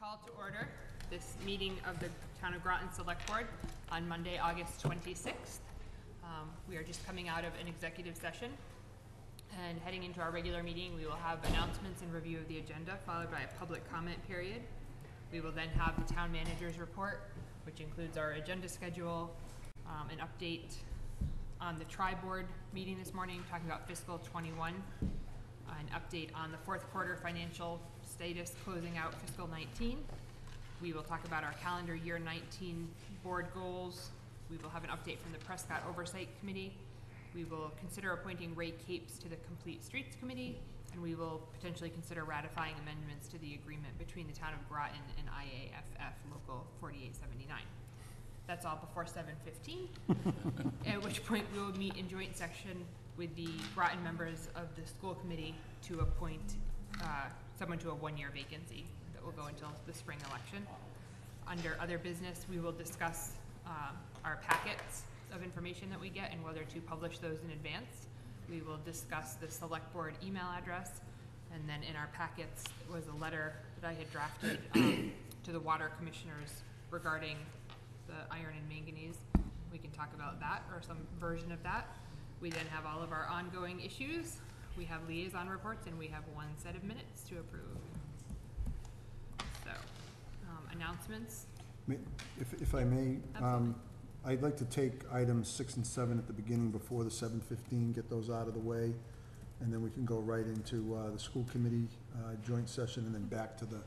Call to order this meeting of the Town of Groton Select Board on Monday, August 26th. Um, We are just coming out of an executive session and heading into our regular meeting. We will have announcements and review of the agenda, followed by a public comment period. We will then have the town manager's report, which includes our agenda schedule, um, an update on the tri-board meeting this morning, talking about fiscal twenty-one, an update on the fourth quarter financial status closing out fiscal nineteen. We will talk about our calendar year nineteen board goals. We will have an update from the Prescott Oversight Committee. We will consider appointing Ray Capes to the Complete Streets Committee, and we will potentially consider ratifying amendments to the agreement between the town of Groton and IAFF Local forty-eight seventy-nine. That's all before seven fifteen, at which point we will meet in joint section with the Groton members of the school committee to appoint, uh, someone to a one-year vacancy that will go until the spring election. Under other business, we will discuss, um, our packets of information that we get and whether to publish those in advance. We will discuss the select board email address, and then in our packets was a letter that I had drafted, um, to the water commissioners regarding the iron and manganese. We can talk about that or some version of that. We then have all of our ongoing issues. We have liaison reports and we have one set of minutes to approve. So, um, announcements, May- If, if I may, um, I'd like to take items six and seven at the beginning before the seven fifteen, get those out of the way. And then we can go right into, uh, the school committee, uh, joint session and then back to the,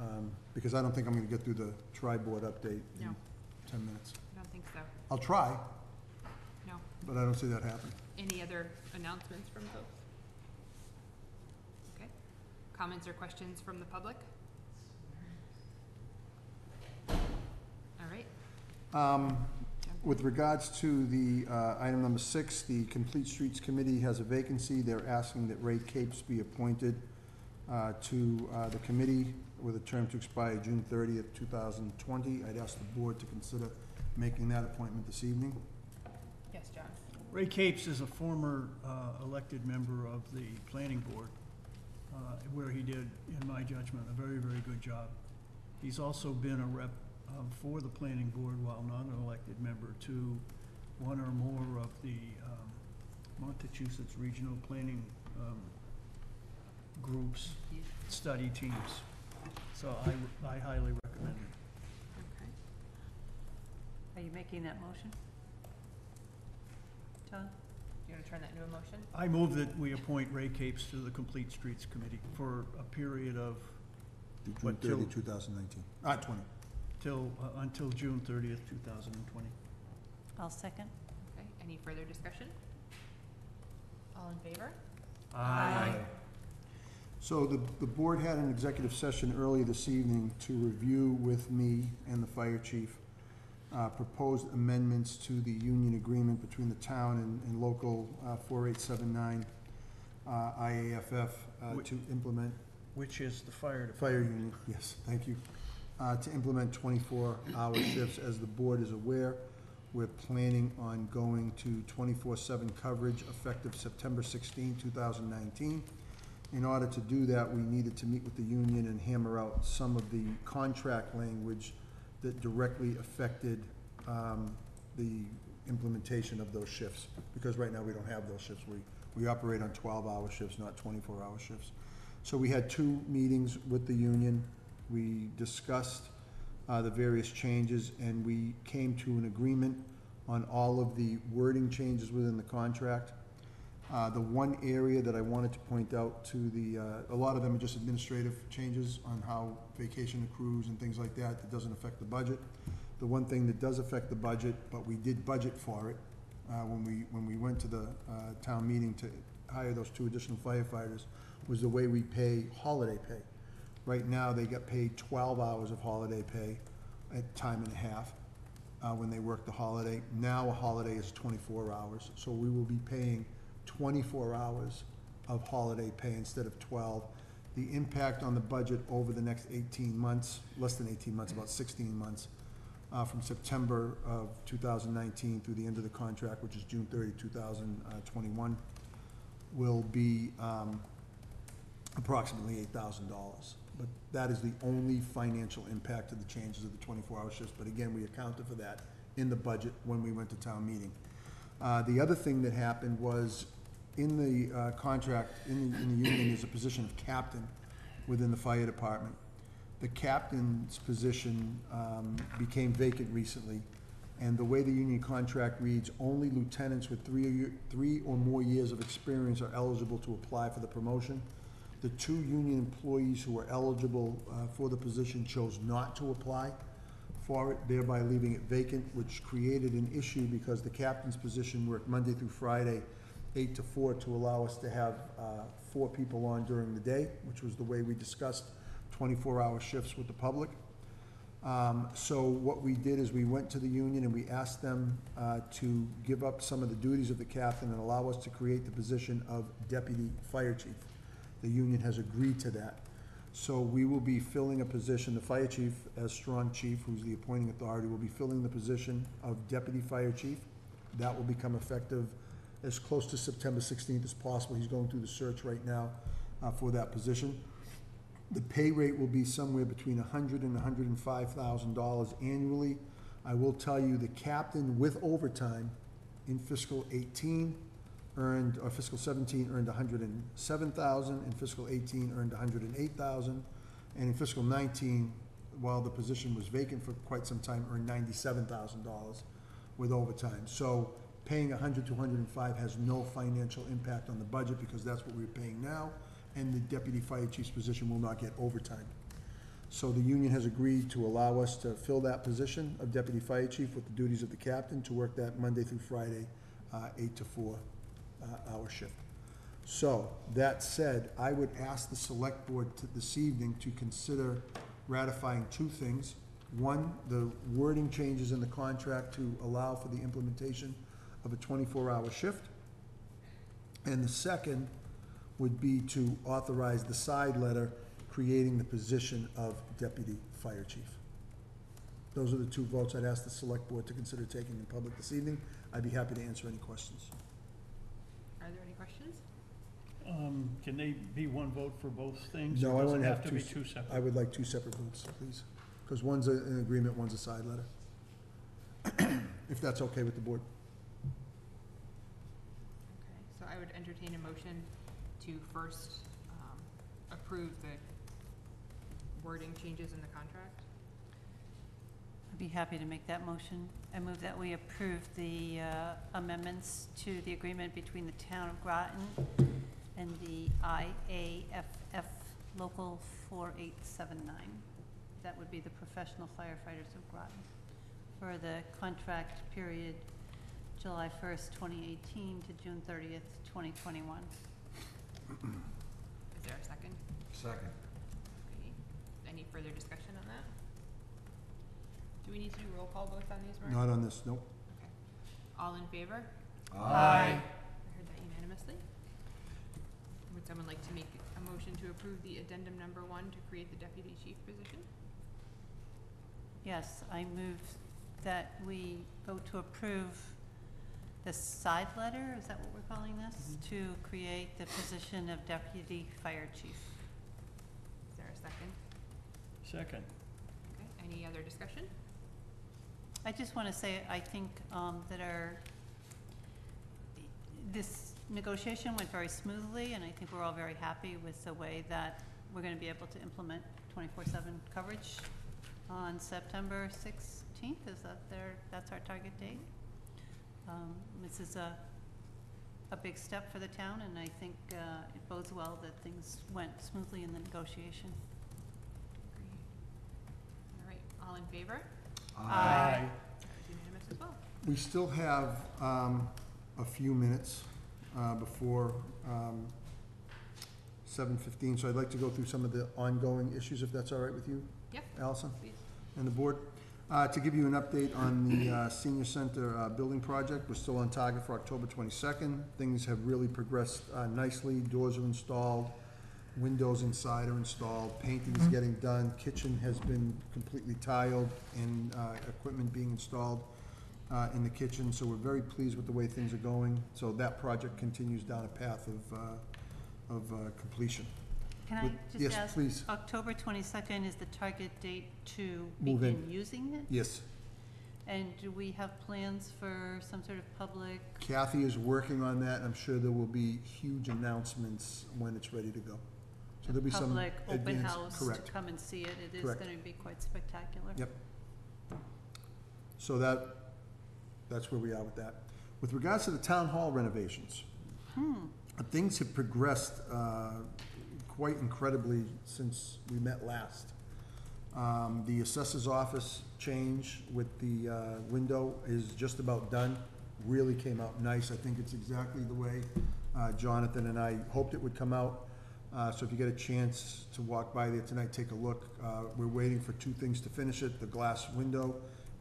um, because I don't think I'm gonna get through the tri-board update in No. ten minutes. I don't think so. I'll try, No. but I don't see that happen. Any other announcements from folks? Okay. Comments or questions from the public? All right. Um. With regards to the, uh, item number six, the Complete Streets Committee has a vacancy. They're asking that Ray Capes be appointed, uh, to, uh, the committee with a term to expire June thirtieth, two thousand twenty. I'd ask the board to consider making that appointment this evening. Ray Capes is a former uh, elected member of the planning board, uh, where he did, in my judgment, a very, very good job. He's also been a rep um, for the planning board while not an elected member to one or more of the um, Montachusett Regional Planning um, groups, study teams. So I, I highly recommend it. Okay. Are you making that motion? John? You wanna turn that into a motion? I move that we appoint Ray Capes to the Complete Streets Committee for a period of June What, till- thirtieth, two thousand nineteen, ah, twenty. till, uh, until June thirtieth, two thousand and twenty. I'll second. Okay, any further discussion? All in favor? Aye. So the, the board had an executive session earlier this evening to review with me and the fire chief uh, proposed amendments to the union agreement between the town and, and local uh, four eight seven nine uh, IAFF uh, to implement, Which is the fire department. fire union, yes, thank you, uh, to implement twenty-four hour shifts. As the board is aware, we're planning on going to twenty-four seven coverage effective September 16, 2019. In order to do that, we needed to meet with the union and hammer out some of the contract language that directly affected um, the implementation of those shifts. Because right now, we don't have those shifts. We, we operate on twelve-hour shifts, not twenty-four-hour shifts. So we had two meetings with the union. We discussed uh, the various changes, and we came to an agreement on all of the wording changes within the contract. Uh, The one area that I wanted to point out to the, uh, a lot of them are just administrative changes on how vacation accrues and things like that, that doesn't affect the budget. The one thing that does affect the budget, but we did budget for it, uh, when we, when we went to the uh, town meeting to hire those two additional firefighters, was the way we pay holiday pay. Right now, they get paid twelve hours of holiday pay at time and a half, uh, when they work the holiday. Now, a holiday is twenty-four hours, so we will be paying twenty-four hours of holiday pay instead of twelve. The impact on the budget over the next eighteen months, less than eighteen months, about sixteen months, uh, from September of two thousand nineteen through the end of the contract, which is June 30, 2021, will be, um, approximately eight thousand dollars. But that is the only financial impact of the changes of the twenty-four hour shifts, but again, we accounted for that in the budget when we went to town meeting. Uh, the other thing that happened was, in the, uh, contract, in the, in the union, is a position of captain within the fire department. The captain's position, um, became vacant recently, and the way the union contract reads, only lieutenants with three, three or more years of experience are eligible to apply for the promotion. The two union employees who were eligible, uh, for the position chose not to apply for it, thereby leaving it vacant, which created an issue because the captain's position worked Monday through Friday, eight to four, to allow us to have, uh, four people on during the day, which was the way we discussed twenty-four hour shifts with the public. Um, so what we did is we went to the union and we asked them, uh, to give up some of the duties of the captain and allow us to create the position of deputy fire chief. The union has agreed to that. So we will be filling a position, the fire chief, as strong chief, who's the appointing authority, will be filling the position of deputy fire chief. That will become effective as close to September sixteenth as possible. He's going through the search right now, uh, for that position. The pay rate will be somewhere between a hundred and hundred and five thousand dollars annually. I will tell you, the captain with overtime in fiscal eighteen earned, or fiscal seventeen earned a hundred and seven thousand, in fiscal eighteen earned a hundred and eight thousand, and in fiscal nineteen, while the position was vacant for quite some time, earned ninety-seven thousand dollars with overtime. So paying a hundred to hundred and five has no financial impact on the budget, because that's what we're paying now, and the deputy fire chief's position will not get overtime. So the union has agreed to allow us to fill that position of deputy fire chief with the duties of the captain, to work that Monday through Friday, uh, eight to four, uh, hour shift. So, that said, I would ask the select board to, this evening to consider ratifying two things. One, the wording changes in the contract to allow for the implementation of a twenty-four hour shift. And the second would be to authorize the side letter creating the position of deputy fire chief. Those are the two votes I'd ask the select board to consider taking in public this evening. I'd be happy to answer any questions. Are there any questions? Um, can they be one vote for both things? No, I does it wanna have to two be s- two I would like two separate votes, please, because one's a- an agreement, one's a side letter. If that's okay with the board. Okay, so I would entertain a motion to first, um, approve the wording changes in the contract. I'd be happy to make that motion. I move that we approve the uh, amendments to the agreement between the town of Groton and the IAFF Local 4879. That would be the Professional Firefighters of Groton, for the contract period July 1st, 2018 to June 30th, 2021. Is there a second? Second. Okay. Any further discussion on that? Do we need to do roll call votes on these, Maureen? Not on this, nope. Okay. All in favor? Aye. I heard that unanimously. Would someone like to make a motion to approve the addendum number one to create the deputy chief position? Yes, I move that we vote to approve the side letter, is that what we're calling this? To create the position of deputy fire chief. Is there a second? Second. Okay, any other discussion? I just want to say, I think um, that our, this negotiation went very smoothly, and I think we're all very happy with the way that we're going to be able to implement twenty-four-seven coverage on September sixteenth, is that their, that's our target date? Um, This is a, a big step for the town, and I think uh, it bodes well that things went smoothly in the negotiation. Great. All right, all in favor? Aye. That unanimous as well. We still have um, a few minutes uh, before um, seven fifteen, so I'd like to go through some of the ongoing issues, if that's all right with you, Yep, Alison? please. and the board. Uh, To give you an update on the uh, senior center uh, building project, we're still on target for October 22nd. Things have really progressed uh, nicely. Doors are installed, windows inside are installed, painting is getting done, kitchen has been completely tiled, and uh, equipment being installed uh, in the kitchen, so we're very pleased with the way things are going. So that project continues down a path of, uh, of uh, completion. Can I Would- just yes, ask? please. October twenty-second is the target date to Move in. begin using it? Yes. And do we have plans for some sort of public, Kathy is working on that. I'm sure there will be huge announcements when it's ready to go. So there'll be some public open advance- house to Correct. come and see it? It is Correct. gonna be quite spectacular. Yep. So that, that's where we are with that. With regards to the town hall renovations, Hmm, uh, things have progressed uh, quite incredibly since we met last. Um, The assessor's office change with the uh, window is just about done. Really came out nice. I think it's exactly the way uh, Jonathan and I hoped it would come out. Uh, So if you get a chance to walk by there tonight, take a look. Uh, We're waiting for two things to finish it, the glass window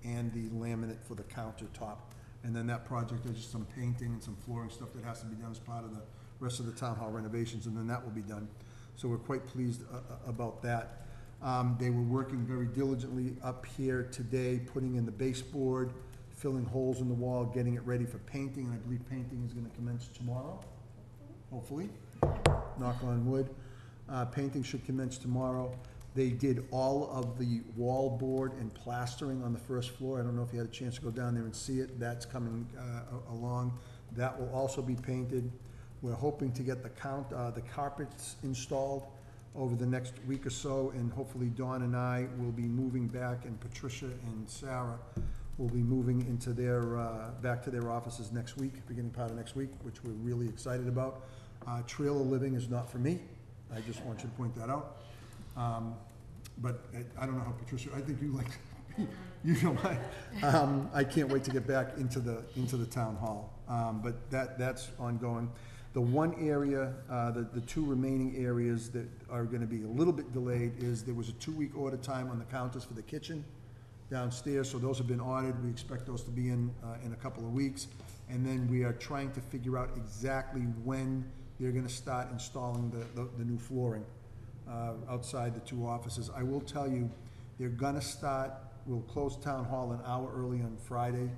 and the laminate for the countertop. And then that project, there's just some painting and some flooring stuff that has to be done as part of the rest of the town hall renovations, and then that will be done. So we're quite pleased uh, uh, about that. Um, They were working very diligently up here today, putting in the baseboard, filling holes in the wall, getting it ready for painting, and I believe painting is gonna commence tomorrow, hopefully, knock on wood. Uh, Painting should commence tomorrow. They did all of the wall board and plastering on the first floor. I don't know if you had a chance to go down there and see it. That's coming uh, along. That will also be painted. We're hoping to get the count, uh, the carpets installed over the next week or so, and hopefully Dawn and I will be moving back, and Patricia and Sarah will be moving into their, uh, back to their offices next week, beginning part of next week, which we're really excited about. Uh, Trailer living is not for me. I just want you to point that out. Um, But I- I don't know how Patricia, I think you like, you know, I, um, I can't wait to get back into the, into the town hall. Um, But that, that's ongoing. The one area, uh, the, the two remaining areas that are gonna be a little bit delayed is there was a two-week order time on the counters for the kitchen downstairs, so those have been ordered. We expect those to be in, uh, in a couple of weeks. And then we are trying to figure out exactly when they're gonna start installing the, the, the new flooring, uh, outside the two offices. I will tell you, they're gonna start, we'll close town hall an hour early on Friday,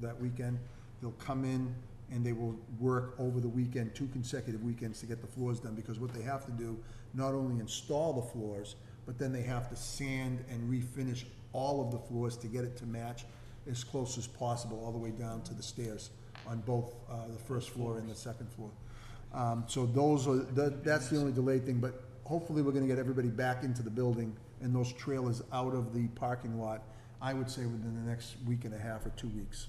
that weekend. They'll come in and they will work over the weekend, two consecutive weekends to get the floors done, because what they have to do, not only install the floors, but then they have to sand and refinish all of the floors to get it to match as close as possible, all the way down to the stairs on both, uh, the first floor and the second floor. Um, so those are, that, that's the only delayed thing, but hopefully we're gonna get everybody back into the building and those trailers out of the parking lot, I would say within the next week and a half or two weeks,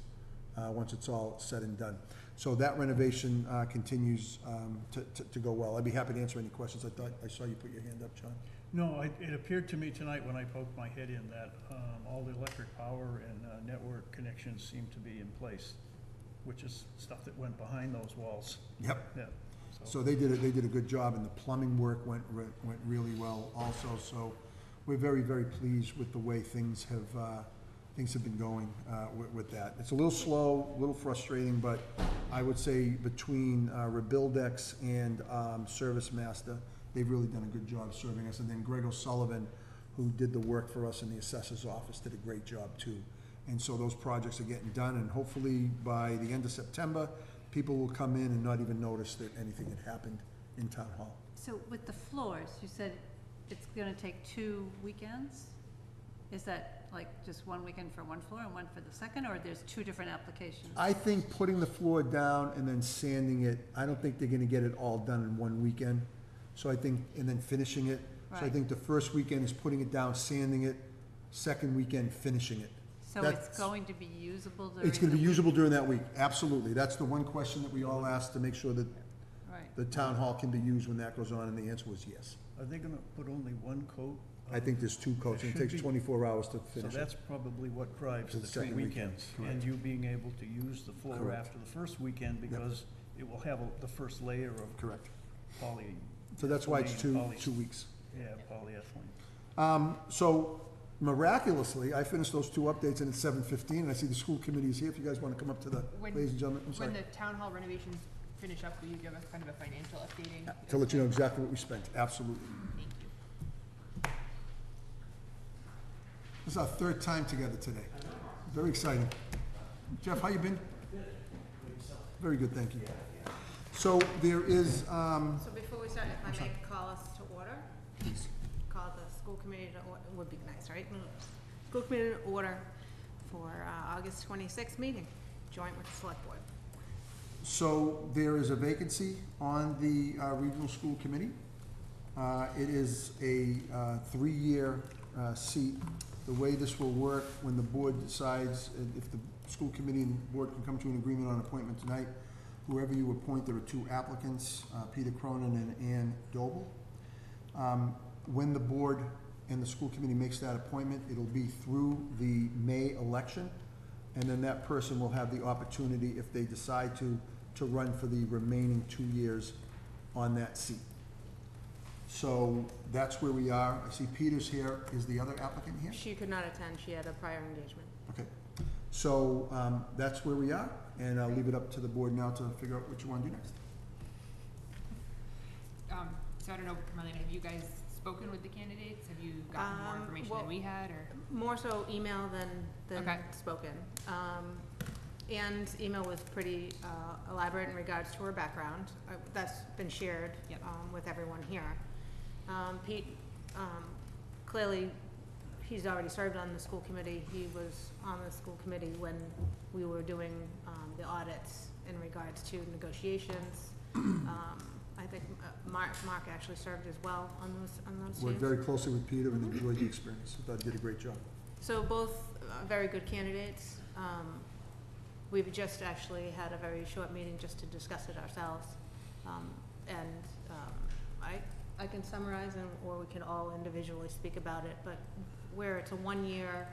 uh, once it's all said and done. So that renovation, uh, continues, um, to, to, to go well. I'd be happy to answer any questions. I thought, I saw you put your hand up, John. No, it, it appeared to me tonight when I poked my head in that, um, all the electric power and, uh, network connections seem to be in place, which is stuff that went behind those walls, Yep. yeah, So they did, a they did a good job, and the plumbing work went, re- went really well also, so we're very, very pleased with the way things have, uh, things have been going, uh, with, with that. It's a little slow, a little frustrating, but I would say between, uh, Rebuildex and, um, Service Master, they've really done a good job serving us, and then Greg O'Sullivan, who did the work for us in the assessor's office, did a great job too. And so those projects are getting done, and hopefully by the end of September, people will come in and not even notice that anything had happened in town hall. So with the floors, you said it's gonna take two weekends? Is that like just one weekend for one floor and one for the second, or there's two different applications? I think putting the floor down and then sanding it, I don't think they're gonna get it all done in one weekend. So I think, and then finishing it. So I Right. think the first weekend is putting it down, sanding it, second weekend finishing it. So it's that's- going to be usable during It's gonna be usable during that week, absolutely. That's the one question that we all ask to make sure that Right. the town hall can be used when that goes on, and the answer was yes. Are they gonna put only one coat? I think there's two coats, and it Should takes be. twenty-four hours to So finish it. that's probably what drives To the the two second weekend, weekends, correct. and you being able to use the floor Correct. after the first weekend, because it will have a- the first layer of Correct. poly, So that's why it's two, Poly- two weeks. yeah, polyethylene. Um, so miraculously, I finished those two updates and it's seven fifteen, and I see the school committee is here, if you guys wanna come up to the, When- ladies and gentlemen, I'm sorry. When the town hall renovations finish up, will you give us kind of a financial updating? To let you know exactly what we spent, absolutely. Thank you. This is our third time together today. Very exciting. Jeff, how you been? Very good, thank you. So there is, um, So before we start, if I may call us to order, Please. call the school committee to order, would be nice, right? School committee to order for uh, August twenty-sixth meeting, joint with the select board. So there is a vacancy on the uh, regional school committee. Uh, It is a uh, three-year uh, seat. The way this will work, when the board decides, uh, if the school committee and board can come to an agreement on appointment tonight, whoever you appoint, there are two applicants, uh, Peter Cronin and Ann Doble. Um, When the board and the school committee makes that appointment, it'll be through the May election. And then that person will have the opportunity, if they decide to, to run for the remaining two years on that seat. So that's where we are. I see Peter's here. Is the other applicant here? She could not attend, she had a prior engagement. Okay. So, um, that's where we are, and I'll leave it up to the board now to figure out what you wanna do next. Um, so I don't know, Marlene, have you guys spoken with the candidates? Have you gotten more Um, information well- than we had, or? More so email than, than Okay. spoken. Um, Ann's email was pretty uh, elaborate in regards to her background. Uh, That's been shared Yep. um, with everyone here. Um, Pete, um, clearly, he's already served on the school committee. He was on the school committee when we were doing um, the audits in regards to negotiations. Um, I think uh, Mark, Mark actually served as well on those, on those teams. Very closely with Peter and enjoyed the experience. I thought he did a great job. So both uh, very good candidates. Um, We've just actually had a very short meeting just to discuss it ourselves. Um, And um, I, I can summarize and, or we can all individually speak about it, but where it's a one-year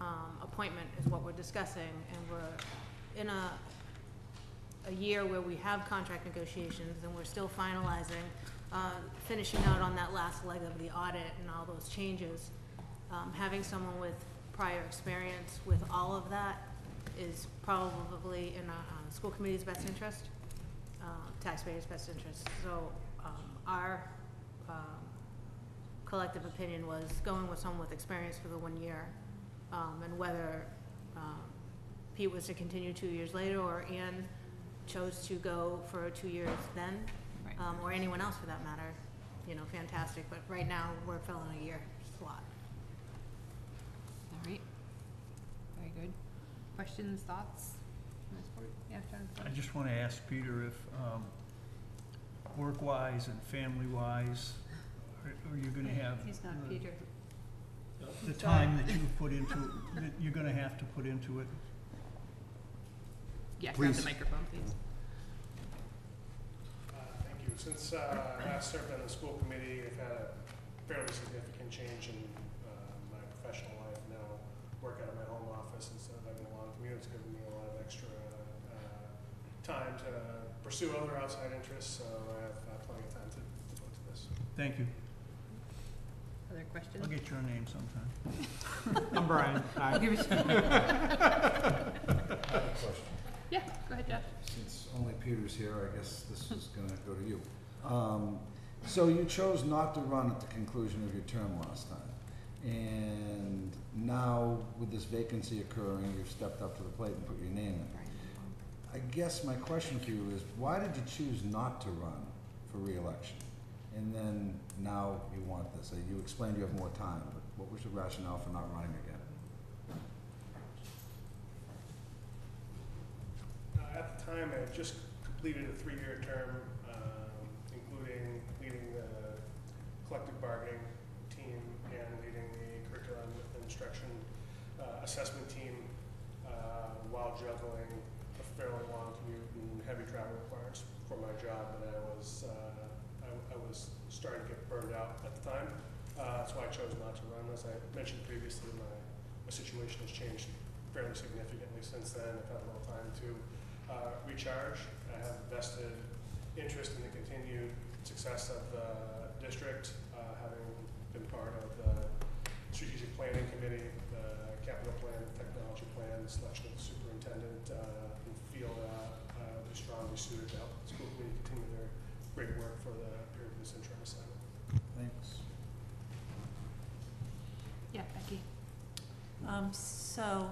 um, appointment is what we're discussing, and we're in a, a year where we have contract negotiations and we're still finalizing, uh, finishing out on that last leg of the audit and all those changes. Um, having someone with prior experience with all of that is probably in a, uh, school committee's best interest, uh, taxpayers' best interest. So, um, our, um, collective opinion was going with someone with experience for the one year, um, and whether, um, Pete was to continue two years later, or Ann chose to go for two years then, Right. um, or anyone else for that matter, you know, fantastic, but right now, we're filling a year slot. All right. Very good. Questions, thoughts on this board? Yeah, John? I just want to ask Peter if, um, work-wise and family-wise, are are you going to have He's not uh, Peter. the time that you put into, that you're going to have to put into it? Yeah, grab the Please. microphone, please. Uh, Thank you. Since uh, I last served on the school committee, I've had a fairly significant change in uh, my professional life. Now work out of my home office instead of having a long commute. It's given me a lot of extra uh, time to pursue other outside interests, so I have uh, plenty of time to devote to this. Thank you. Other questions? I'll get your name sometime. I'm Brian. I'll Hi. give it to I a question. Yeah, go ahead, Jeff. Since only Peter's here, I guess this is gonna go to you. Um, so you chose not to run at the conclusion of your term last time. And now, with this vacancy occurring, you've stepped up to the plate and put your name in. I guess my question to you is, why did you choose not to run for reelection? And then now you want this. You explained you have more time, but what was your rationale for not running again? Uh, At the time, I had just completed a three-year term, um, including leading the collective bargaining team and leading the curriculum and instruction uh, assessment team uh, while juggling fairly long commute and heavy travel requirements for my job. And I was, uh, I I was starting to get burned out at the time. Uh, That's why I chose not to run. As I mentioned previously, my my situation has changed fairly significantly since then. I've had a little time to uh, recharge. I have a vested interest in the continued success of the district, uh, having been part of the strategic planning committee, the capital plan, the technology plan, the selection of the superintendent, uh, feel that uh, they're strongly suited to help the school committee continue their great work for the period of this interim assignment. Thanks. Yeah, Becky. Um, so,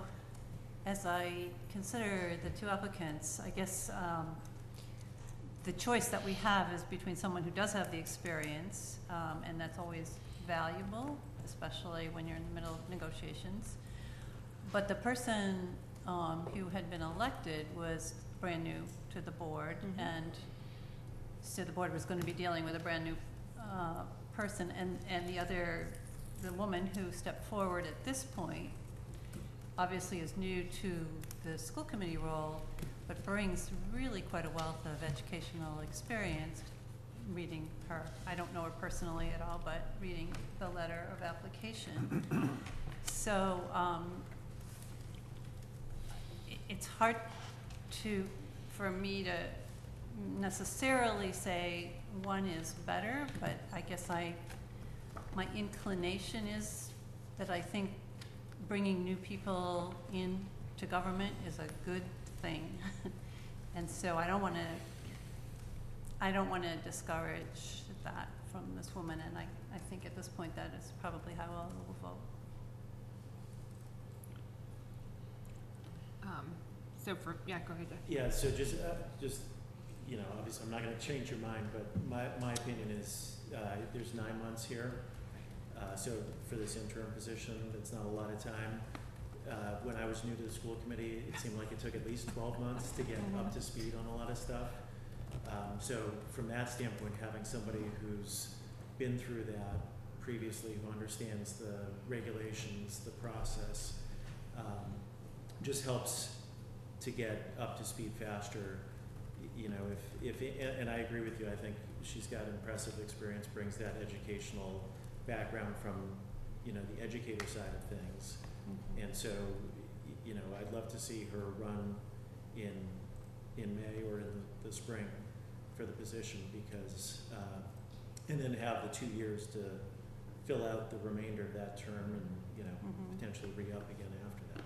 as I consider the two applicants, I guess, um, the choice that we have is between someone who does have the experience, um, and that's always valuable, especially when you're in the middle of negotiations. But the person, um, who had been elected was brand new to the board, Mhm. and so the board was gonna be dealing with a brand-new, uh, person, and, and the other, the woman who stepped forward at this point, obviously is new to the school committee role, but brings really quite a wealth of educational experience, reading her, I don't know her personally at all, but reading the letter of application. So, um, it's hard to, for me to necessarily say one is better, but I guess I, my inclination is that I think bringing new people in to government is a good thing. And so I don't want to, I don't want to discourage that from this woman, and I, I think at this point that is probably how I will vote. Um, so for, yeah, go ahead, Jeff. Yeah, so just, uh, just, you know, obviously, I'm not gonna change your mind, but my, my opinion is, uh, there's nine months here. Uh, so for this interim position, it's not a lot of time. Uh, when I was new to the school committee, it seemed like it took at least twelve months to get up to speed on a lot of stuff. Um, so from that standpoint, having somebody who's been through that previously, who understands the regulations, the process, um, just helps to get up to speed faster. You know, if, if, and- I agree with you, I think she's got impressive experience, brings that educational background from, you know, the educator side of things. And so, you know, I'd love to see her run in, in May or in the spring for the position because, uh, and then have the two years to fill out the remainder of that term and, you know, Mhm. potentially re-up again after that.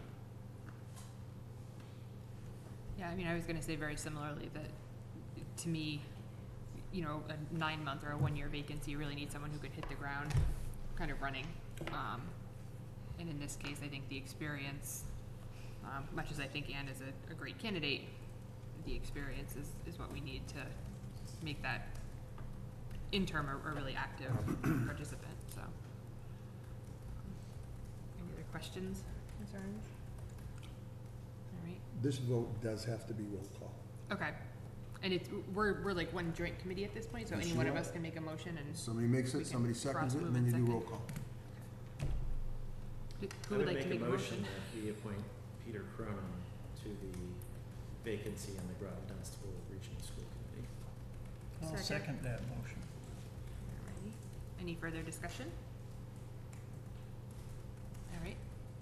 Yeah, I mean, I was gonna say very similarly that, to me, you know, a nine-month or a one-year vacancy, you really need someone who can hit the ground kind of running. Um, and in this case, I think the experience, um, much as I think Ann is a, a great candidate, the experience is, is what we need to make that interim a, a really active participant, so. Any other questions, concerns? All right. This vote does have to be roll call. Okay, and it's, we're, we're like one joint committee at this point, so Yes, any you one of are. us can make a motion and Somebody makes We it, can somebody seconds it, and then you do roll call. who would like to make a motion? that we appoint Peter Cronin to the vacancy in the Groton Dunstable Regional School Committee. I'll Second. second that motion. Alrighty. Any further discussion? All right,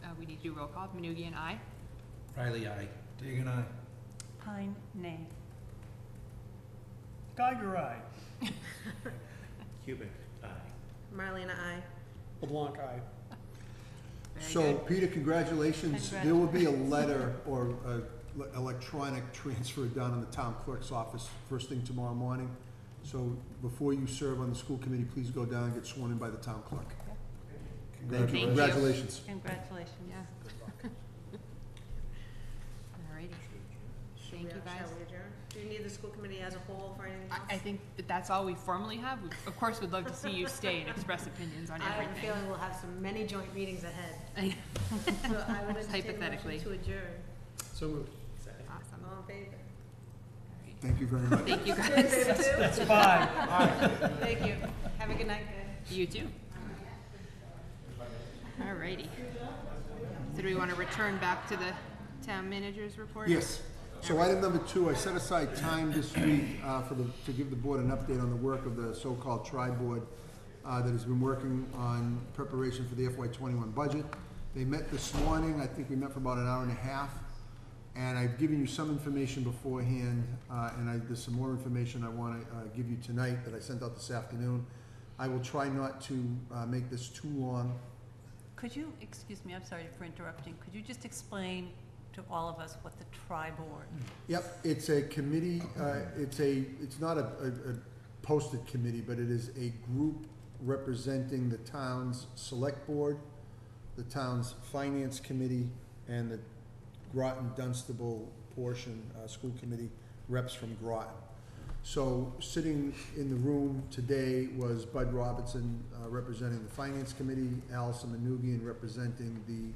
uh, we need to do roll call, Manugian I. Riley, I. Riley, aye. Degen, aye. Pine, nay. Giger aye. Kubick, aye. Marlena, I. LeBlanc, aye. Very So, good. Peter, congratulations. There will be a letter or a le- electronic transfer down in the town clerk's office first thing tomorrow morning. So before you serve on the school committee, please go down and get sworn in by the town clerk. Thank you, Thank you. congratulations. Congratulations. Yeah. Alrighty, Should Thank you, guys. Shall we adjourn? Do you need the school committee as a whole for anything else? I, I think that that's all we formally have. We, of course, we'd love to see you stay and express opinions on I have a everything. feeling we'll have some many joint meetings ahead. So I would entertain a Hypothetically. motion to adjourn. So moved. Awesome. All in favor? Thank you very much. Thank you, guys. That's five. Thank you. Have a good night, guys. You too. Alrighty. So do we want to return back to the town manager's report? Yes. So item number two, I set aside time this week uh, for the, to give the board an update on the work of the so-called tri-board uh, that has been working on preparation for the FY twenty-one budget. They met this morning, I think we met for about an hour and a half, and I've given you some information beforehand, uh, and I, there's some more information I want to give you tonight that I sent out this afternoon. I will try not to uh, make this too long. Could you, excuse me, I'm sorry for interrupting, could you just explain to all of us what the tri-board? Yep, it's a committee, uh, it's a, it's not a, a a posted committee, but it is a group representing the town's select board, the town's finance committee, and the Groton Dunstable portion, uh, school committee reps from Groton. So, sitting in the room today was Bud Robinson, uh, representing the Finance Committee, Alison Manugian representing the,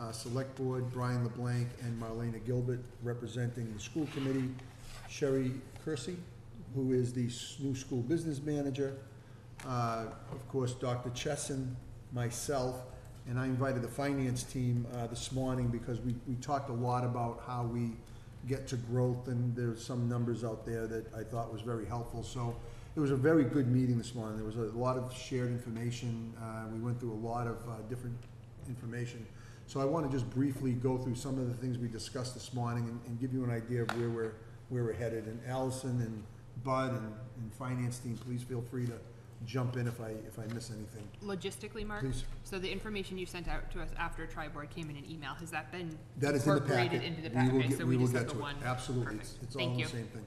uh, Select Board, Brian LeBlanc and Marlena Gilbert representing the School Committee, Sherry Kersey, who is the new school business manager, uh, of course, Dr. Chesson, myself, and I invited the finance team uh, this morning because we, we talked a lot about how we get to growth, and there's some numbers out there that I thought was very helpful. So it was a very good meeting this morning. There was a lot of shared information. Uh, We went through a lot of uh, different information. So I want to just briefly go through some of the things we discussed this morning and, and give you an idea of where we're, where we're headed. And Alison and Bud and, and finance team, please feel free to jump in if I, if I miss anything. Logistically, Mark, Please. so the information you sent out to us after tri-board came in an email, has that been That is in the packet. incorporated into the We packet? will Okay, get- so we will just have get the to it. one. Absolutely, it's, Perfect. it's all Thank the you. same thing.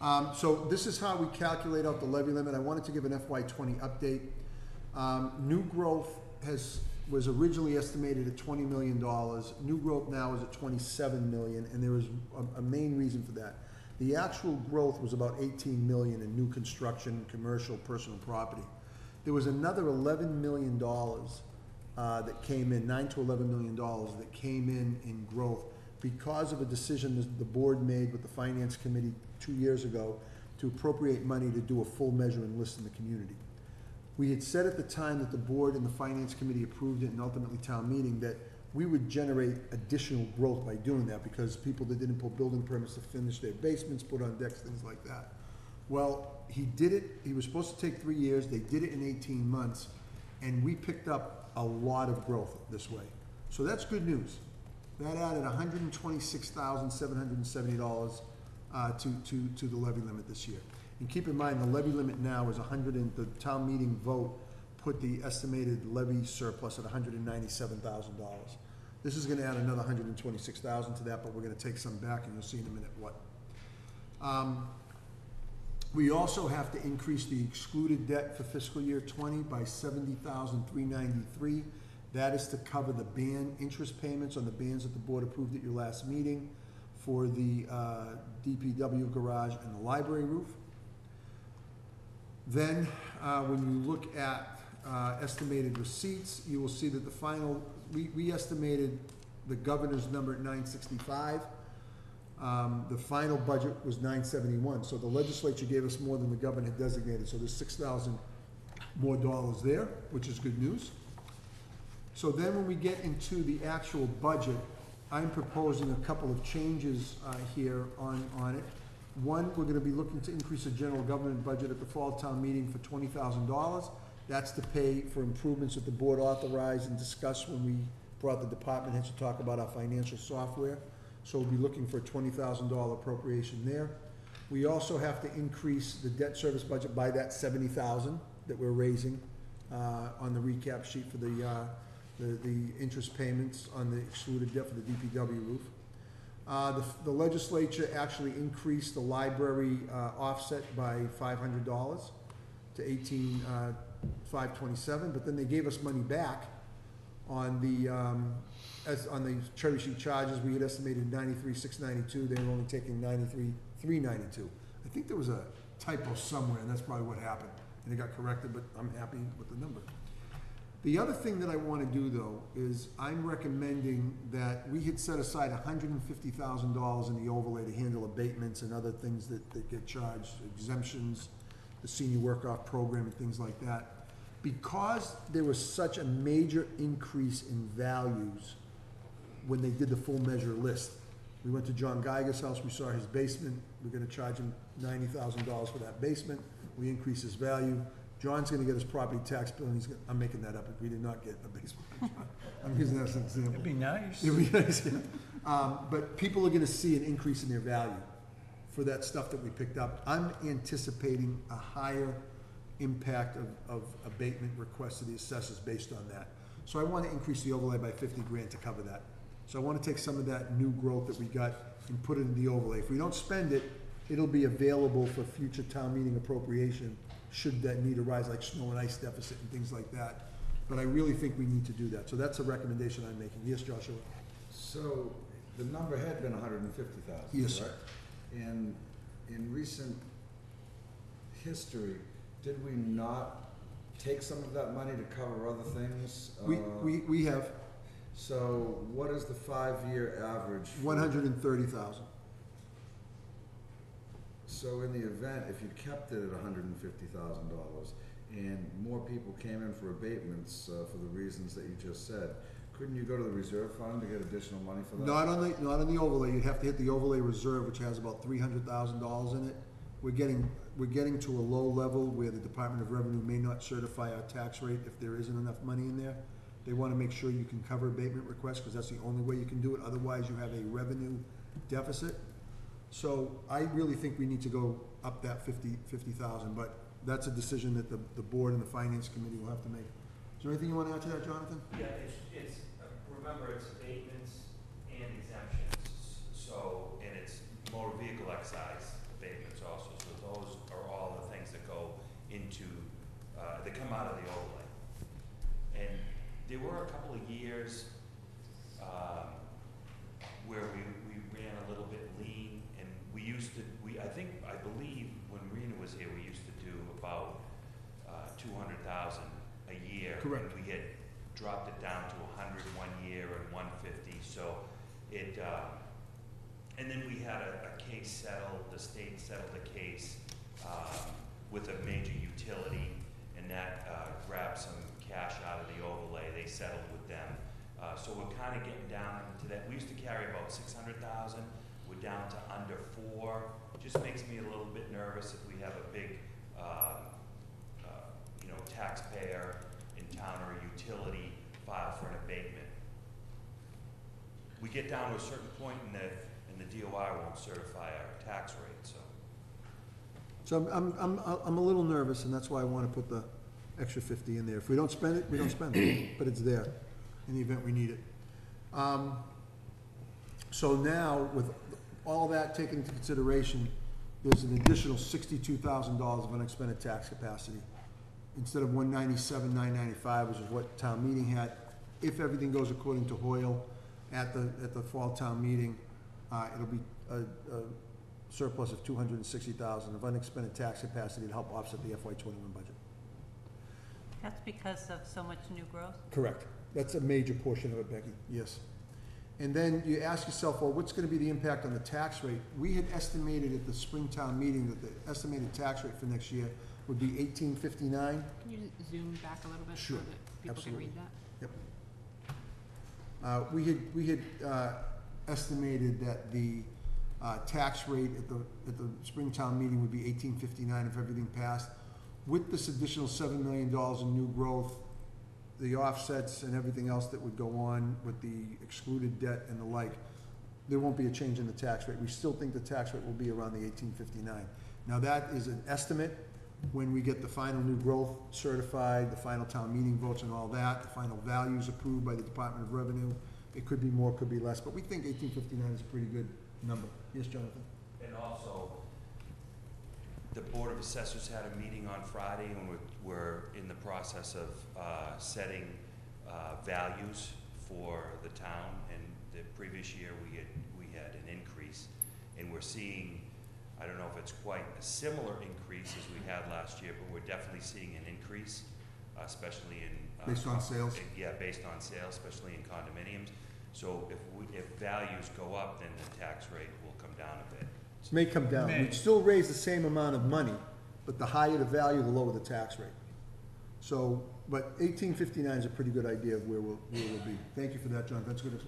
Um, so this is how we calculate out the levy limit. I wanted to give an FY twenty update. Um, new growth has, was originally estimated at twenty million dollars. New growth now is at twenty-seven million, and there is a, a main reason for that. The actual growth was about eighteen million in new construction, commercial, personal property. There was another eleven million dollars uh, that came in, nine to eleven million dollars that came in in growth because of a decision that the board made with the finance committee two years ago to appropriate money to do a full measure and list in the community. We had said at the time that the board and the finance committee approved it and ultimately town meeting that we would generate additional growth by doing that because people that didn't pull building permits to finish their basements, put on decks, things like that. Well, he did it, he was supposed to take three years, they did it in eighteen months, and we picked up a lot of growth this way. So that's good news. That added hundred and twenty-six thousand, seven hundred and seventy dollars, uh, to, to, to the levy limit this year. And keep in mind, the levy limit now is hundred and, the town meeting vote put the estimated levy surplus at hundred and ninety-seven thousand dollars. This is gonna add another hundred and twenty-six thousand to that, but we're gonna take some back, and you'll see in a minute what. Um, we also have to increase the excluded debt for fiscal year twenty by seventy thousand three ninety-three. That is to cover the ban interest payments on the bans that the board approved at your last meeting for the uh, DPW garage and the library roof. Then, uh, when you look at uh, estimated receipts, you will see that the final, we, we estimated the governor's number at nine sixty-five. Um, the final budget was nine seventy-one, so the legislature gave us more than the governor had designated, so there's six thousand more dollars there, which is good news. So then when we get into the actual budget, I'm proposing a couple of changes, uh, here on, on it. One, we're gonna be looking to increase the general government budget at the fall town meeting for twenty thousand dollars. That's to pay for improvements that the board authorized and discussed when we brought the department heads to talk about our financial software. So we'll be looking for a twenty thousand dollar appropriation there. We also have to increase the debt service budget by that seventy thousand that we're raising, uh, on the recap sheet for the, uh, the, the interest payments on the excluded debt for the DPW roof. Uh, the, the legislature actually increased the library, uh, offset by five hundred dollars to eighteen, uh, five twenty-seven, but then they gave us money back on the, um, as, on the cherry sheet charges, we had estimated ninety-three, six ninety-two, they were only taking ninety-three, three ninety-two. I think there was a typo somewhere, and that's probably what happened, and it got corrected, but I'm happy with the number. The other thing that I wanna do, though, is I'm recommending that we had set aside hundred and fifty thousand dollars in the overlay to handle abatements and other things that, that get charged, exemptions, the senior work-off program and things like that. Because there was such a major increase in values when they did the full measure list. We went to John Giger's house, we saw his basement, we're gonna charge him ninety thousand dollars for that basement, we increase his value. John's gonna get his property tax bill, and he's, gonna- I'm making that up, we did not get a basement. John. I'm using that as an example. It'd be nice. It'd be nice, yeah. Um, but people are gonna see an increase in their value for that stuff that we picked up. I'm anticipating a higher impact of, of abatement requests to the assessors based on that. So I wanna increase the overlay by fifty grand to cover that. So I wanna take some of that new growth that we got and put it in the overlay. If we don't spend it, it'll be available for future town meeting appropriation, should that need arise, like snow and ice deficit and things like that. But I really think we need to do that, so that's a recommendation I'm making. Yes, Joshua? So, the number had been hundred and fifty thousand, Yes, sir. And in recent history, did we not take some of that money to cover other things? We, Uh, we, we have So what is the five-year average? for- one hundred and thirty thousand. So in the event, if you kept it at hundred and fifty thousand dollars and more people came in for abatements, uh, for the reasons that you just said, couldn't you go to the reserve fund to get additional money for that? Not on the, not on the overlay, you'd have to hit the overlay reserve, which has about three hundred thousand dollars in it. We're getting, we're getting to a low level where the Department of Revenue may not certify our tax rate if there isn't enough money in there. They wanna make sure you can cover abatement requests, cause that's the only way you can do it, otherwise you have a revenue deficit. So I really think we need to go up that fifty, fifty thousand, but that's a decision that the, the board and the finance committee will have to make. Is there anything you wanna add to that, Jonathan? Yeah, it's, it's, uh, remember, it's abatements and exemptions, so, and it's motor vehicle excise abatements also, so those are all the things that go into, uh, that come out of the overlay. And there were a couple of years, um, where we, we ran a little bit lean, and we used to, we, I think, I believe, when Rena was here, we used to do about, uh, two hundred thousand a year. Correct. And we had dropped it down to a hundred one year and one fifty, so it, uh, and then we had a, a case settled, the state settled a case, um, with a major utility, and that, uh, grabbed some cash out of the overlay, they settled with them. Uh, so we're kinda getting down to that, we used to carry about six hundred thousand, down to under four. Just makes me a little bit nervous if we have a big, um, uh, you know, taxpayer in town or a utility file for an abatement. We get down to a certain point and the, and the DOI won't certify our tax rate, so. So I'm, I'm, I'm, I'm a little nervous, and that's why I wanna put the extra fifty in there. If we don't spend it, we don't spend it, but it's there in the event we need it. Um, so now, with all that taken into consideration, there's an additional sixty-two thousand dollars of unexpended tax capacity. Instead of one ninety-seven, nine ninety-five, which is what town meeting had, if everything goes according to Hoyle at the, at the fall town meeting, uh, it'll be a, a surplus of two hundred and sixty thousand of unexpended tax capacity to help offset the FY twenty-one budget. That's because of so much new growth? Correct. That's a major portion of it, Becky, yes. And then you ask yourself, well, what's gonna be the impact on the tax rate? We had estimated at the Springtown meeting that the estimated tax rate for next year would be eighteen fifty-nine. Can you zoom back a little bit so Sure, that people can read that? Uh, we had, we had, uh, estimated that the, uh, tax rate at the, at the Springtown meeting would be eighteen fifty-nine if everything passed. With this additional seven million dollars in new growth, the offsets and everything else that would go on with the excluded debt and the like, there won't be a change in the tax rate. We still think the tax rate will be around the eighteen fifty-nine. Now, that is an estimate. When we get the final new growth certified, the final town meeting votes and all that, the final values approved by the Department of Revenue, it could be more, could be less, but we think eighteen fifty-nine is a pretty good number. Yes, Jonathan? And also, the Board of Assessors had a meeting on Friday, and we're, we're in the process of, uh, setting, uh, values for the town. And the previous year, we had, we had an increase, and we're seeing, I don't know if it's quite a similar increase as we had last year, but we're definitely seeing an increase, uh, especially in. uh, Based on sales? Yeah, based on sales, especially in condominiums. So if we, if values go up, then the tax rate will come down a bit. It may come down. May. We'd still raise the same amount of money, but the higher the value, the lower the tax rate. So, but eighteen fifty-nine is a pretty good idea of where we'll, where we'll be. Thank you for that, Jonathan. That's good.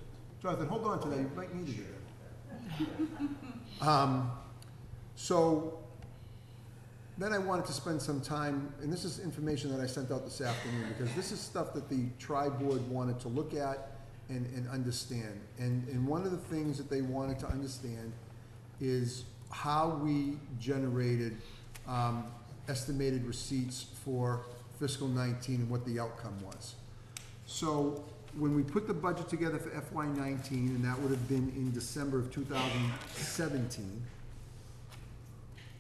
Jonathan, hold on to that. You might need it. Um, so, then I wanted to spend some time, and this is information that I sent out this afternoon, because this is stuff that the tri-board wanted to look at and, and understand. And, and one of the things that they wanted to understand is how we generated, um, estimated receipts for fiscal nineteen and what the outcome was. So, when we put the budget together for FY nineteen, and that would have been in December of two thousand seventeen,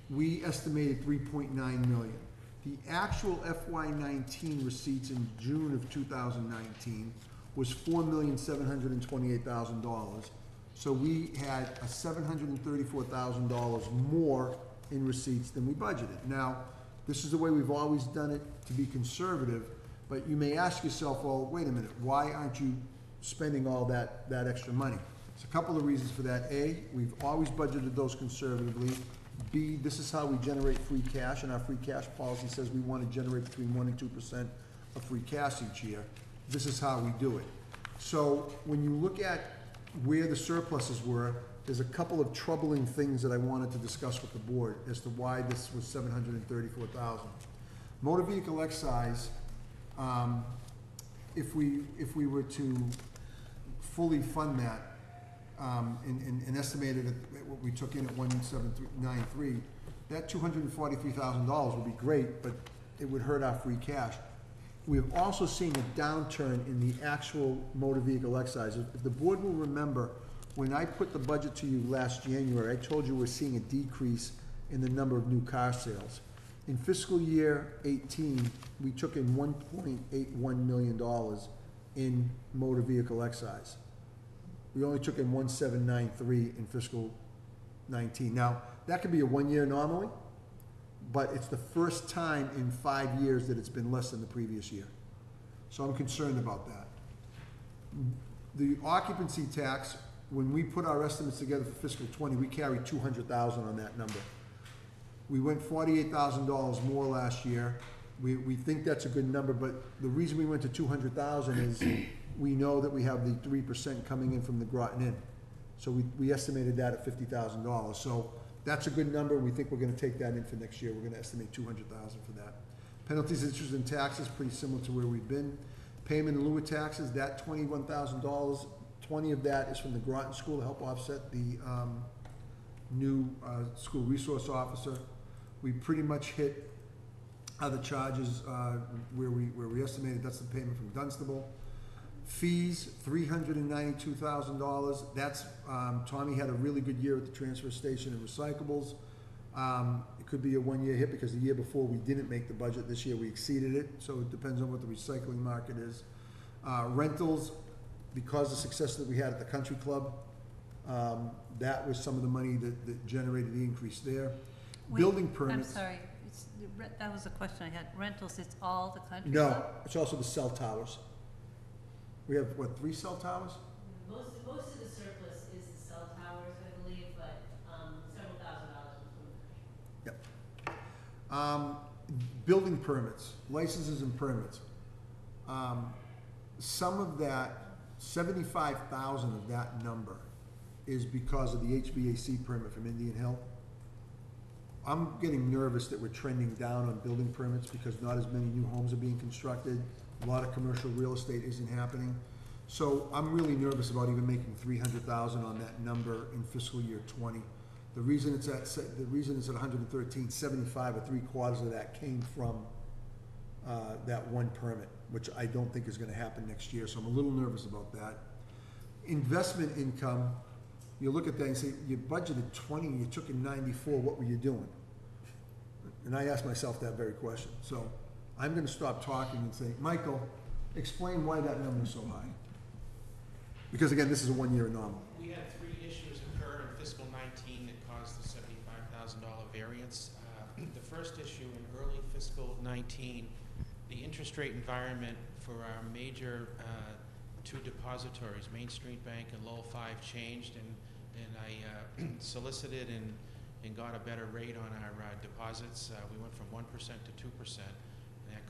we estimated three point nine million. The actual FY nineteen receipts in June of two thousand nineteen was four million, seven hundred and twenty-eight thousand dollars. So we had a seven hundred and thirty-four thousand dollars more in receipts than we budgeted. Now, This is the way we've always done it to be conservative, but you may ask yourself, well, wait a minute, why aren't you spending all that, that extra money? There's a couple of reasons for that. A, we've always budgeted those conservatively. B, this is how we generate free cash, and our free cash policy says we want to generate between one and two percent of free cash each year. This is how we do it. So when you look at where the surpluses were, there's a couple of troubling things that I wanted to discuss with the board as to why this was seven hundred and thirty-four thousand. Motor vehicle excise, um, if we, if we were to fully fund that, um, and, and, and estimated at what we took in at one seven three, nine three, that two hundred and forty-three thousand dollars would be great, but it would hurt our free cash. We've also seen a downturn in the actual motor vehicle excise. If the board will remember, when I put the budget to you last January, I told you we're seeing a decrease in the number of new car sales. In fiscal year eighteen, we took in one point eight one million dollars in motor vehicle excise. We only took in one seven nine three in fiscal nineteen. Now, that could be a one-year anomaly, but it's the first time in five years that it's been less than the previous year. So I'm concerned about that. The occupancy tax, when we put our estimates together for fiscal twenty, we carried two hundred thousand on that number. We went forty-eight thousand dollars more last year. We, we think that's a good number, but the reason we went to two hundred thousand is we know that we have the three percent coming in from the Groton Inn. So we, we estimated that at fifty thousand dollars. So that's a good number. We think we're gonna take that in for next year. We're gonna estimate two hundred thousand for that. Penalties, interest, and taxes, pretty similar to where we've been. Payment in lieu of taxes, that twenty-one thousand dollars, twenty of that is from the Groton School to help offset the, um, new, uh, school resource officer. We pretty much hit other charges, uh, where we, where we estimated, that's the payment from Dunstable. Fees, three hundred and ninety-two thousand dollars, that's, um, Tommy had a really good year at the transfer station and recyclables. Um, it could be a one-year hit because the year before we didn't make the budget, this year we exceeded it, so it depends on what the recycling market is. Uh, rentals, because of the success that we had at the country club, um, that was some of the money that, that generated the increase there. Wait, Building I'm permits. sorry, it's, the re- that was a question I had. Rentals, it's all the country No, club? it's also the cell towers. We have, what, three cell towers? Most, most of the surplus is the cell towers, I believe, but, um, several thousand dollars was. Um, building permits, licenses and permits. Um, some of that, seventy-five thousand of that number is because of the HVAC permit from Indian Hill. I'm getting nervous that we're trending down on building permits because not as many new homes are being constructed. A lot of commercial real estate isn't happening. So I'm really nervous about even making three hundred thousand on that number in fiscal year twenty. The reason it's at, the reason it's at 113, 75 or three quarters of that came from, uh, that one permit, which I don't think is gonna happen next year, so I'm a little nervous about that. Investment income, you look at that and say, you budgeted twenty, you took in ninety-four, what were you doing? And I asked myself that very question, so I'm gonna stop talking and say, Michael, explain why that number is so high. Because again, this is a one-year anomaly. We had three issues occur in fiscal nineteen that caused the seventy-five thousand dollar variance. Uh, The first issue in early fiscal nineteen, the interest rate environment for our major uh, two depositories, Main Street Bank and Lowell Five, changed, and, and I uh, solicited and, and got a better rate on our uh, deposits. Uh, We went from one percent to two percent, and that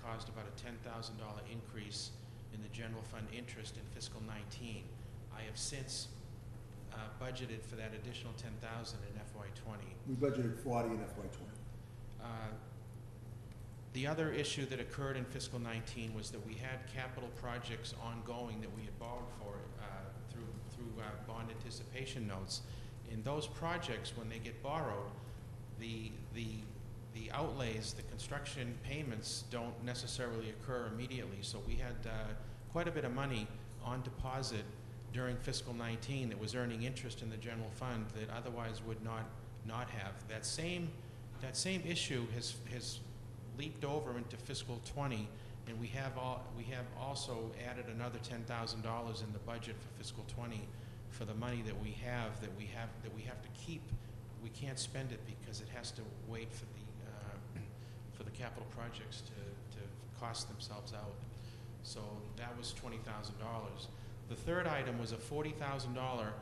caused about a ten thousand dollar increase in the general fund interest in fiscal nineteen. I have since uh, budgeted for that additional ten thousand in FY twenty. We budgeted forty in FY twenty. Uh, The other issue that occurred in fiscal nineteen was that we had capital projects ongoing that we had borrowed for uh, through, through uh, bond anticipation notes. In those projects, when they get borrowed, the, the, the outlays, the construction payments don't necessarily occur immediately. So we had uh, quite a bit of money on deposit during fiscal nineteen that was earning interest in the general fund that otherwise would not, not have. That same, that same issue has, has leaped over into fiscal twenty, and we have all, we have also added another ten thousand dollars in the budget for fiscal twenty for the money that we have, that we have, that we have to keep. We can't spend it because it has to wait for the capital projects to, to cost themselves out. So that was twenty thousand dollars. The third item was a forty thousand dollar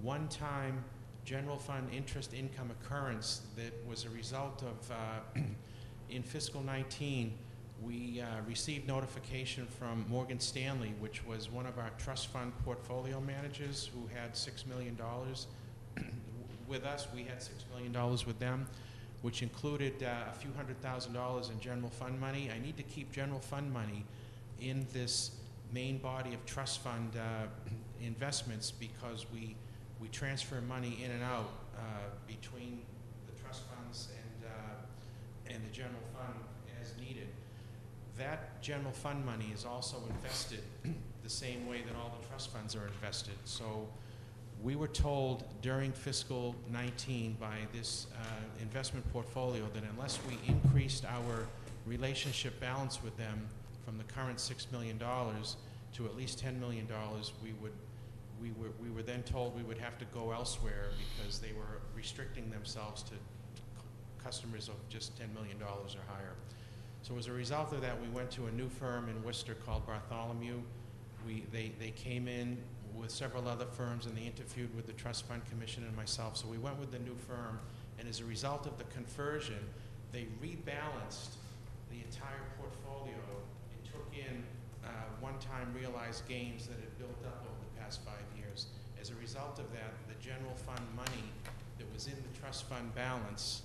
one-time general fund interest income occurrence that was a result of, uh, in fiscal nineteen, we uh, received notification from Morgan Stanley, which was one of our trust fund portfolio managers who had six million dollars. With us, we had six million dollars with them, which included uh, a few hundred thousand dollars in general fund money. I need to keep general fund money in this main body of trust fund uh, investments because we, we transfer money in and out uh, between the trust funds and, uh, and the general fund as needed. That general fund money is also invested the same way that all the trust funds are invested. So we were told during fiscal 19 by this uh, investment portfolio that unless we increased our relationship balance with them from the current $6 million to at least $10 million, we would, we were, we were then told we would have to go elsewhere because they were restricting themselves to customers of just $10 million or higher. So as a result of that, we went to a new firm in Worcester called Bartholomew. We, they, they came in with several other firms and they interviewed with the Trust Fund Commission and myself. So we went with the new firm, and as a result of the conversion, they rebalanced the entire portfolio and took in uh, one-time realized gains that had built up over the past five years. As a result of that, the general fund money that was in the trust fund balance,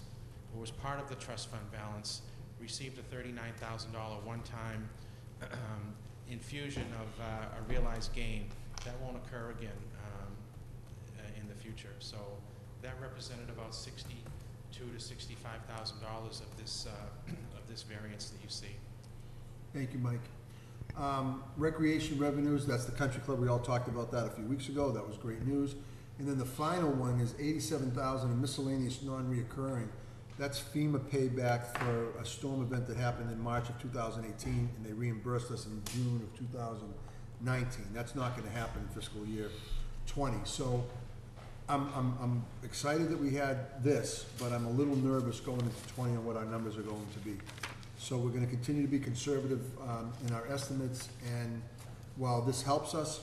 or was part of the trust fund balance, received a thirty-nine thousand dollar one-time um, infusion of uh, a realized gain. That won't occur again um, uh, in the future. So that represented about sixty-two to sixty-five thousand dollars of this, uh, of this variance that you see. Thank you, Mike. Um, Recreation revenues, that's the country club, we all talked about that a few weeks ago, that was great news. And then the final one is eighty-seven thousand in miscellaneous non-reoccurring. That's FEMA payback for a storm event that happened in March of two thousand eighteen, and they reimbursed us in June of two thousand nineteen. That's not gonna happen in fiscal year twenty, so I'm, I'm, I'm excited that we had this, but I'm a little nervous going into twenty on what our numbers are going to be. So we're gonna continue to be conservative, um, in our estimates, and while this helps us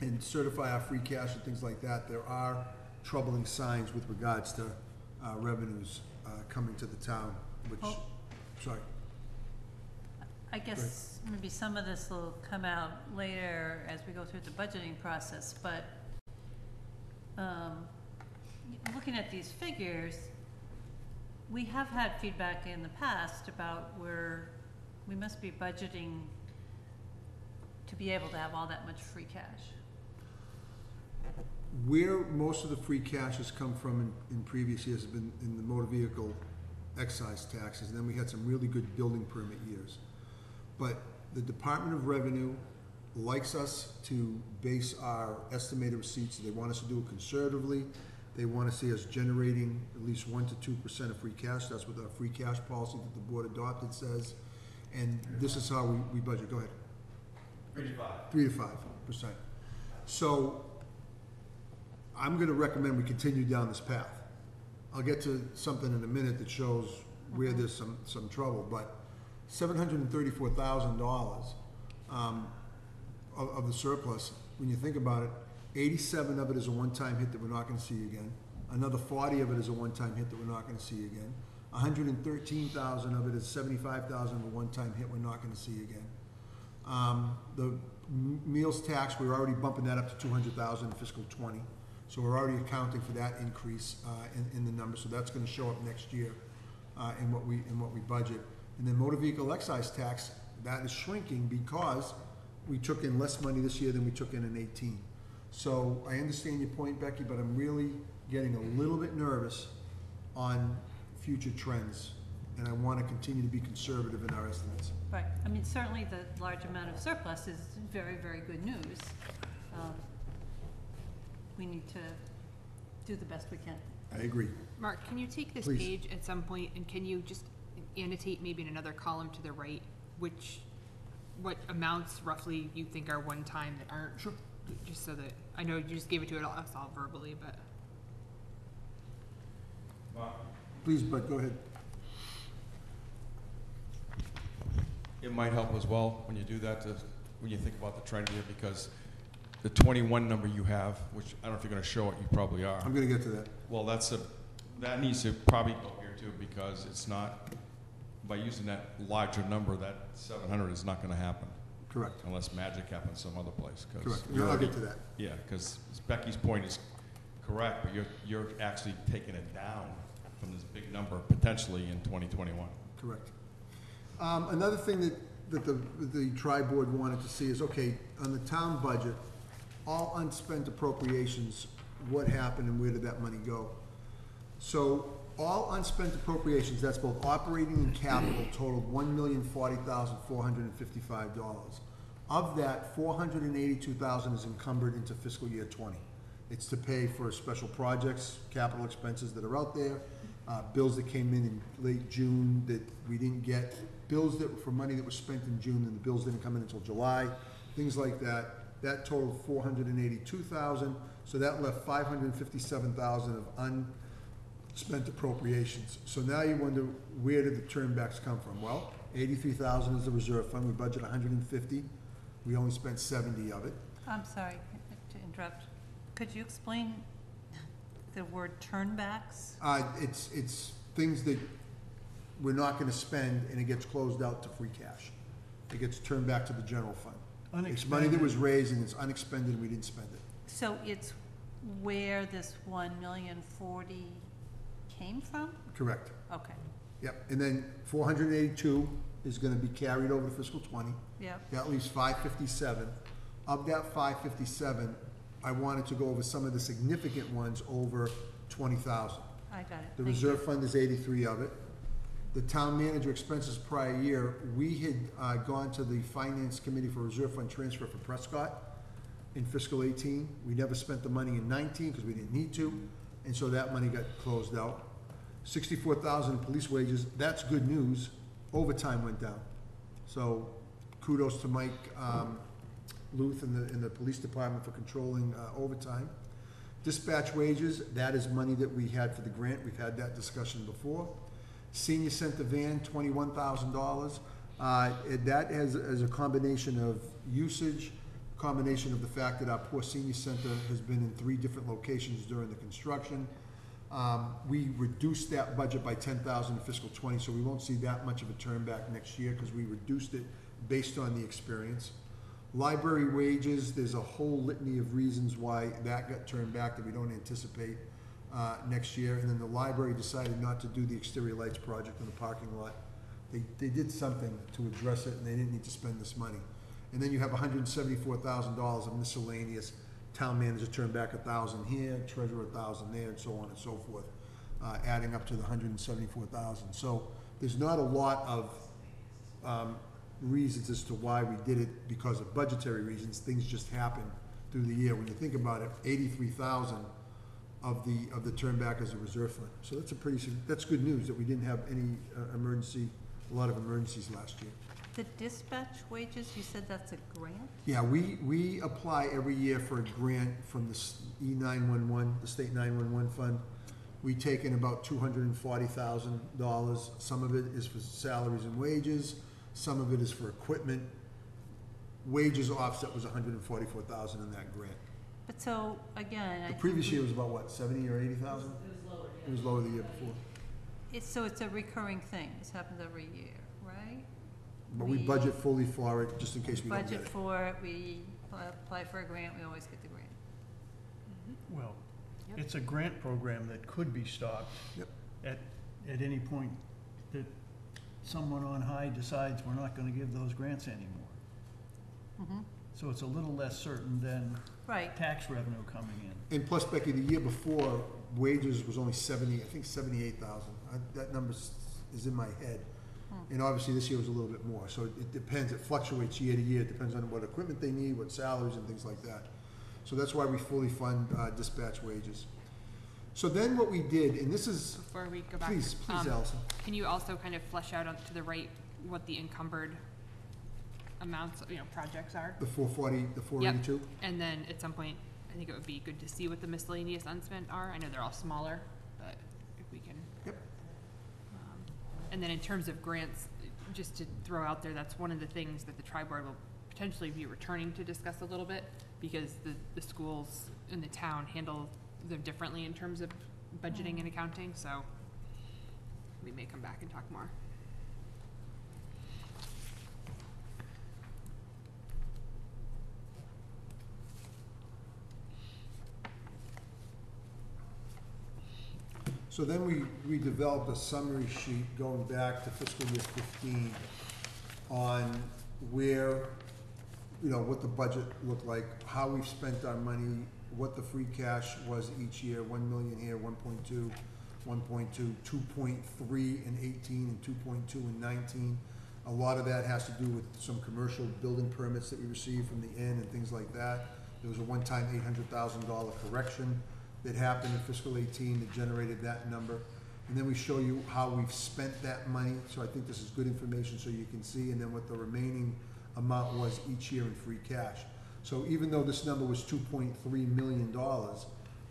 and certify our free cash and things like that, there are troubling signs with regards to, uh, revenues, uh, coming to the town, which, Oh. sorry. I guess maybe some of this will come out later as we go through the budgeting process, but, um, looking at these figures, we have had feedback in the past about where we must be budgeting to be able to have all that much free cash. Where most of the free cash has come from in, in previous years has been in the motor vehicle excise taxes, and then we had some really good building permit years. But the Department of Revenue likes us to base our estimated receipts, they want us to do it conservatively. They wanna see us generating at least one to two percent of free cash, that's what our free cash policy that the board adopted says. And this is how we, we budget, go ahead. Three to five. three to five percent. So I'm gonna recommend we continue down this path. I'll get to something in a minute that shows where there's some, some trouble, but seven hundred and thirty-four thousand dollars, um, of, of the surplus, when you think about it, eighty-seven of it is a one-time hit that we're not gonna see again. Another forty of it is a one-time hit that we're not gonna see again. hundred and thirteen thousand of it is seventy-five thousand of a one-time hit we're not gonna see again. Um, the meals tax, we're already bumping that up to two hundred thousand in fiscal twenty. So we're already accounting for that increase, uh, in, in the number, so that's gonna show up next year, uh, in what we, in what we budget. And then motor vehicle excise tax, that is shrinking because we took in less money this year than we took in in eighteen. So I understand your point, Becky, but I'm really getting a little bit nervous on future trends. And I wanna continue to be conservative in our estimates. Right, I mean, certainly the large amount of surplus is very, very good news. Um, We need to do the best we can. I agree. Mark, can you take this Please. page at some point and can you just annotate maybe in another column to the right, which, what amounts roughly you think are one-time that aren't? Sure. Just so that, I know you just gave it to us all verbally, but. Please, Bud, go ahead. it might help as well when you do that, to, when you think about the trend here, because the twenty-one number you have, which I don't know if you're gonna show it, you probably are. I'm gonna get to that. Well, that's a, that needs to probably go here too, because it's not, by using that larger number, that seven hundred is not gonna happen, Correct, unless magic happens some other place, 'cause correct. you're I'll already- get to that. Yeah, because Becky's point is correct, but you're, you're actually taking it down from this big number potentially in twenty twenty-one. Correct. Um, another thing that, that the, the tri-board wanted to see is, okay, on the town budget, all unspent appropriations, what happened and where did that money go? So, all unspent appropriations, that's both operating and capital, totaled one million forty thousand four hundred and fifty-five dollars. Of that, four hundred and eighty-two thousand is encumbered into fiscal year twenty. It's to pay for special projects, capital expenses that are out there, uh, bills that came in in late June that we didn't get, bills that, were for money that was spent in June and the bills didn't come in until July, things like that. That totaled four hundred and eighty-two thousand, so that left five hundred and fifty-seven thousand of unspent appropriations. So now you wonder, where did the turnbacks come from? Well, eighty-three thousand is the reserve fund, we budget hundred and fifty, we only spent seventy of it. I'm sorry to interrupt. Could you explain the word turnbacks? Uh, it's, it's things that we're not gonna spend and it gets closed out to free cash. It gets turned back to the general fund. It's money that was raised and it's unexpended and we didn't spend it. So it's where this one million forty came from? Correct. Okay, Yep, and then four hundred and eighty-two is gonna be carried over to fiscal twenty. yep, That leaves five fifty-seven. Of that five fifty-seven, I wanted to go over some of the significant ones over twenty thousand. I got it. The Thank you. reserve fund is eighty-three of it. The town manager expenses prior year, we had, uh, gone to the finance committee for reserve fund transfer for Prescott in fiscal eighteen. We never spent the money in nineteen, because we didn't need to, and so that money got closed out. Sixty-four thousand police wages, that's good news. Overtime went down. So kudos to Mike, um, Luth and the, and the police department for controlling, uh, overtime. Dispatch wages, that is money that we had for the grant, we've had that discussion before. Senior center van, twenty-one thousand dollars. Uh, that has, as a combination of usage, combination of the fact that our poor senior center has been in three different locations during the construction. Um, we reduced that budget by ten thousand in fiscal twenty, so we won't see that much of a turn back next year, because we reduced it based on the experience. Library wages, there's a whole litany of reasons why that got turned back that we don't anticipate, uh, next year. And then the library decided not to do the exterior lights project in the parking lot. They, they did something to address it, and they didn't need to spend this money. And then you have hundred and seventy-four thousand dollars of miscellaneous, town manager turned back a thousand here, treasurer a thousand there, and so on and so forth, uh, adding up to the hundred and seventy-four thousand. So there's not a lot of, um, reasons as to why we did it because of budgetary reasons. Things just happen through the year. When you think about it, eighty-three thousand of the, of the turn back as a reserve fund. So that's a pretty, that's good news that we didn't have any, uh, emergency, a lot of emergencies last year. The dispatch wages, you said that's a grant? Yeah, we, we apply every year for a grant from the s- E nine-one-one, the state nine-one-one fund. We take in about two hundred and forty thousand dollars. Some of it is for salaries and wages, some of it is for equipment. Wages offset was hundred and forty-four thousand in that grant. But so, again, I The think previous year was about what, seventy or eighty thousand? It was lower, It was lower the year before. It's, so it's a recurring thing, this happens every year, right? But we We budget fully for it, just in case we don't get Budget it. for it, we apply- apply for a grant, we always get the grant. Well, Yep. it's a grant program that could be stopped. Yep. At, at any point that someone on high decides we're not gonna give those grants anymore. Mm-hmm. So it's a little less certain than Right, tax revenue coming in. And plus, Becky, the year before, wages was only seventy, I think seventy-eight thousand. That number is is in my head. And obviously, this year was a little bit more, so it depends, it fluctuates year to year, it depends on what equipment they need, what salaries and things like that. So that's why we fully fund uh, dispatch wages. So then what we did, and this is, Before we go back. please, please, um, Alison. Can you also kind of flesh out on to the right what the encumbered amounts, you know, projects are? The four forty, the four eighty-two? And then at some point, I think it would be good to see what the miscellaneous unspent are. I know they're all smaller, but if we can. Yep. Um, And then in terms of grants, just to throw out there, that's one of the things that the tri-board will potentially be returning to discuss a little bit, because the, the schools in the town handle them differently in terms of budgeting mm. and accounting, so we may come back and talk more. So then we, we developed a summary sheet going back to fiscal year fifteen on where, you know, what the budget looked like, how we've spent our money, what the free cash was each year, one million here, one point two, one point two, two point three in eighteen and two point two in nineteen. A lot of that has to do with some commercial building permits that we received from the inn and things like that. There was a one-time eight hundred thousand dollar correction that happened in fiscal eighteen that generated that number. And then we show you how we've spent that money, so I think this is good information so you can see, and then what the remaining amount was each year in free cash. So even though this number was two point three million dollars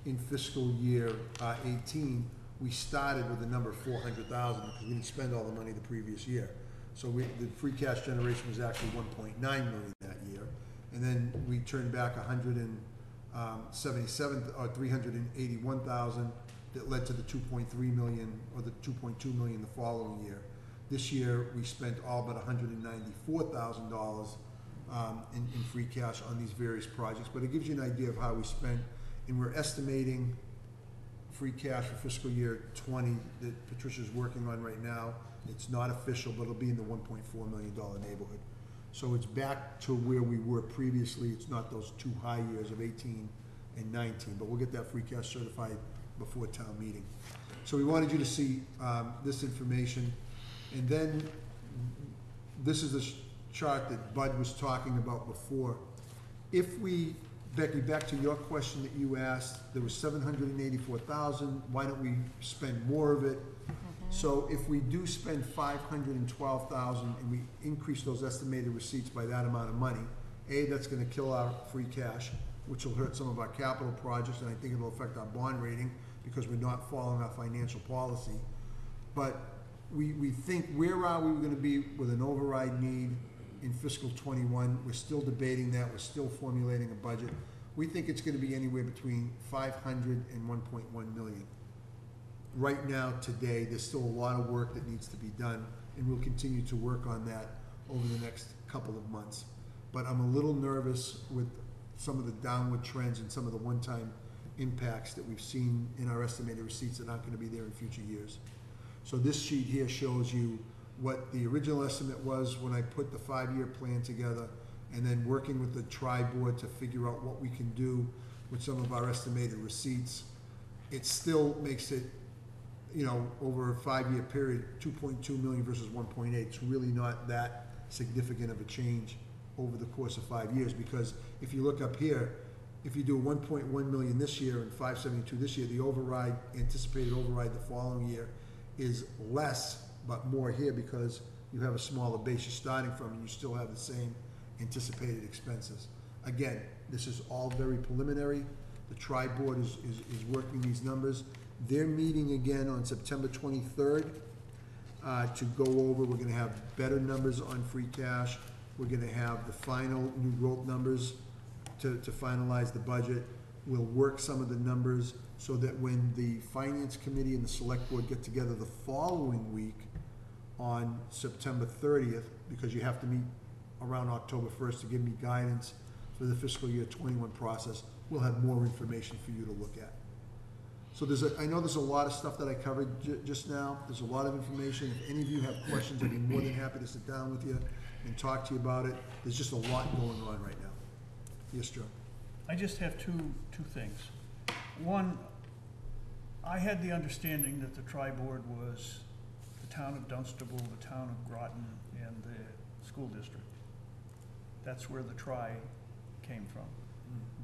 in fiscal year uh, eighteen, we started with the number four hundred thousand, because we didn't spend all the money the previous year. So we, the free cash generation was actually one point nine million that year. And then we turned back a hundred and um, seventy-seven, or three hundred and eighty-one thousand that led to the two point three million, or the two point two million the following year. This year, we spent all but hundred and ninety-four thousand dollars um, in, in free cash on these various projects, but it gives you an idea of how we spent, and we're estimating free cash for fiscal year twenty that Patricia's working on right now. It's not official, but it'll be in the one point four million dollar neighborhood. So it's back to where we were previously, it's not those two high years of eighteen and nineteen, but we'll get that free cash certified before town meeting. So we wanted you to see, um, this information, and then this is the chart that Bud was talking about before. If we, Becky, back to your question that you asked, there was seven hundred and eighty-four thousand, why don't we spend more of it? So if we do spend five hundred and twelve thousand and we increase those estimated receipts by that amount of money, A, that's gonna kill our free cash, which will hurt some of our capital projects, and I think it'll affect our bond rating, because we're not following our financial policy. But we, we think, where are we gonna be with an override need in fiscal twenty-one? We're still debating that, we're still formulating a budget. We think it's gonna be anywhere between five hundred and one point one million right now, today, there's still a lot of work that needs to be done, and we'll continue to work on that over the next couple of months. But I'm a little nervous with some of the downward trends and some of the one-time impacts that we've seen in our estimated receipts that aren't gonna be there in future years. So this sheet here shows you what the original estimate was when I put the five-year plan together, and then working with the tri-board to figure out what we can do with some of our estimated receipts. It still makes it you know, over a five-year period, two point two million versus one point eight, it's really not that significant of a change over the course of five years, because if you look up here, if you do one point one million this year and five seventy-two this year, the override, anticipated override the following year is less, but more here, because you have a smaller base you're starting from, and you still have the same anticipated expenses. Again, this is all very preliminary, the tri-board is, is, is working these numbers, they're meeting again on September twenty-third, uh, to go over, we're gonna have better numbers on free cash. We're gonna have the final new growth numbers to, finalize the budget. We'll work some of the numbers so that when the finance committee and the select board get together the following week on September thirtieth, because you have to meet around October first to give me guidance for the fiscal year twenty-one process, we'll have more information for you to look at. So there's a, I know there's a lot of stuff that I covered ju- just now, there's a lot of information, if any of you have questions, I'd be more than happy to sit down with you and talk to you about it, there's just a lot going on right now. Yes, Joe? I just have two, two things. One, I had the understanding that the tri-board was the town of Dunstable, the town of Groton, and the school district. That's where the tri came from.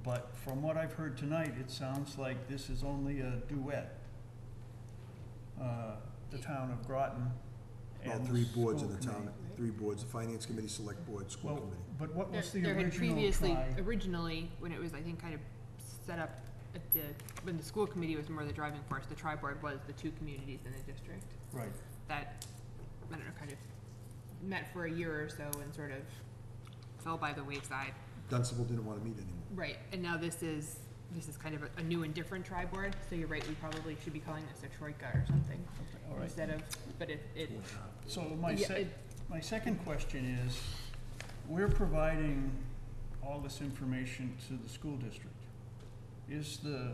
But from what I've heard tonight, it sounds like this is only a duet. Uh, The town of Groton and All the three boards in school the town, committee. three boards, the finance committee, select board, school Well, committee. but what There, was the there had original previously, tri? originally, when it was, I think, kind of set up at the, when the school committee was more the driving force, the tri-board was the two communities in the district. Right. That, I don't know, kind of met for a year or so and sort of fell by the wayside. Dunstable didn't want to meet anymore. Right, and now this is, this is kind of a, a new and different tri-board, so you're right, we probably should be calling this a troika or something, All right. instead of, but it, it, So my Yeah, sec, it- my second question is, we're providing all this information to the school district. Is the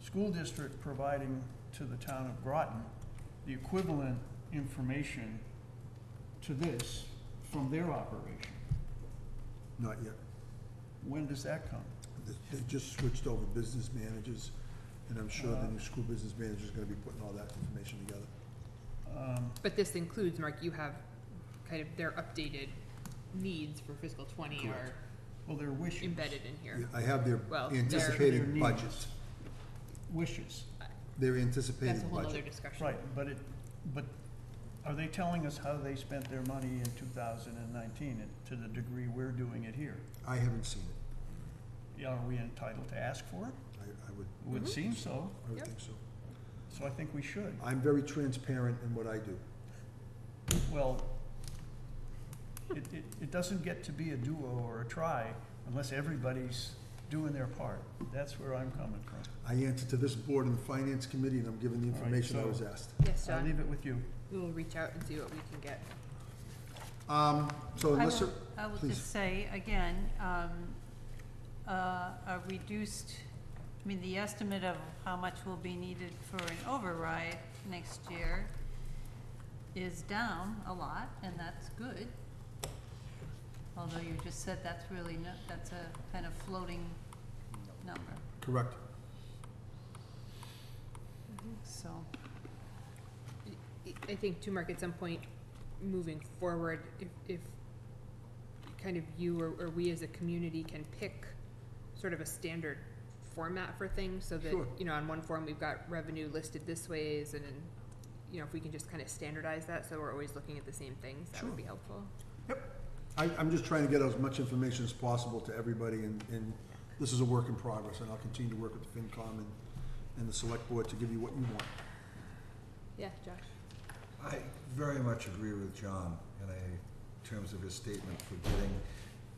school district providing to the town of Groton the equivalent information to this from their operation? Not yet. When does that come? They- They just switched over business managers, and I'm sure the Uh. new school business manager is gonna be putting all that information together. Um, but this includes, Mark, you have kind of their updated needs for fiscal twenty are Well, their wishes. embedded in here. I have their Well, they're- anticipated Their needs. budget, Wishes. their That's a anticipated whole other budget. discussion. Right, but it, but are they telling us how they spent their money in two thousand and nineteen, to the degree we're doing it here? I haven't seen it. Yeah, Are we entitled to ask for it? I, I would, It Would Mhm. seem so, I would Yep. think so. so I think we should. I'm very transparent in what I do. Well, it, it, it doesn't get to be a duo or a try unless everybody's doing their part. That's where I'm coming from. I answer to this board and the finance committee, and I'm giving the All right, information I so- was asked. Yes, I'll John, leave it with you. We will reach out and see what we can get. Um, so I unless, will, there- I will please. just say, again, um, uh, a reduced, I mean, the estimate of how much will be needed for an override next year is down a lot, and that's good. Although you just said that's really not, that's a kind of floating number, correct. so. I- think too, Mark, at some point, moving forward, if, if kind of you or, or we as a community can pick sort of a standard format for things, so that, Sure. you know, on one form, we've got revenue listed this ways, and then, you know, if we can just kind of standardize that, so we're always looking at the same things, that would Sure. be helpful. I, I'm just trying to get as much information as possible to everybody, and, and this is a work in progress, and I'll continue to work with the FinCom and, and the select board to give you what you want. Yeah, Josh? I very much agree with John in a, in terms of his statement for getting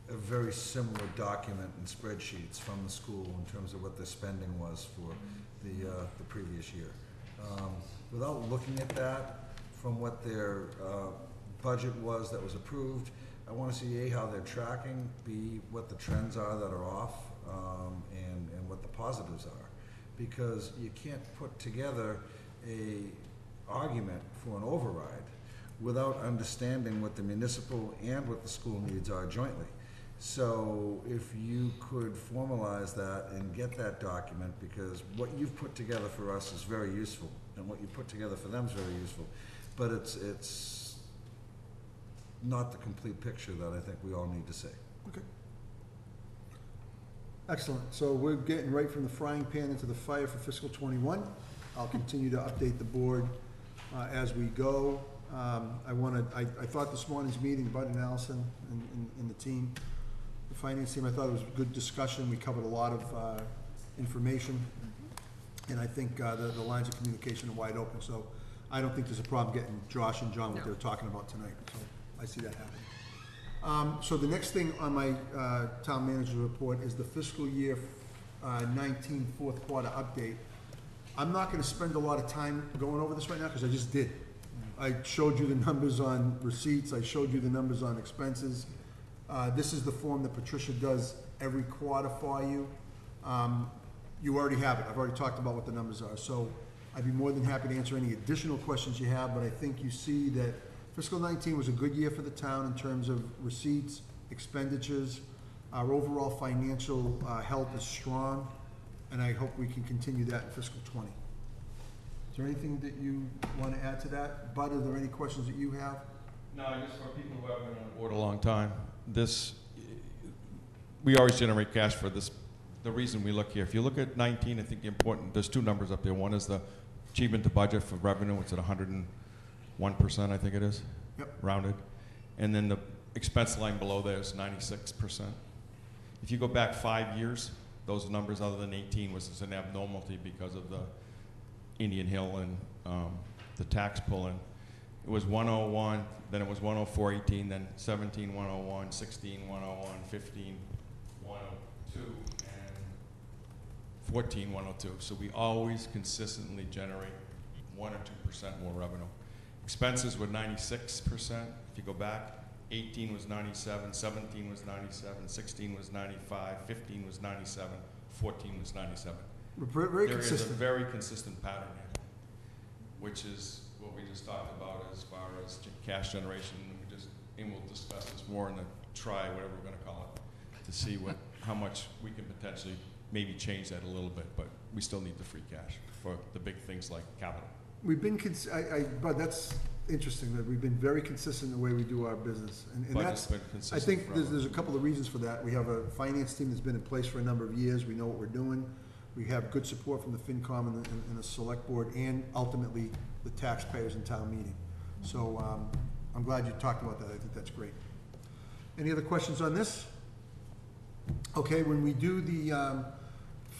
a very similar document and spreadsheets from the school in terms of what their spending was for the, uh, the previous year. Um, without looking at that, from what their, uh, budget was that was approved, I wanna see A, how they're tracking, B, what the trends are that are off, um, and, and what the positives are. Because you can't put together a argument for an override without understanding what the municipal and what the school needs are jointly. So if you could formalize that and get that document, because what you've put together for us is very useful, and what you put together for them is very useful, but it's, it's not the complete picture that I think we all need to see. Okay. Excellent, so we're getting right from the frying pan into the fire for fiscal twenty-one. I'll continue to update the board, uh, as we go. Um, I wanna, I, I thought this morning's meeting, Bud and Alison and, and, and the team, the finance team, I thought it was a good discussion, we covered a lot of, uh, information. And I think, uh, the, the lines of communication are wide open, so I don't think there's a problem getting Josh and John what they're talking about tonight, so I see that happening. Um, so the next thing on my, uh, town manager report is the fiscal year, uh, fourth quarter update. I'm not gonna spend a lot of time going over this right now, cause I just did. I showed you the numbers on receipts, I showed you the numbers on expenses. Uh, this is the form that Patricia does every quarter for you. Um, you already have it, I've already talked about what the numbers are, so I'd be more than happy to answer any additional questions you have, but I think you see that fiscal nineteen was a good year for the town in terms of receipts, expenditures. Our overall financial, uh, health is strong, and I hope we can continue that in fiscal twenty. Is there anything that you wanna add to that? Bud, are there any questions that you have? No, just for people who haven't been on board a long time, this, we always generate cash for this, the reason we look here. If you look at nineteen, I think the important, there's two numbers up there. One is the achievement to budget for revenue, it's at hundred and one percent, I think it is. Yep. Rounded. And then the expense line below there is ninety-six percent. If you go back five years, those numbers, other than eighteen, was just an abnormality because of the Indian Hill and, um, the tax pulling. it was one oh one, then it was one oh four eighteen, then 17, 101, 16, 101, 15, 102, and fourteen one oh two. So we always consistently generate one or two percent more revenue. Expenses were ninety-six percent, if you go back. Eighteen was 97, 17 was 97, 16 was ninety-five, fifteen was ninety-seven, fourteen was ninety-seven. We're ver- very There is a consistent. very consistent pattern here, which is what we just talked about as far as cash generation. And we just, and we'll discuss this more in the try, whatever we're gonna call it, to see what, how much we can potentially maybe change that a little bit, but we still need the free cash for the big things like capital. We've been, cons- I, I, but that's interesting, that we've been very consistent in the way we do our business. And, and Budget's that's, been I consistent think there's, forever. there's a couple of reasons for that. We have a finance team that's been in place for a number of years. We know what we're doing. We have good support from the FinCom and the, and the select board and ultimately the taxpayers in town meeting. So, um, I'm glad you talked about that. I think that's great. Any other questions on this? Okay, when we do the, um,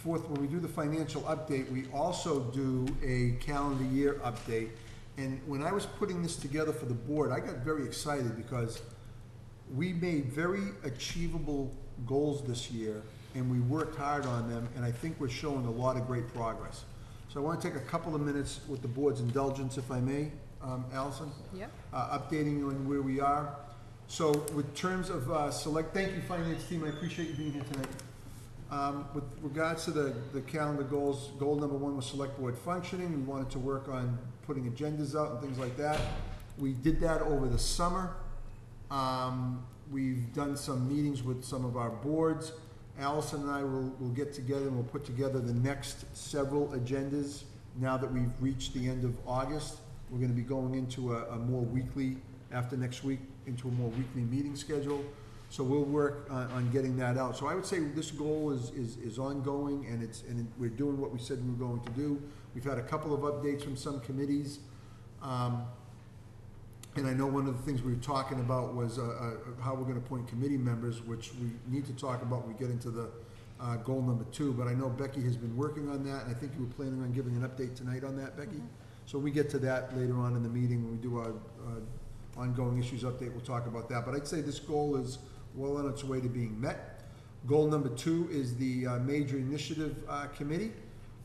fourth, when we do the financial update, we also do a calendar year update. And when I was putting this together for the board, I got very excited because we made very achievable goals this year, and we worked hard on them, and I think we're showing a lot of great progress. So I want to take a couple of minutes with the board's indulgence, if I may, um, Alison? Yep. uh, updating you on where we are. So with terms of, uh, select, thank you, finance team, I appreciate you being here tonight. Um, with regards to the, the calendar goals, goal number one was select board functioning, we wanted to work on putting agendas out and things like that. We did that over the summer. Um, we've done some meetings with some of our boards. Alison and I will, will get together and we'll put together the next several agendas now that we've reached the end of August. We're gonna be going into a, a more weekly, after next week, into a more weekly meeting schedule. So we'll work on, on getting that out. So I would say this goal is, is, is ongoing and it's, and we're doing what we said we were going to do. We've had a couple of updates from some committees. Um, and I know one of the things we were talking about was, uh, uh, how we're gonna appoint committee members, which we need to talk about when we get into the, uh, goal number two. But I know Becky has been working on that, and I think you were planning on giving an update tonight on that, Becky? So we get to that later on in the meeting, when we do our, uh, ongoing issues update, we'll talk about that. But I'd say this goal is well on its way to being met. Goal number two is the, uh, major initiative, uh, committee.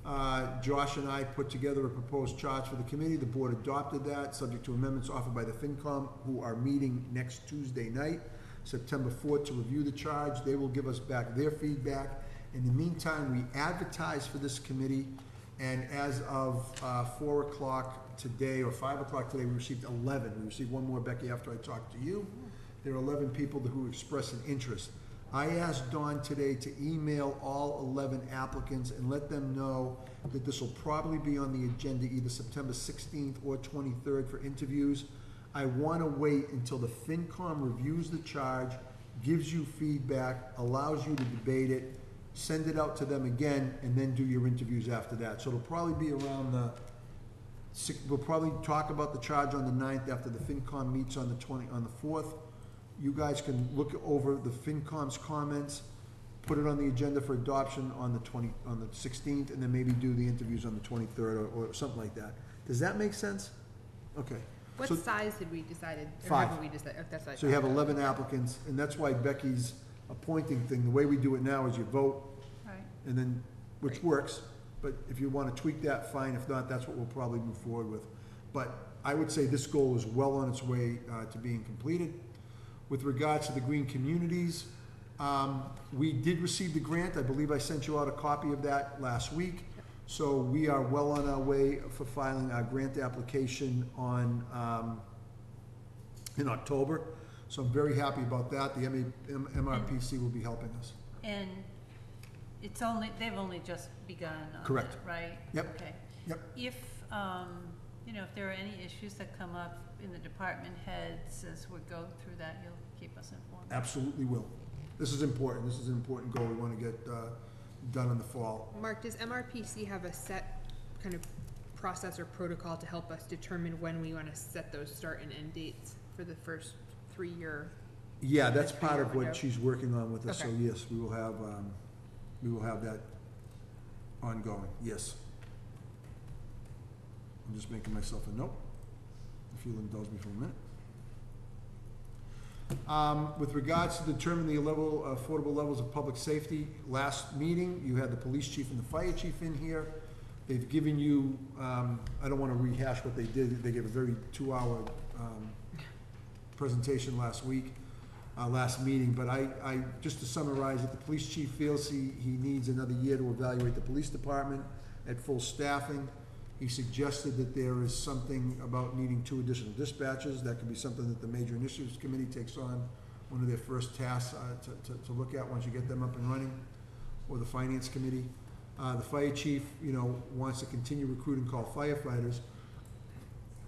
Uh, Josh and I put together a proposed charge for the committee. The board adopted that, subject to amendments offered by the FinCom, who are meeting next Tuesday night, September fourth, to review the charge. They will give us back their feedback. In the meantime, we advertise for this committee, and as of, uh, four o'clock today, or five o'clock today, we received eleven. We received one more, Becky, after I talked to you. There are eleven people who expressed an interest. I asked Dawn today to email all eleven applicants and let them know that this will probably be on the agenda either September sixteenth or twenty-third for interviews. I wanna wait until the FinCom reviews the charge, gives you feedback, allows you to debate it, send it out to them again, and then do your interviews after that. So it'll probably be around the, we'll probably talk about the charge on the 9th after the FinCom meets on the twenty, on the fourth. You guys can look over the FinCom's comments, put it on the agenda for adoption on the twenty, on the sixteenth, and then maybe do the interviews on the twenty-third or, or something like that. Does that make sense? Okay. What So- size did we decided, or Five. we decided, if that's what. So you have eleven applicants, and that's why Becky's appointing thing, the way we do it now is you vote, Right. and then, which works, but if you wanna tweak that, fine, if not, that's what we'll probably move forward with. But I would say this goal is well on its way, uh, to being completed. With regards to the green communities, um, we did receive the grant, I believe I sent you out a copy of that last week. So we are well on our way for filing our grant application on, um, in October. So I'm very happy about that, the MA, M- MRPC will be helping us. And it's only, they've only just begun on it, Correct. right? Yep. Okay. Yep. If, um, you know, if there are any issues that come up in the department heads as we go through that, you'll keep us informed. Absolutely will. This is important, this is an important goal we wanna get, uh, done in the fall. Mark, does MRPC have a set kind of process or protocol to help us determine when we wanna set those start and end dates for the first three-year? Yeah, that's That's part of what she's working on with us, so Okay. yes, we will have, um, we will have that ongoing, yes. I'm just making myself a note. You'll indulge me for a minute. Um, With regards to determining the level, affordable levels of public safety, last meeting, you had the police chief and the fire chief in here. They've given you, um, I don't wanna rehash what they did, they gave a very two-hour, um, presentation last week, uh, last meeting, but I, I, just to summarize it, the police chief feels he, he needs another year to evaluate the police department at full staffing. He suggested that there is something about needing two additional dispatches. that could be something that the Major Initiatives Committee takes on, one of their first tasks, uh, to, to, to look at once you get them up and running, or the Finance Committee. Uh, the fire chief, you know, wants to continue recruiting call firefighters.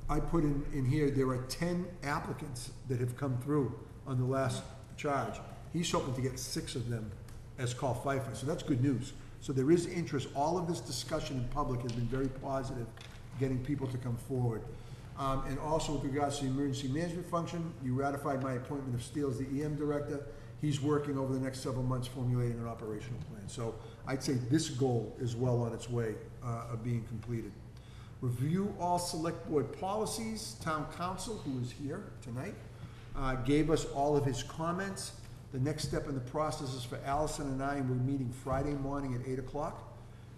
I put in, in here, there are ten applicants that have come through on the last charge. He's hoping to get six of them as call firefighters, so that's good news. So there is interest, all of this discussion in public has been very positive, getting people to come forward. Um, and also with regards to the emergency management function, you ratified my appointment of Steele as the EM director. He's working over the next several months formulating an operational plan. So I'd say this goal is well on its way, uh, of being completed. Review all select board policies. Town counsel, who is here tonight, uh, gave us all of his comments. The next step in the process is for Alison and I, and we're meeting Friday morning at eight o'clock,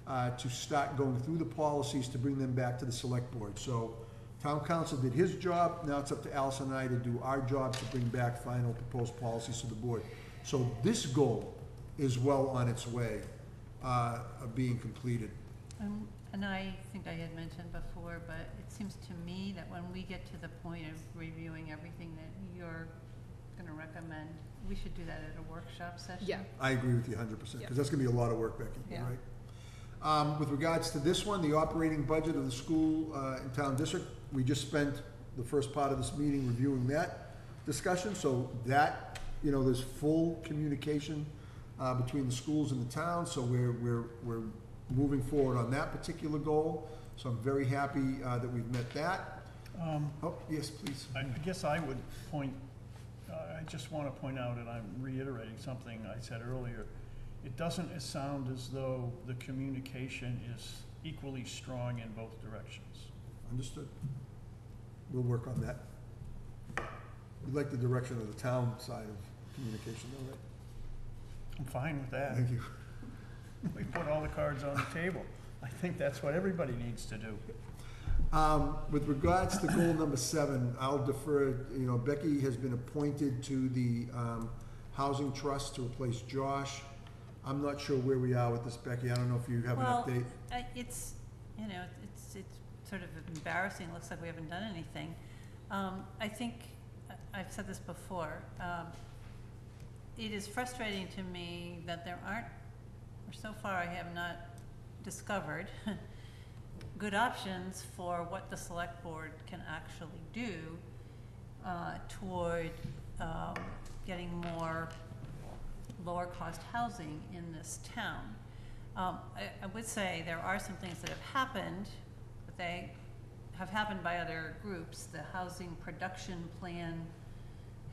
uh, to start going through the policies to bring them back to the select board. So, town counsel did his job, now it's up to Alison and I to do our job to bring back final proposed policies to the board. So this goal is well on its way, uh, of being completed. Um, And I think I had mentioned before, but it seems to me that when we get to the point of reviewing everything that you're gonna recommend, we should do that at a workshop session. Yeah. I agree with you hundred percent, because that's gonna be a lot of work, Becky, you're Yeah. right? Um, with regards to this one, the operating budget of the school, uh, and town district, we just spent the first part of this meeting reviewing that discussion, so that, you know, there's full communication, uh, between the schools and the town, so we're, we're, we're moving forward on that particular goal, so I'm very happy, uh, that we've met that. Um, Oh, yes, please. I I guess I would point, I just want to point out, and I'm reiterating something I said earlier, it doesn't sound as though the communication is equally strong in both directions. Understood. We'll work on that. We like the direction of the town side of communication, though, right? I'm fine with that. Thank you. We put all the cards on the table. I think that's what everybody needs to do. Um, with regards to goal number seven, I'll defer, you know, Becky has been appointed to the, um, Housing Trust to replace Josh. I'm not sure where we are with this, Becky. I don't know if you have an Well, update. I- It's, you know, it's, it's sort of embarrassing, it looks like we haven't done anything. Um, I think, I- I've said this before, um, it is frustrating to me that there aren't, or so far I have not discovered, good options for what the select board can actually do uh, toward um, getting more lower-cost housing in this town. Um, I, I would say there are some things that have happened, but they have happened by other groups. The housing production plan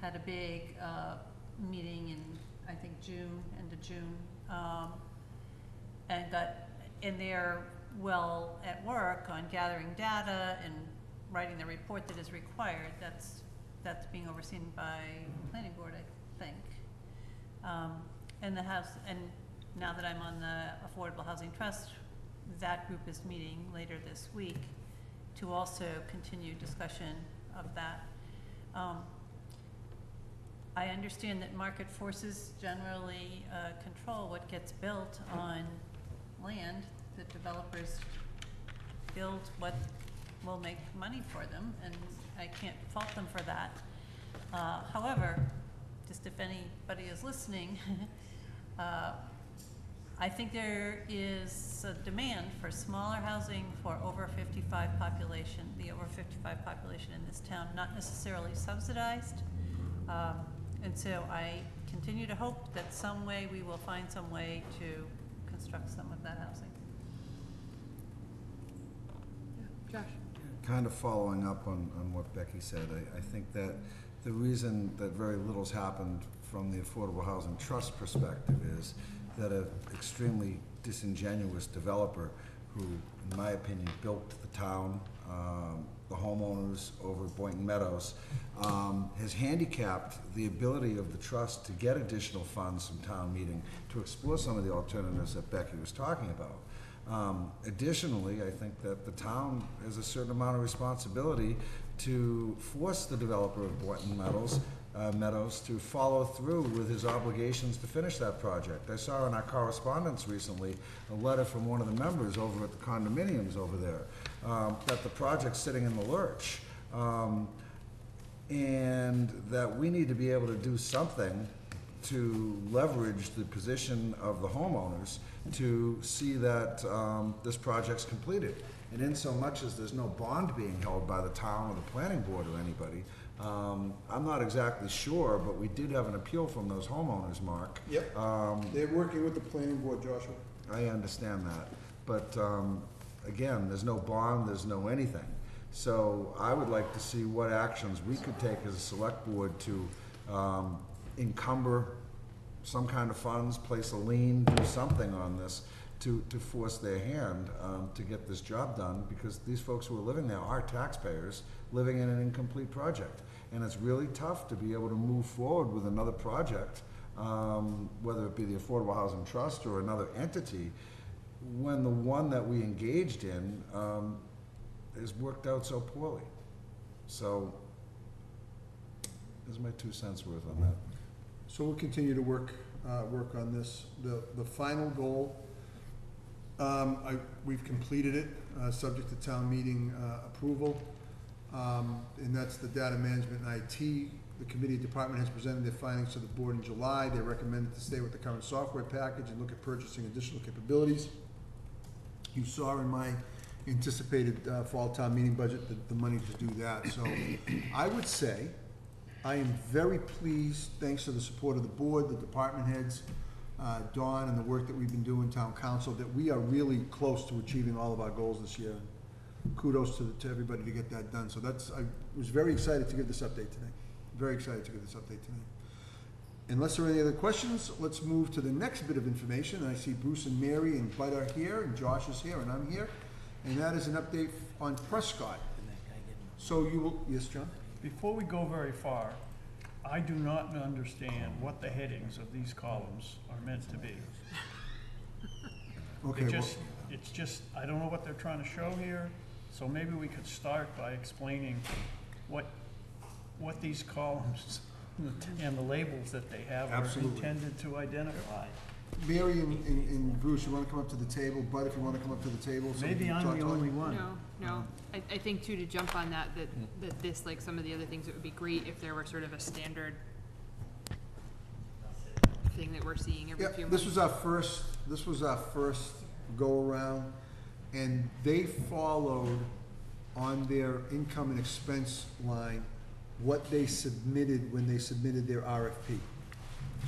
had a big, uh, meeting in, I think, June, end of June. Um, and got, and they're well at work on gathering data and writing the report that is required. That's, that's being overseen by the planning board, I think. Um, and the house, and now that I'm on the Affordable Housing Trust, that group is meeting later this week to also continue discussion of that. Um, I understand that market forces generally, uh, control what gets built on land. The developers build what will make money for them, and I can't fault them for that. Uh, however, just if anybody is listening, uh, I think there is a demand for smaller housing for over fifty-five population, the over fifty-five population in this town, not necessarily subsidized. Um, and so I continue to hope that some way we will find some way to construct some of that housing. Josh? Kind of following up on, on what Becky said, I, I think that the reason that very little's happened from the Affordable Housing Trust perspective is that an extremely disingenuous developer who, in my opinion, built the town, um, the homeowners over Boynton Meadows, um, has handicapped the ability of the trust to get additional funds from town meeting to explore some of the alternatives that Becky was talking about. Um, additionally, I think that the town has a certain amount of responsibility to force the developer of Boynton Meadows, uh, Meadows to follow through with his obligations to finish that project. I saw in our correspondence recently, a letter from one of the members over at the condominiums over there, um, that the project's sitting in the lurch. Um, and that we need to be able to do something to leverage the position of the homeowners to see that um, this project's completed. And in so much as there's no bond being held by the town or the planning board or anybody, um, I'm not exactly sure, but we did have an appeal from those homeowners, Mark. Yep. Um, They're working with the planning board, Joshua. I understand that, but, um, again, there's no bond, there's no anything. So I would like to see what actions we could take as a select board to, um, encumber some kind of funds, place a lien, do something on this to, to force their hand, um, to get this job done, because these folks who are living there are taxpayers living in an incomplete project. And it's really tough to be able to move forward with another project, um, whether it be the Affordable Housing Trust or another entity, when the one that we engaged in, um, has worked out so poorly. So, there's my two cents worth on that. So we'll continue to work, uh, work on this. The, the final goal, um, I, we've completed it, uh, subject to town meeting, uh, approval. Um, and that's the data management and IT. The committee department has presented their findings to the board in July. They recommended to stay with the current software package and look at purchasing additional capabilities. You saw in my anticipated, uh, fall town meeting budget, the, the money to do that. So I would say, I am very pleased, thanks to the support of the board, the department heads, uh, Dawn, and the work that we've been doing, town counsel, that we are really close to achieving all of our goals this year. Kudos to, to everybody to get that done. So that's, I was very excited to give this update today. Very excited to give this update today. Unless there are any other questions, let's move to the next bit of information. And I see Bruce and Mary and Bud are here, and Josh is here, and I'm here. And that is an update on Prescott. So you will, yes, John? Before we go very far, I do not understand what the headings of these columns are meant to be. Okay, It well, just, it's just, I don't know what they're trying to show here, so maybe we could start by explaining what, what these columns and the labels that they have are Absolutely. intended to identify. Mary and, and- and Bruce, you wanna come up to the table? Bud, if you wanna come up to the table? so we Maybe can I'm talk the to only one. No, no. Uh-huh. I, I think too, to jump on that, that, that this, like some of the other things, it would be great if there were sort of a standard thing that we're seeing every Yeah, few months. this was our first, this was our first go-around, and they followed on their income and expense line what they submitted when they submitted their RFP.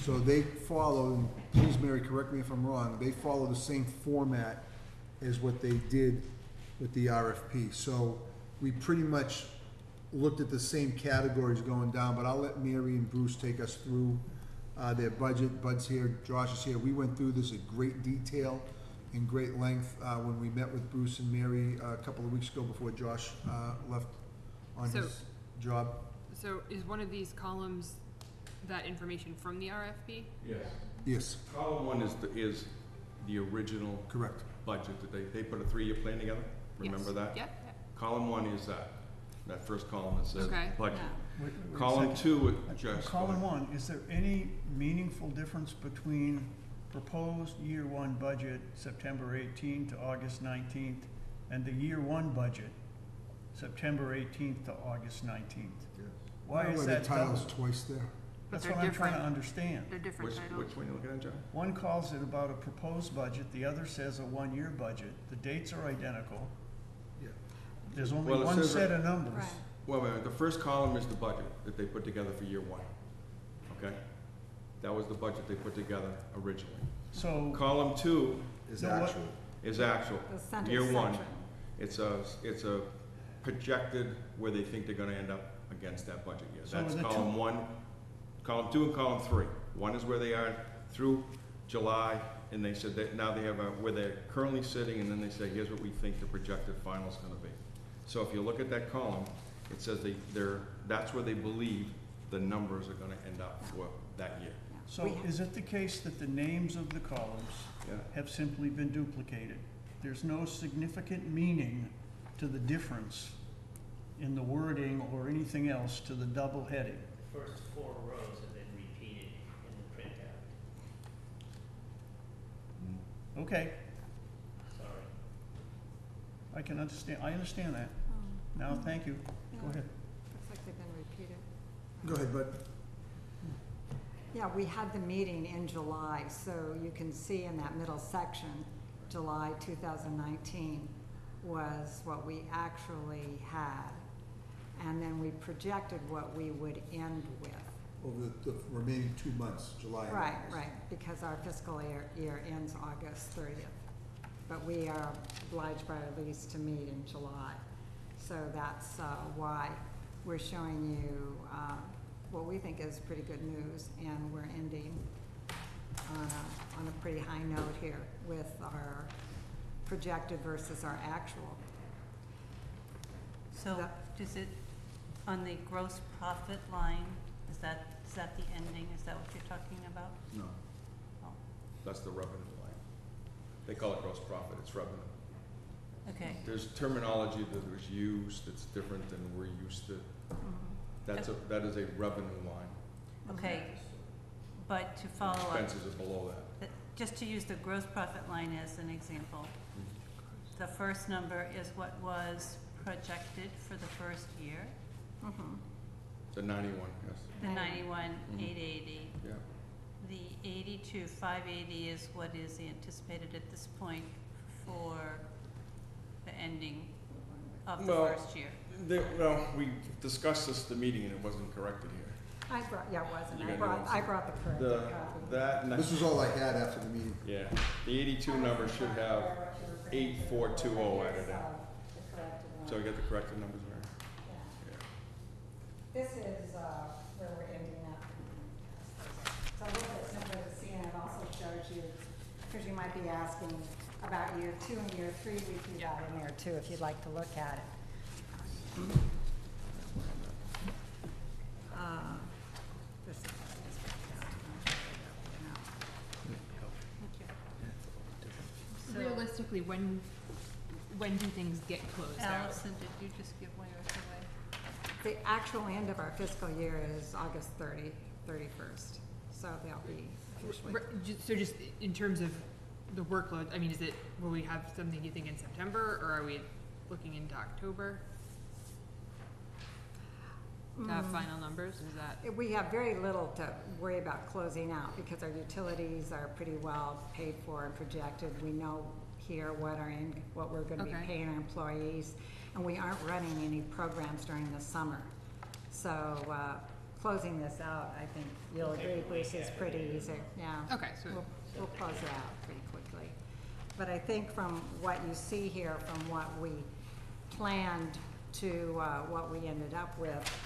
So they follow, and please, Mary, correct me if I'm wrong, they follow the same format as what they did with the RFP. So we pretty much looked at the same categories going down, but I'll let Mary and Bruce take us through uh, their budget. Bud's here, Josh is here. We went through this in great detail, in great length, uh, when we met with Bruce and Mary uh, a couple of weeks ago before Josh uh, left on So- his job. So is one of these columns that information from the RFP? Yes. Yes, Column one is, the is the original correct. budget that they, they put a three-year plan together, remember Yes. that? Yep, yep. Column one is that, that first column that says Okay. budget. Wait- wait a Column second. two, Uh, just. Column one, is there any meaningful difference between proposed year one budget, September 18 to August nineteenth, and the year one budget, September eighteenth to August nineteenth? Why is that the title's double? twice there? But That's they're what I'm trying to different. understand. They're different Which, titles. which one you looking at, John? One calls it about a proposed budget, the other says a one-year budget. The dates are identical. Yeah. There's only Well, it one says set of numbers. Right. Well, wait a the first column is the budget that they put together for year one, okay? That was the budget they put together originally. So, Column two Is No, what- actual. is actual, The center year one. section. It's a, it's a projected where they think they're gonna end up against that budget year. So That's the two- column one, column two and column three. One is where they are through July, and they said that now they have a, where they're currently sitting, and then they say, here's what we think the projected final is gonna be. So if you look at that column, it says they, they're, that's where they believe the numbers are gonna end up for that year. So is it the case that the names of the columns Yeah. have simply been duplicated? There's no significant meaning to the difference in the wording or anything else to the double heading? First four rows have been repeated in the printout, Okay, sorry. I can understand, I understand that. Oh. Now, thank you. Go ahead. Looks like they've been repeated. Go ahead, Bud. Yeah, we had the meeting in July, so you can see in that middle section, July 2019 was what we actually had. And then we projected what we would end with. Over the, the remaining two months, July and Right, August. right, because our fiscal year, year ends August 30th. But we are obliged by our lease to meet in July. So that's uh, why we're showing you uh, what we think is pretty good news, and we're ending on a, on a pretty high note here with our projected versus our actual. So That- does it, on the gross profit line, is that, is that the ending? Is that what you're talking about? No. Oh. That's the revenue line. They call it gross profit, it's revenue. Okay, There's terminology that was used that's different than we're used to. That's a, that is a revenue line. okay. But to follow up, Expenses are below that. th- just to use the gross profit line as an example, the first number is what was projected for the first year, Mhm. The ninety-one, yes, the Ninety. ninety-one, Mhm. eight eighty. yeah. The eighty-two, five eighty is what is anticipated at this point for the ending of the Well, first year. They, well, we discussed this at the meeting and it wasn't corrected here. I brought, yeah, it wasn't, You I got brought, yours? I brought the corrected The, copy. that, This was all I had after the meeting. yeah, the eighty-two number should have eight four two oh added in. So we got the corrected numbers there. Yeah. This is uh, where we're ending up. So a little bit simpler to see, and it also shows you, because you might be asking about year two and year three, we do that in there too, if you'd like to look at it. Uh, This is. this is- So- Realistically, when, when do things get closed out? Alison, did you just give yours away? The actual end of our fiscal year is August 30, 31st, so they'll be officially. Ju- So just in terms of the workload, I mean, is it, will we have something you think in September, or are we looking into October? To have Mm. final numbers, is that? We have very little to worry about closing out because our utilities are pretty well paid for and projected. We know here what our, in- what we're gonna be Okay. paying our employees, and we aren't running any programs during the summer. So, uh, closing this out, I think you'll agree, Bruce, is pretty easy, yeah. Okay, so, We'll, we'll close it out pretty quickly. But I think from what you see here, from what we planned to uh, what we ended up with,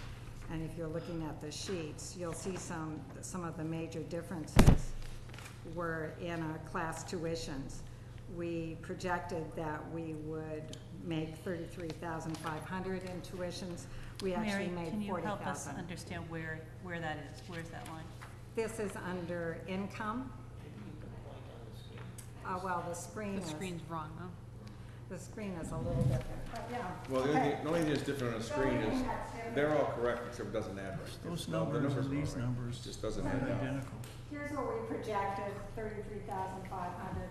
and if you're looking at the sheets, you'll see some, some of the major differences were in our class tuitions. We projected that we would make thirty-three thousand five hundred in tuitions. We actually Mary, made can you forty help us thousand. understand where, where that is? Where's that line? This is under income. Uh, well, the screen the is, screen's wrong, huh? the screen is a little different, but yeah. Well, the only, Okay. thing- the only thing that's different on the screen is, they're all correct except it doesn't add right. Those No, the numbers are and these all right. numbers It just doesn't add up. identical. Here's what we projected, thirty-three thousand five hundred.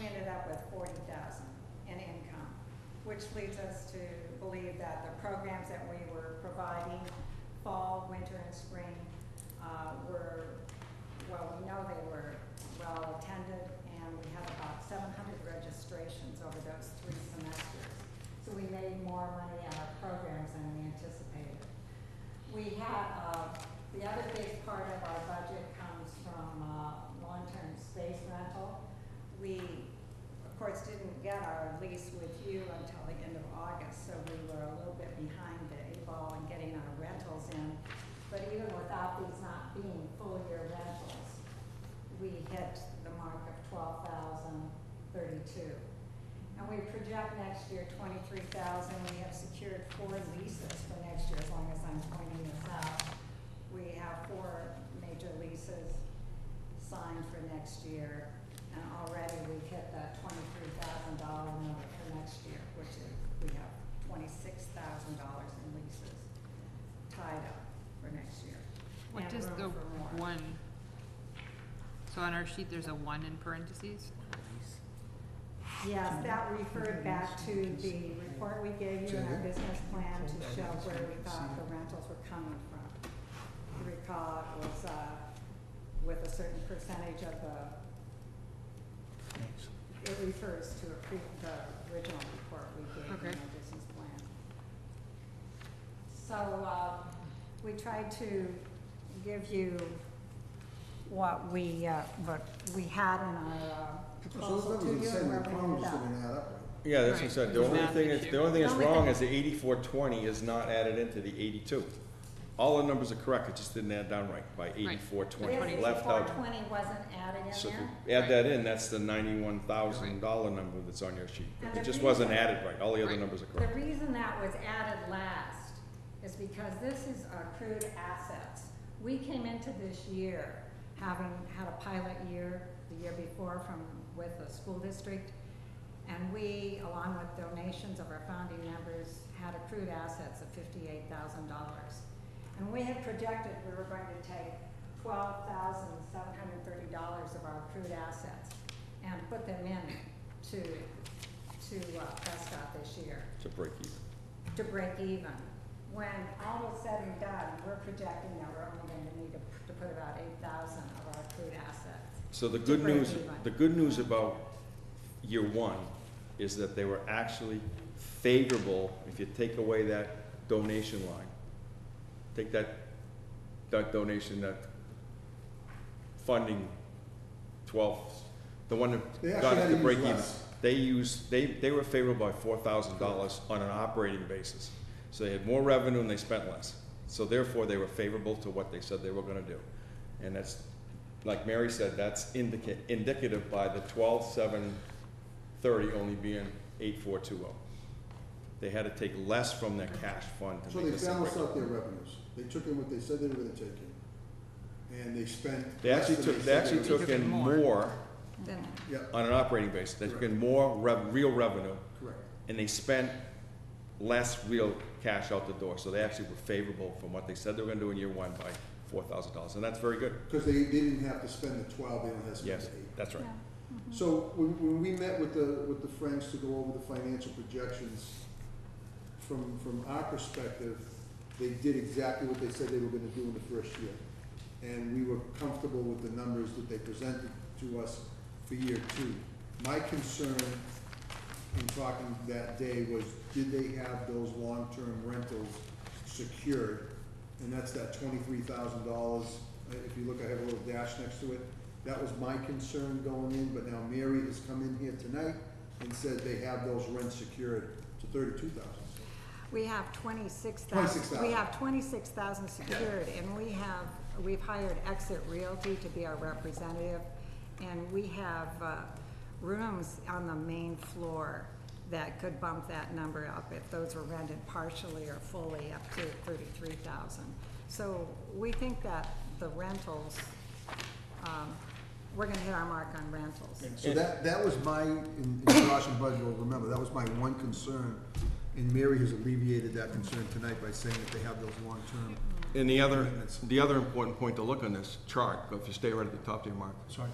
We ended up with forty thousand in income, which leads us to believe that the programs that we were providing, fall, winter, and spring, uh, were, well, we know they were well attended, and we had about seven hundred registrations over those three semesters. So we made more money on our programs than we anticipated. We had, uh, the other big part of our budget comes from, uh, long-term space rental. We, of course, didn't get our lease with you until August, so we were a little bit behind the eight ball in getting our rentals in. But even without these not being full-year rentals, we hit the mark of twelve thousand thirty-two. And we we project next year twenty-three thousand, we have secured four leases for next year, as long as I'm pointing this out. We have four major leases signed for next year, and already we've hit that twenty-three thousand dollar number for next year, which is, we have twenty-six thousand dollars in leases tied up for next year. What and does the for more. one? So on our sheet, there's a one in parentheses? Yes, that referred back to the report we gave you in our business plan to show where we thought the rentals were coming from. You recall it was, uh, with a certain percentage of the, it refers to a pre, the original report we gave Okay. in our business plan. So, uh, we tried to give you what we, uh, what we had in our, uh, So proposal those to numbers you are the and same, where the we columns ended up. didn't add up right. Yeah, that's what I said, the It's only thing is, the only thing that's only wrong thing- is the eighty-four twenty is not added into the eighty-two. All the numbers are correct, it just didn't add down right by eighty-four twenty, This left four out. twenty wasn't added in So if there? you add that in, that's the ninety-one thousand dollar number that's on your sheet. And It the just wasn't reason- added right, all the other Right. numbers are correct. The reason that was added last is because this is accrued assets. We came into this year having had a pilot year the year before from, with the school district. And we, along with donations of our founding members, had accrued assets of fifty-eight thousand dollars. And we had projected we were going to take twelve thousand seven hundred thirty dollars of our accrued assets and put them in to, to uh, Prescott this year To break even. to break even. When all was said and done, we're projecting that we're only going to need to, to put about eight thousand of our accrued assets. So the good news, even. the good news about year one is that they were actually favorable, if you take away that donation line. Take that, that donation, that funding twelve, the one They that actually got us had to to break even. less. They used, they, they were favorable by four thousand dollars on an operating basis. So they had more revenue and they spent less. So therefore, they were favorable to what they said they were gonna do. And that's, like Mary said, that's indica- indicative by the twelve, seven, thirty only being eight, four, two, oh. They had to take less from their cash fund to So make they this a balanced break. out their revenues. They took in what they said they were gonna take in. And they spent They less actually than took, they said actually were took gonna in in more. more Then, Yeah, on an operating basis. They took in more rev, real revenue, correct. and they spent less real cash out the door. So they actually were favorable from what they said they were gonna do in year one by four thousand dollars, and that's very good. Because they, they didn't have to spend the twelve, they only had to spend Yes, the eight. that's right. Mm-hmm. So when, when we met with the, with the Friends to go over the financial projections, from, from our perspective, they did exactly what they said they were gonna do in the first year. And we were comfortable with the numbers that they presented to us for year two. My concern in talking that day was, did they have those long-term rentals secured? And that's that twenty-three thousand dollars, if you look, I have a little dash next to it. That was my concern going in, but now Mary has come in here tonight and said they have those rents secured to thirty-two thousand. we have twenty-six thousand. 26,000. We have twenty-six thousand secured, and we have, we've hired Exit Realty to be our representative. And we have, uh, rooms on the main floor that could bump that number up if those were rented partially or fully up to thirty-three thousand. So we think that the rentals, um, we're gonna hit our mark on rentals. So that, that was my, and and Josh and Bud will remember, that was my one concern. And Mary has alleviated that concern tonight by saying that they have those long-term. And the other, the other important point to look on this chart, if you stay right at the top there, Mark, Sorry.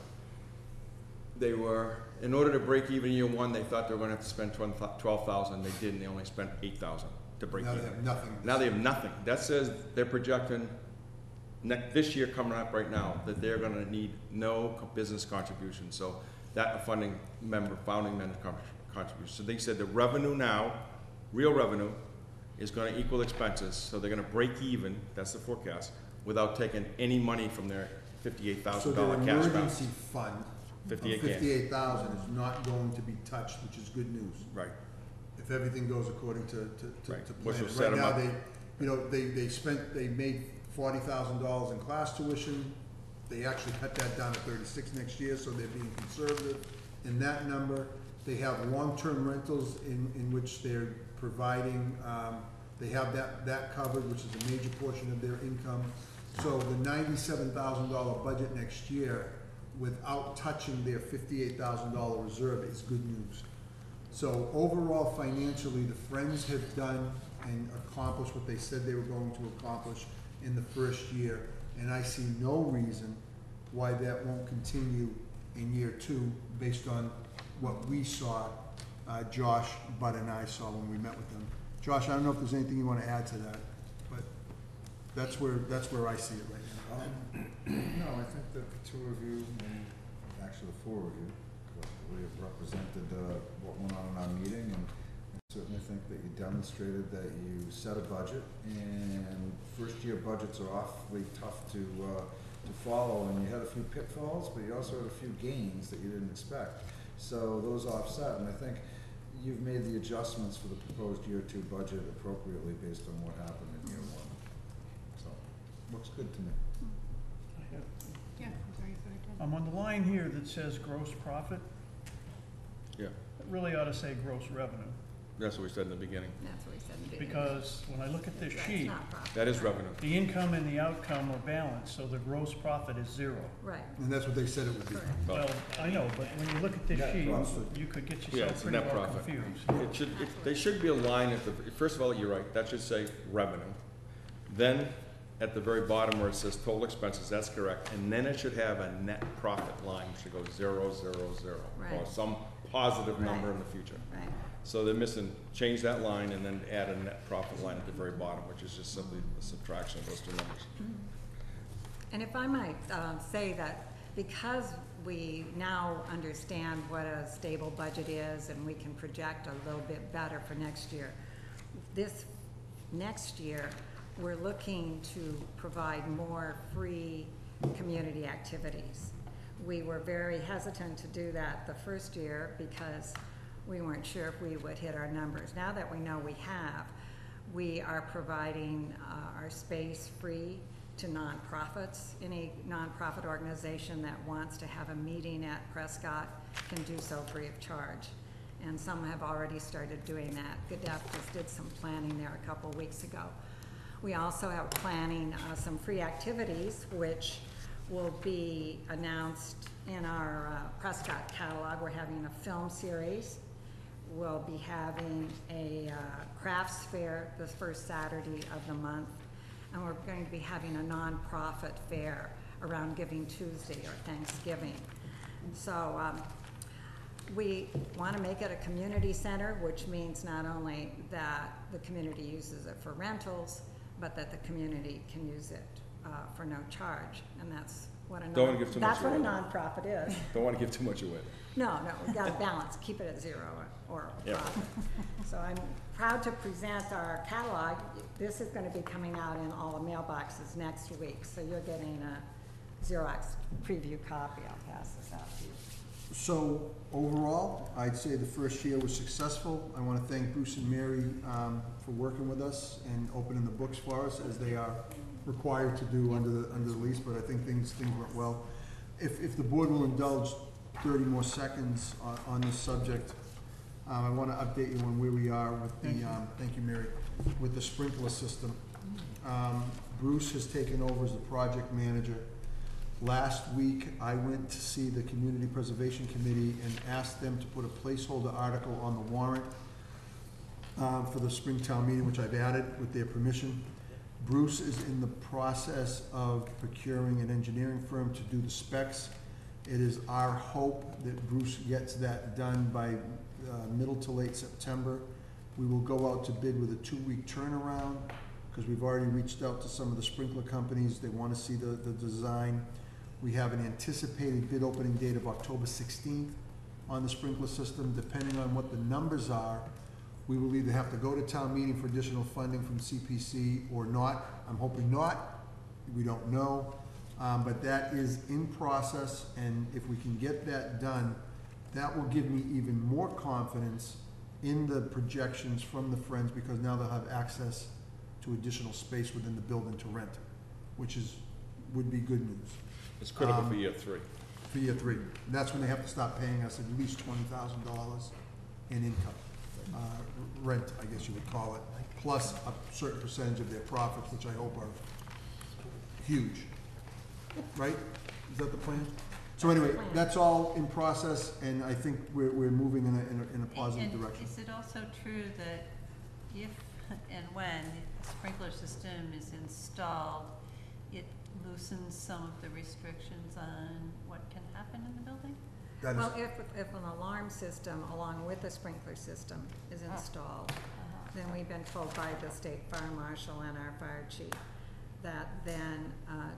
They were, in order to break even year one, they thought they were gonna have to spend twelve thousand, they didn't, they only spent eight thousand to break Now even. they have nothing. Now they have nothing. That says they're projecting next, this year coming up right now, that they're gonna need no co- business contribution. So that funding member, founding member con- contribution. So they said the revenue now, real revenue, is gonna equal expenses. So they're gonna break even, that's the forecast, without taking any money from their fifty-eight So thousand their dollar cash balance. emergency fund of 58 K. fifty-eight thousand is not going to be touched, which is good news. Right. If everything goes according to, to, to Right. to Which plan. will set Right 'em now, up. they, you know, they, they spent, they made forty thousand dollars in class tuition. They actually cut that down to thirty-six next year, so they're being conservative. in that number. They have long-term rentals in, in which they're providing, um, they have that, that covered, which is a major portion of their income. So the ninety-seven thousand dollar budget next year, without touching their fifty-eight thousand dollar reserve, is good news. So overall, financially, the Friends have done and accomplished what they said they were going to accomplish in the first year. And I see no reason why that won't continue in year two, based on what we saw, uh, Josh, Bud, and I saw when we met with them. Josh, I don't know if there's anything you wanna add to that, but that's where, that's where I see it right now. No, I think that two of you, and actually the four of you, collectively have represented uh, what went on in our meeting, and I certainly think that you demonstrated that you set a budget, and first-year budgets are awfully tough to, uh, to follow, and you had a few pitfalls, but you also had a few gains that you didn't expect. So those offset, and I think you've made the adjustments for the proposed year two budget appropriately based on what happened in year one. So, looks good to me. Yeah, I'm sorry, sorry, Ted. Um, on the line here that says gross profit, Yeah, it really ought to say gross revenue. that's what we said in the beginning. That's what we said in the beginning. Because when I look at this That's sheet, not profit. That is revenue. the income and the outcome are balanced, so the gross profit is zero. Right, And that's what they said it would be. correct. Well, I know, but when you look at this Net sheet, you could get Yeah, yourself it's a pretty net well profit. confused. It should, it, they should be aligned at the, first of all, you're right, that should say revenue. Then, at the very bottom where it says total expenses, that's correct, and then it should have a net profit line, which should go zero, zero, zero. Or some positive number in the future. Right. So they're missing, change that line and then add a net profit line at the very bottom, which is just simply a subtraction of those two numbers. And if I might um, say that because we now understand what a stable budget is and we can project a little bit better for next year, this next year, we're looking to provide more free community activities. We were very hesitant to do that the first year because we weren't sure if we would hit our numbers. Now that we know we have, we are providing uh, our space free to nonprofits. Any nonprofit organization that wants to have a meeting at Prescott can do so free of charge. And some have already started doing that. GADEF just did some planning there a couple weeks ago. We also have planning uh, some free activities, which will be announced in our uh, Prescott catalog. We're having a film series. We'll be having a uh, crafts fair the first Saturday of the month. And we're going to be having a nonprofit fair around Giving Tuesday or Thanksgiving. So um, we want to make it a community center, which means not only that the community uses it for rentals, but that the community can use it uh, for no charge. And that's what a Don't wanna non- give too much that's what a away. nonprofit is. Don't wanna give too much away. No, no, we've got to balance, keep it at zero or Yeah. profit. So I'm proud to present our catalog. This is going to be coming out in all the mailboxes next week, so you're getting a Xerox preview copy. I'll pass this out to you. So overall, I'd say the first year was successful. I want to thank Bruce and Mary um, for working with us and opening the books for us as they are required to do under the, under the lease, but I think things, things went well. If, if the board will indulge thirty more seconds on, on this subject, um, I want to update you on where we are with the, you. um, thank you, Mary, with the sprinkler system. Um, Bruce has taken over as the project manager. Last week, I went to see the Community Preservation Committee and asked them to put a placeholder article on the warrant um, for the Springtown meeting, which I've added with their permission. Bruce is in the process of procuring an engineering firm to do the specs. It is our hope that Bruce gets that done by uh, middle to late September. We will go out to bid with a two-week turnaround, because we've already reached out to some of the sprinkler companies. They want to see the, the design. We have an anticipated bid opening date of October sixteenth on the sprinkler system. Depending on what the numbers are, we will either have to go to town meeting for additional funding from CPC or not. I'm hoping not. We don't know. Um, but that is in process, and if we can get that done, that will give me even more confidence in the projections from the Friends, because now they'll have access to additional space within the building to rent, which is, would be good news. It's critical for Um, year three. for year three. And that's when they have to stop paying us at least twenty thousand dollars in income. Uh, rent, I guess you would call it, plus a certain percentage of their profits, which I hope are huge. Right? Is that the plan? So anyway, that's all in process, and I think we're, we're moving in a, in a, in a positive And direction. is it also true that if and when the sprinkler system is installed, it loosens some of the restrictions on what can happen in the building? That is, Well, if, if an alarm system along with a sprinkler system is Ah. installed, then we've been told by the state fire marshal and our fire chief that then, uh,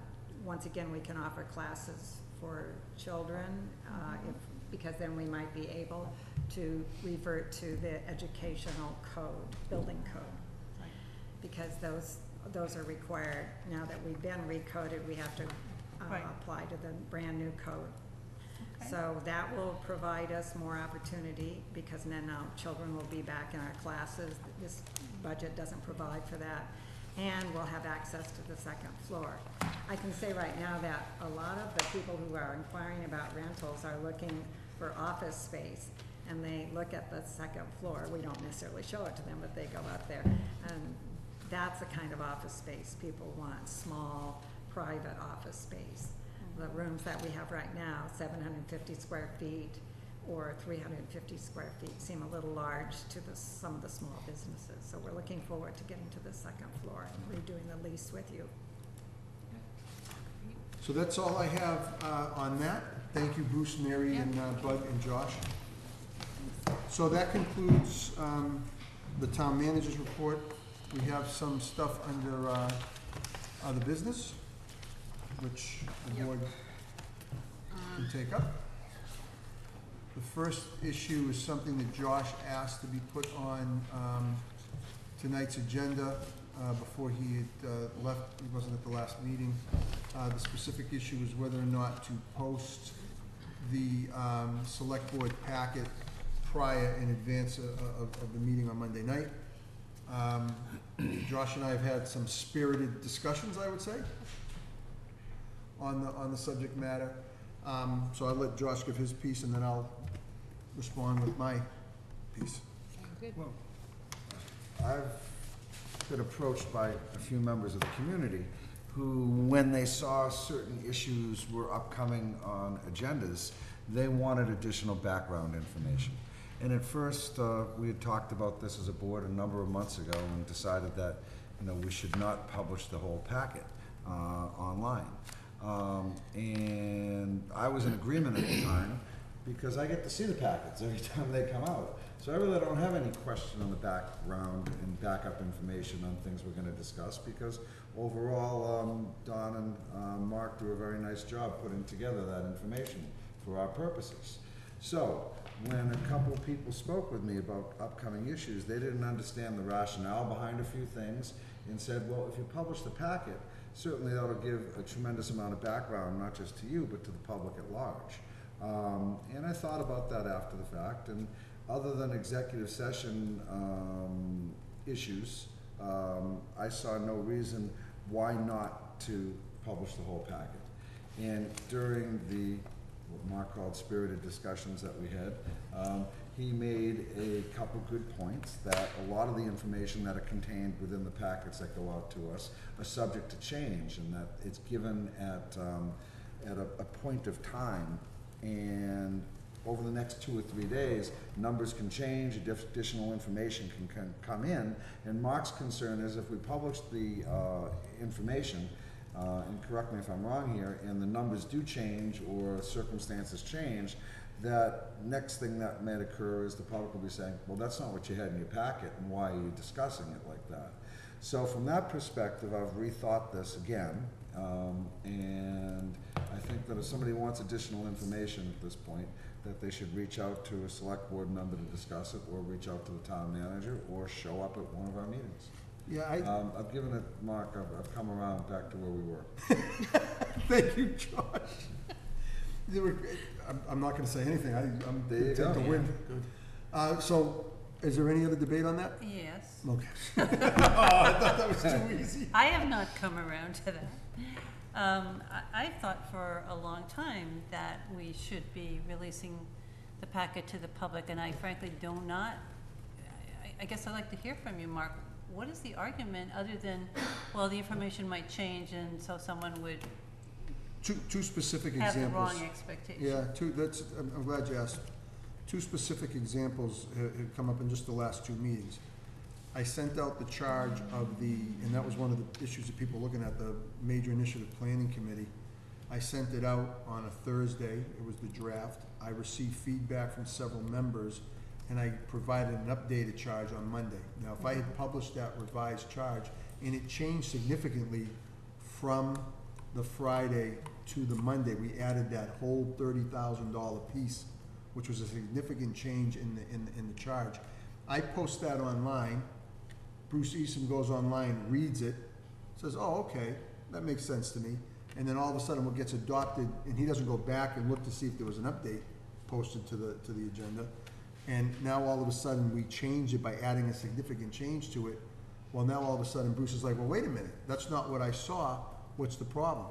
once again, we can offer classes for children, uh, if, because then we might be able to revert to the educational code, building code. Because those, those are required, now that we've been recoded, we have to, uh, Right. apply to the brand-new code. So that will provide us more opportunity, because then now children will be back in our classes. This budget doesn't provide for that. And we'll have access to the second floor. I can say right now that a lot of the people who are inquiring about rentals are looking for office space, and they look at the second floor. We don't necessarily show it to them, but they go up there. And that's the kind of office space people want, small, private office space. The rooms that we have right now, seven hundred and fifty square feet or three hundred and fifty square feet, seem a little large to the, some of the small businesses. So we're looking forward to getting to the second floor and redoing the lease with you. so that's all I have, uh, on that. Thank you, Bruce, Mary, and, uh, Bud, and Josh. So that concludes, um, the town manager's report. We have some stuff under, uh, other business, which the Yep. board can take up. The first issue is something that Josh asked to be put on, um, tonight's agenda, uh, before he had, uh, left, he wasn't at the last meeting. Uh, the specific issue is whether or not to post the, um, select board packet prior in advance of, of, of the meeting on Monday night. Um, Josh and I have had some spirited discussions, I would say, on the, on the subject matter. Um, so I'll let Josh give his piece and then I'll respond with my piece. Well, I've been approached by a few members of the community who, when they saw certain issues were upcoming on agendas, they wanted additional background information. And at first, uh, we had talked about this as a board a number of months ago and decided that, you know, we should not publish the whole packet uh, online. Um, And I was in agreement at the time, because I get to see the packets every time they come out. So I really don't have any question on the background and backup information on things we're gonna discuss, because overall, um, Dawn and, um, Mark do a very nice job putting together that information for our purposes. So, when a couple of people spoke with me about upcoming issues, they didn't understand the rationale behind a few things, and said, well, if you publish the packet, certainly that'll give a tremendous amount of background, not just to you, but to the public at large. Um, and I thought about that after the fact, and other than executive session, um, issues, um, I saw no reason why not to publish the whole packet. And during the, what Mark called spirited discussions that we had, um, he made a couple good points, that a lot of the information that are contained within the packets that go out to us are subject to change, and that it's given at, um, at a, a point of time, and over the next two or three days, numbers can change, addi- additional information can, can come in, and Mark's concern is if we publish the, uh, information, uh, and correct me if I'm wrong here, and the numbers do change or circumstances change, that next thing that might occur is the public will be saying, well, that's not what you had in your packet, and why are you discussing it like that? So from that perspective, I've rethought this again, um, and I think that if somebody wants additional information at this point, that they should reach out to a select board member to discuss it, or reach out to the town manager, or show up at one of our meetings. Yeah, I, Um, I've given it, Mark, I've, I've come around back to where we were. thank you, Josh. There were, I'm, I'm not gonna say anything, I, I'm There you content to go. win. Uh, so, is there any other debate on that? Yes. Okay. Oh, I thought that was too easy. I have not come around to that. Um, I, I thought for a long time that we should be releasing the packet to the public, and I frankly do not, I, I guess I'd like to hear from you, Mark. What is the argument, other than, well, the information might change, and so someone would Two, two specific have the examples. wrong expectation? Yeah, two, that's, I'm, I'm glad you asked. Two specific examples have, have come up in just the last two meetings. I sent out the charge of the, and that was one of the issues that people were looking at, the Major Initiative Planning Committee. I sent it out on a Thursday, it was the draft. I received feedback from several members, and I provided an updated charge on Monday. Now, if I had published that revised charge, and it changed significantly from the Friday to the Monday, we added that whole thirty thousand dollar piece, which was a significant change in the, in, in the charge. I post that online, Bruce Easton goes online, reads it, says, oh, okay, that makes sense to me. And then all of a sudden, what gets adopted, and he doesn't go back and look to see if there was an update posted to the, to the agenda. And now all of a sudden, we change it by adding a significant change to it. Well, now all of a sudden, Bruce is like, well, wait a minute, that's not what I saw, what's the problem?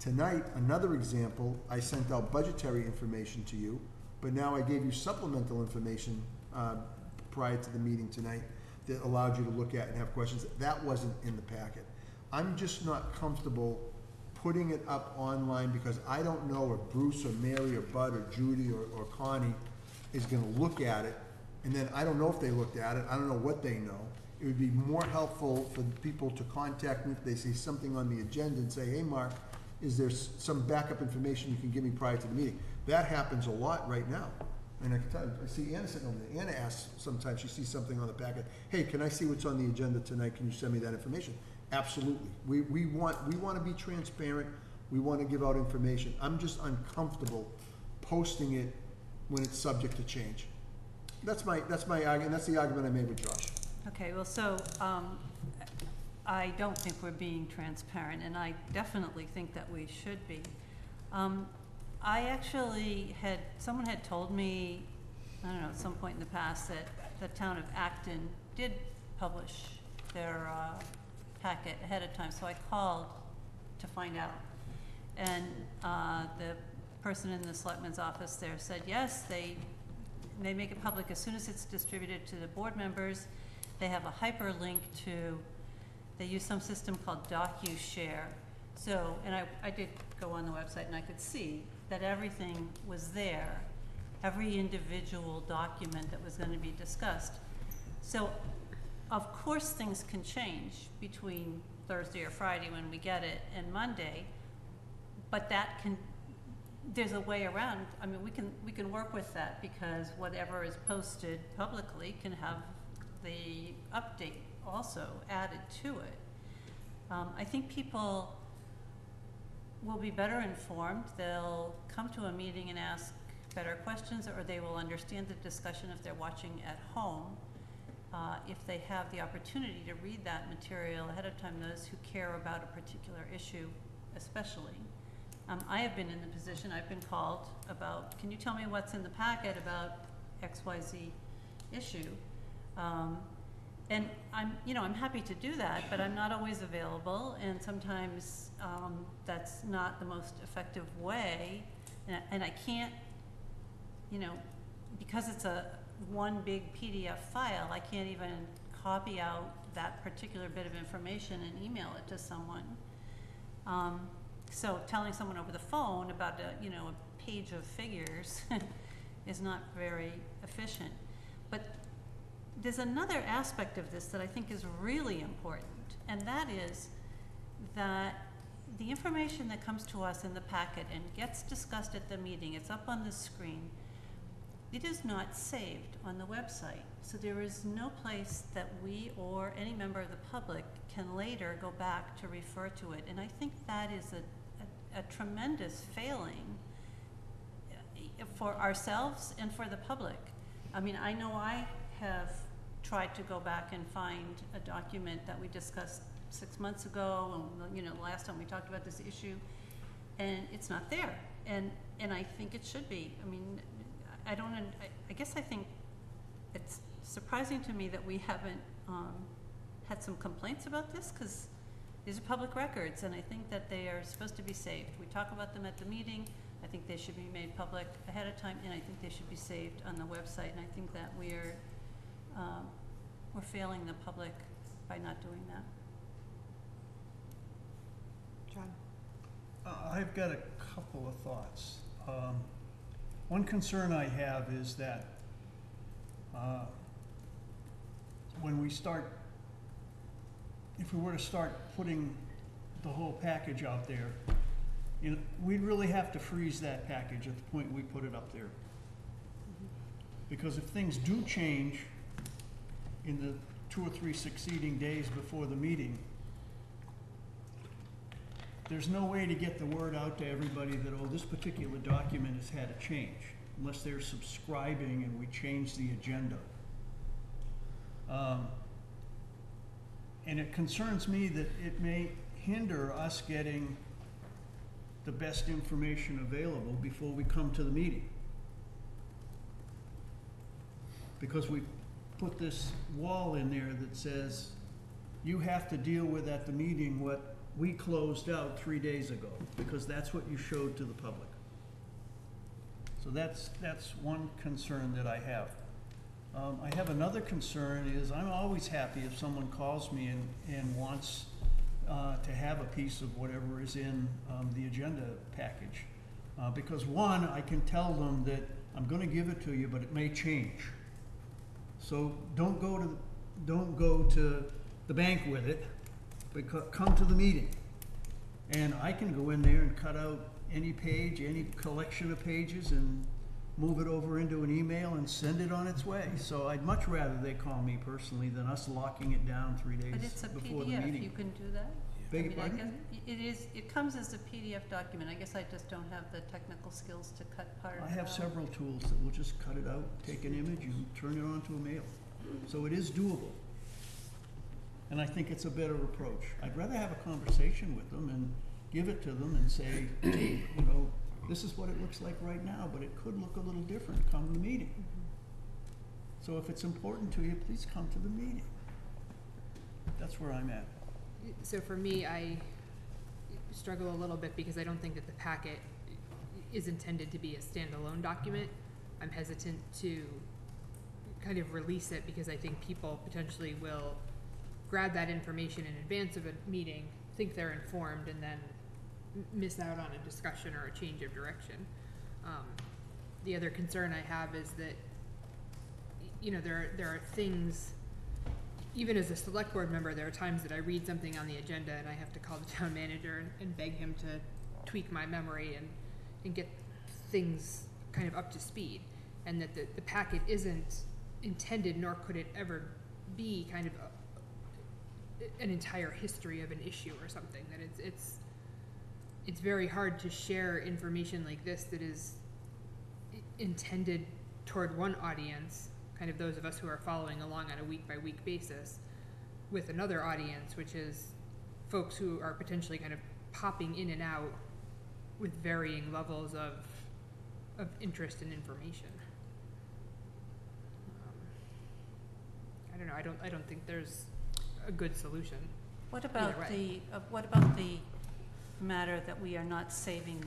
Tonight, another example, I sent out budgetary information to you, but now I gave you supplemental information, uh, prior to the meeting tonight that allowed you to look at and have questions. That wasn't in the packet. I'm just not comfortable putting it up online because I don't know if Bruce or Mary or Bud or Judy or, or Connie is gonna look at it. And then I don't know if they looked at it, I don't know what they know. It would be more helpful for people to contact me if they see something on the agenda and say, hey, Mark, is there some backup information you can give me prior to the meeting? That happens a lot right now. And I can tell, you, I see Anna sitting over there. Anna asks, sometimes she sees something on the packet, hey, can I see what's on the agenda tonight? Can you send me that information? Absolutely. We, we want, we want to be transparent. We want to give out information. I'm just uncomfortable posting it when it's subject to change. That's my, that's my argument, that's the argument I made with Josh. Okay, well, so, um, I don't think we're being transparent, and I definitely think that we should be. Um, I actually had, someone had told me, I don't know, at some point in the past, that the town of Acton did publish their, uh, packet ahead of time, so I called to find out. And, uh, the person in the selectman's office there said, yes, they, they make it public as soon as it's distributed to the board members. They have a hyperlink to, they use some system called DocuShare. So, and I, I did go on the website and I could see that everything was there, every individual document that was gonna be discussed. So, of course, things can change between Thursday or Friday when we get it and Monday, but that can, there's a way around, I mean, we can, we can work with that because whatever is posted publicly can have the update also added to it. Um, I think people will be better informed, they'll come to a meeting and ask better questions, or they will understand the discussion if they're watching at home. Uh, if they have the opportunity to read that material ahead of time, those who care about a particular issue especially. Um, I have been in the position, I've been called about, can you tell me what's in the packet about X, Y, Z issue? Um, and I'm, you know, I'm happy to do that, but I'm not always available, and sometimes, um, that's not the most effective way. And, I- and I can't, you know, because it's a one big PDF file, I can't even copy out that particular bit of information and email it to someone. Um, so telling someone over the phone about a, you know, a page of figures is not very efficient. But there's another aspect of this that I think is really important, and that is that the information that comes to us in the packet and gets discussed at the meeting, it's up on the screen, it is not saved on the website. So there is no place that we or any member of the public can later go back to refer to it. And I think that is a, a, a tremendous failing uh, for ourselves and for the public. I mean, I know I have tried to go back and find a document that we discussed six months ago, and, you know, the last time we talked about this issue, and it's not there. And, and I think it should be. I mean, I don't, I, I guess I think it's surprising to me that we haven't, um, had some complaints about this, cause these are public records, and I think that they are supposed to be saved. We talk about them at the meeting, I think they should be made public ahead of time, and I think they should be saved on the website, and I think that we are, um, we're failing the public by not doing that. John? Uh, I've got a couple of thoughts. Um, One concern I have is that uh, when we start, if we were to start putting the whole package out there, you know, we'd really have to freeze that package at the point we put it up there. Because if things do change in the two or three succeeding days before the meeting, there's no way to get the word out to everybody that, oh, this particular document has had a change, unless they're subscribing and we change the agenda. Um, And it concerns me that it may hinder us getting the best information available before we come to the meeting. Because we put this wall in there that says, you have to deal with at the meeting what we closed out three days ago, because that's what you showed to the public. So that's, that's one concern that I have. Um, I have another concern is I'm always happy if someone calls me and, and wants, uh, to have a piece of whatever is in, um, the agenda package. Uh, because one, I can tell them that I'm gonna give it to you, but it may change. So don't go to, don't go to the bank with it, but co- come to the meeting. And I can go in there and cut out any page, any collection of pages and move it over into an email and send it on its way. So I'd much rather they call me personally than us locking it down three But days it's a before the PDF, meeting. you can do that? Beg I your mean, I pardon? guess It is, it comes as a PDF document, I guess I just don't have the technical skills to cut part of it I have out. several tools that will just cut it out, take an image and turn it onto a mail. So it is doable. And I think it's a better approach. I'd rather have a conversation with them and give it to them and say, you know, this is what it looks like right now, but it could look a little different come the meeting. So if it's important to you, please come to the meeting. That's where I'm at. So for me, I struggle a little bit because I don't think that the packet is intended to be a standalone document. I'm hesitant to kind of release it because I think people potentially will grab that information in advance of a meeting, think they're informed, and then miss out on a discussion or a change of direction. Um, the other concern I have is that, you know, there, there are things even as a select board member, there are times that I read something on the agenda and I have to call the town manager and, beg him to tweak my memory and, and get things kind of up to speed. And that the, the packet isn't intended, nor could it ever be kind of a, an entire history of an issue or something, that it's, it's, it's very hard to share information like this that is intended toward one audience, kind of those of us who are following along on a week by week basis, with another audience, which is folks who are potentially kind of popping in and out with varying levels of, of interest and information. Um, I don't know, I don't, I don't think there's a good solution. What about the, uh, what about the matter that we are not saving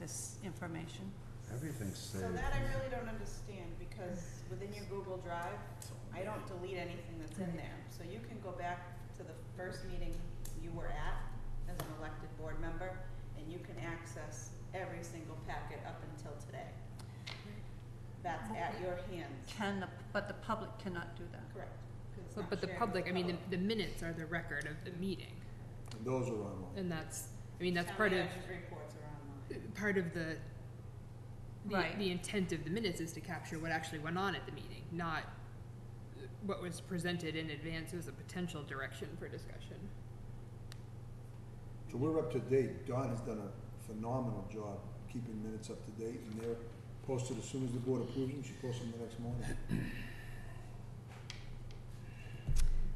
this information? Everything's saved. So saved. that I really don't understand, because within your Google Drive, I don't delete anything that's in there. So you can go back to the first meeting you were at as an elected board member, and you can access every single packet up until today. That's at your hands. Can, the but the public cannot do that? Correct. 'cause it's But, not but the shared public, I mean, public. the, the minutes are the record of the meeting, And those are online. and that's, I mean, that's Town part of, manager's reports are online. part of the, the, Right. the intent of the minutes is to capture what actually went on at the meeting, not what was presented in advance as a potential direction for discussion. So we're up to date. Dawn has done a phenomenal job keeping minutes up to date, and they're posted as soon as the board approves them. She posts them the next morning.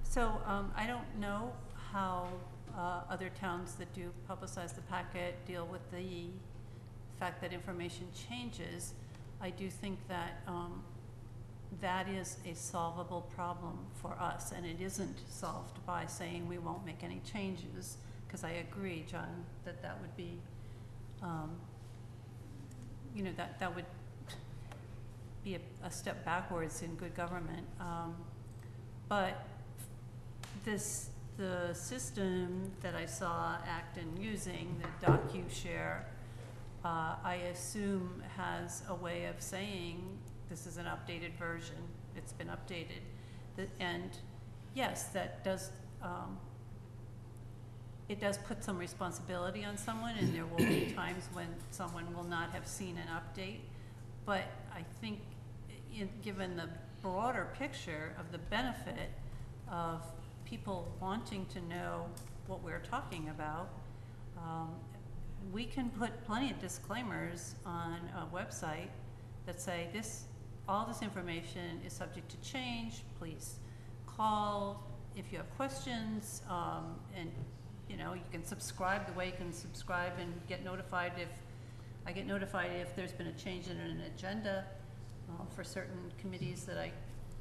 So, um, I don't know how, uh, other towns that do publicize the packet deal with the fact that information changes. I do think that, um, that is a solvable problem for us, and it isn't solved by saying we won't make any changes. because I agree, John, that that would be, um, you know, that, that would be a, a step backwards in good government. Um, but this, the system that I saw Acton using, the DocuShare, uh, I assume has a way of saying, this is an updated version, it's been updated. The- And yes, that does, um, it does put some responsibility on someone, and there will be times when someone will not have seen an update. But I think, in, given the broader picture of the benefit of people wanting to know what we're talking about, um, we can put plenty of disclaimers on a website that say this, all this information is subject to change, please call if you have questions, um, and, you know, you can subscribe the way you can subscribe and get notified if, I get notified if there's been a change in an agenda, uh, for certain committees that I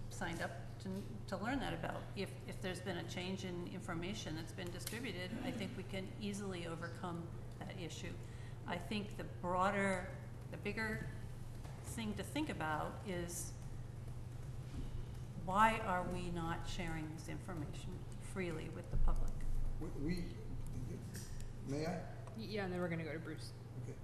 signed up to, to learn that about. If, if there's been a change in information that's been distributed, I think we can easily overcome issue. I think the broader, the bigger thing to think about is why are we not sharing this information freely with the public? We- We, may I? Yeah, and then we're gonna go to Bruce. Okay.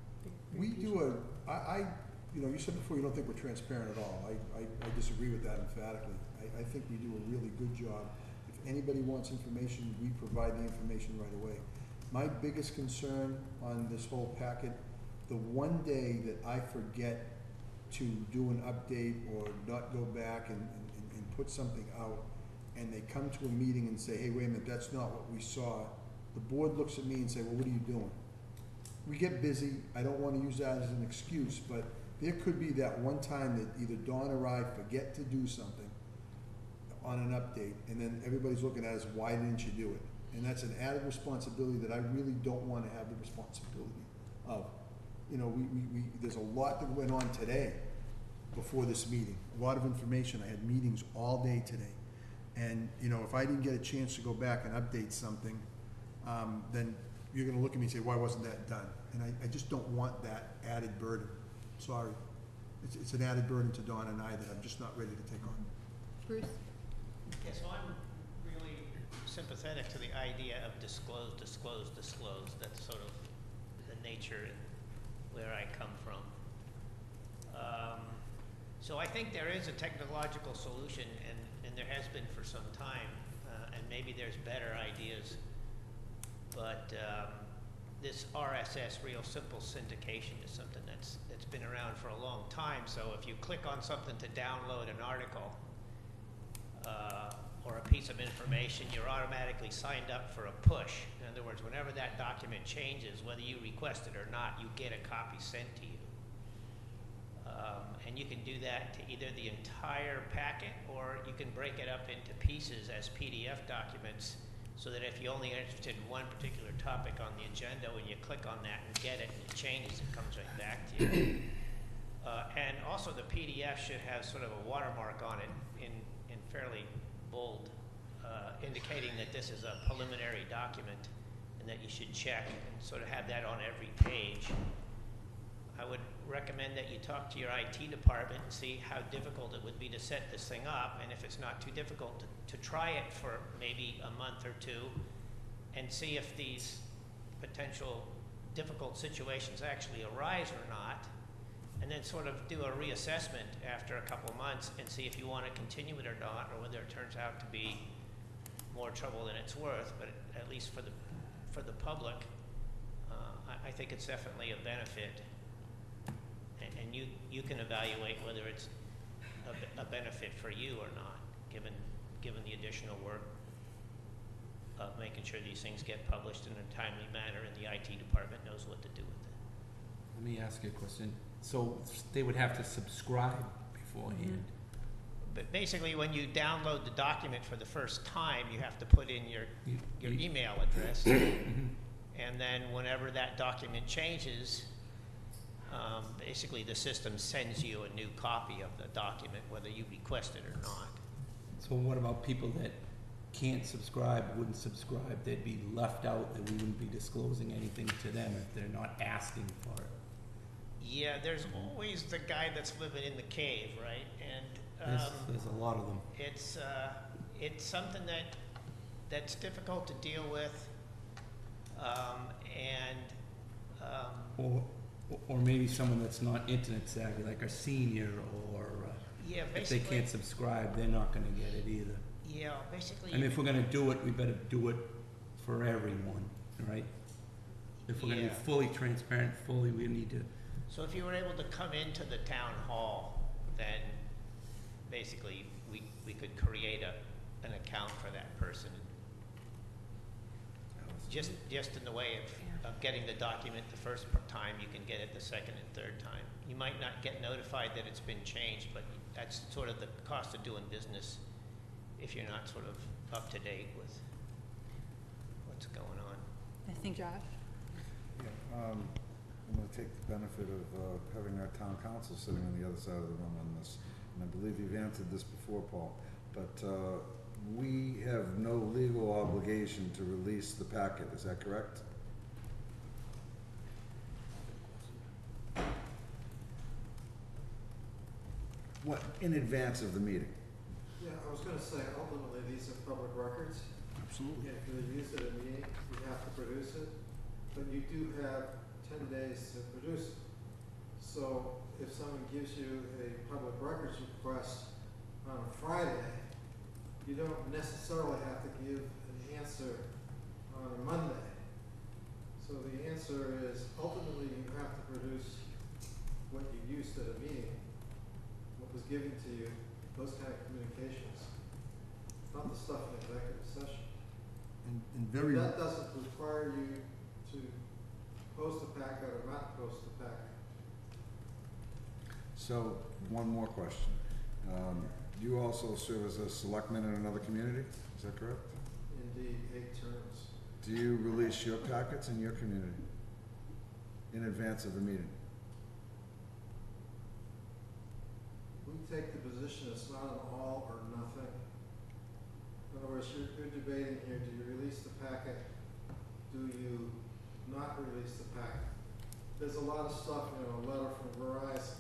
We do a, I, I, you know, you said before you don't think we're transparent at all. I, I, I disagree with that emphatically. I, I think we do a really good job. If anybody wants information, we provide the information right away. My biggest concern on this whole packet, the one day that I forget to do an update or not go back and, and, and put something out, and they come to a meeting and say, hey, wait a minute, that's not what we saw, the board looks at me and say, well, what are you doing? we get busy, I don't wanna use that as an excuse, but there could be that one time that either Dawn or I forget to do something on an update, and then everybody's looking at us, why didn't you do it? And that's an added responsibility that I really don't wanna have the responsibility of. You know, we, we, we, there's a lot that went on today before this meeting, a lot of information, I had meetings all day today. And, you know, if I didn't get a chance to go back and update something, um, then you're gonna look at me and say, why wasn't that done? And I, I just don't want that added burden. Sorry. It's, it's an added burden to Dawn and I that I'm just not ready to take on. Bruce? Yeah, so I'm really sympathetic to the idea of disclose, disclose, disclose. That's sort of the nature and where I come from. Um, so I think there is a technological solution, and, and there has been for some time, uh, and maybe there's better ideas. But um, this RSS, Real Simple Syndication, is something that's that's been around for a long time. So if you click on something to download an article, uh, or a piece of information, you're automatically signed up for a push. In other words, whenever that document changes, whether you request it or not, you get a copy sent to you. Um, and you can do that to either the entire packet or you can break it up into pieces as PDF documents so that if you're only interested in one particular topic on the agenda, when you click on that and get it and it changes, it comes right back to you. Uh, and also the PDF should have sort of a watermark on it in, in fairly bold, uh, indicating that this is a preliminary document and that you should check and sort of have that on every page. I would recommend that you talk to your IT department and see how difficult it would be to set this thing up, and if it's not too difficult, to, to try it for maybe a month or two and see if these potential difficult situations actually arise or not, and then sort of do a reassessment after a couple of months and see if you want to continue it or not, or whether it turns out to be more trouble than it's worth, but at least for the, for the public, uh, I, I think it's definitely a benefit. And, and you, you can evaluate whether it's a, a benefit for you or not, given, given the additional work of making sure these things get published in a timely manner and the IT department knows what to do with it. Let me ask you a question. So they would have to subscribe beforehand? But basically, when you download the document for the first time, you have to put in your, You- your you- email address. Mhm. And then whenever that document changes, um, basically the system sends you a new copy of the document, whether you request it or not. So what about people that can't subscribe, wouldn't subscribe, they'd be left out, that we wouldn't be disclosing anything to them if they're not asking for it. Yeah, there's always the guy that's living in the cave, right? And, There's, um, there's a lot of them. it's, uh, it's something that, that's difficult to deal with. Um, and, um, Or, or maybe someone that's not internet savvy, like a senior, or, uh, yeah, if they basically, can't subscribe, they're not gonna get it either. yeah, basically. I mean, if we're gonna do it, we better do it for everyone, right? If we're gonna be Yeah. fully transparent, fully, we need to, So if you were able to come into the town hall, then basically we, we could create a, an account for that person. Just, just in the way of, of getting the document the first time, you can get it the second and third time. You might not get notified that it's been changed, but that's sort of the cost of doing business if you're not sort of up to date with what's going on. I think Josh? Yeah, um, I'm gonna take the benefit of, uh, having our town counsel sitting on the other side of the room on this. And I believe you've answered this before, Paul, but, uh, we have no legal obligation to release the packet, is that correct? What, in advance of the meeting? Yeah, I was gonna say, ultimately, these are public records. Absolutely. If you're use it at a meeting, you have to produce it, but you do have ten days to produce it. So if someone gives you a public records request on a Friday, you don't necessarily have to give an answer on a Monday. So the answer is ultimately you have to produce what you used at a meeting, what was given to you, those kind of communications. Not the stuff in executive session. And, and very, That doesn't require you post a packet or not post a packet. So, one more question. Um, you also serve as a selectman in another community, is that correct? Indeed, eight terms. Do you release your packets in your community in advance of the meeting? We take the position it's not an all or nothing. In other words, you're, you're debating here, do you release the packet? Do you not release the packet? There's a lot of stuff, you know, a letter from Verizon,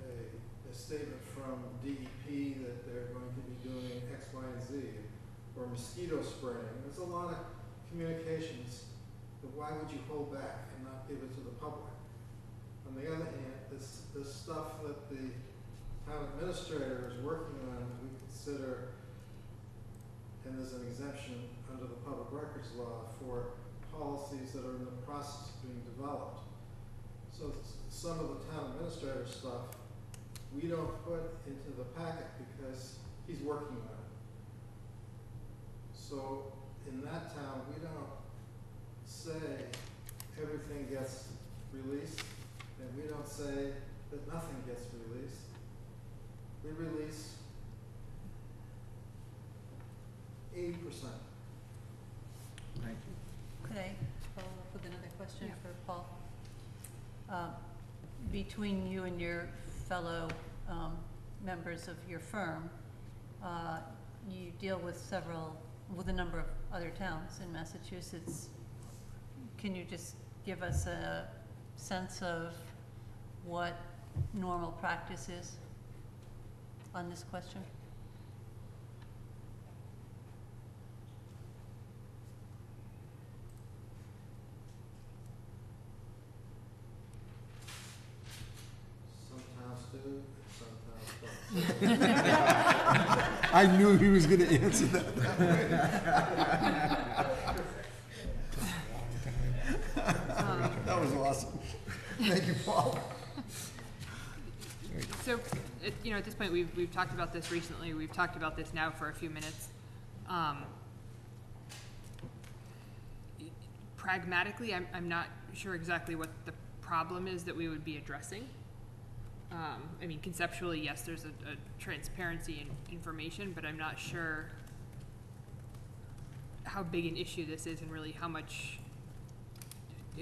uh, a, a statement from DEP that they're going to be doing X, Y, and Z, or mosquito spraying. There's a lot of communications, but why would you hold back and not give it to the public? On the other hand, this, this stuff that the town administrator is working on, we consider, and there's an exemption under the public records law for policies that are in the process of being developed. So some of the town administrator stuff, we don't put into the packet because he's working on it. So in that town, we don't say everything gets released, and we don't say that nothing gets released. We release eighty percent. Could I follow up with another question Yeah. for Paul? Um, Between you and your fellow um, members of your firm, uh, you deal with several, with a number of other towns in Massachusetts. Can you just give us a sense of what normal practice is on this question? Some towns do, some towns don't. I knew he was gonna answer that that was awesome. Thank you, Paul. So, you know, at this point, we've, we've talked about this recently, we've talked about this now for a few minutes. Um, Pragmatically, I'm, I'm not sure exactly what the problem is that we would be addressing. Um, I mean, conceptually, yes, there's a, a transparency in information, but I'm not sure how big an issue this is and really how much,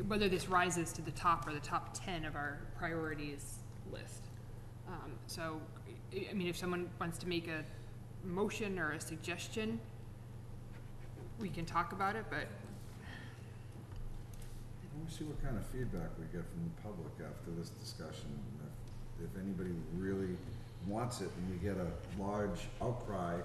whether this rises to the top or the top ten of our priorities list. Um, so, I, I mean, if someone wants to make a motion or a suggestion, we can talk about it, but Let me see what kind of feedback we get from the public after this discussion. If, if anybody really wants it and we get a large outcry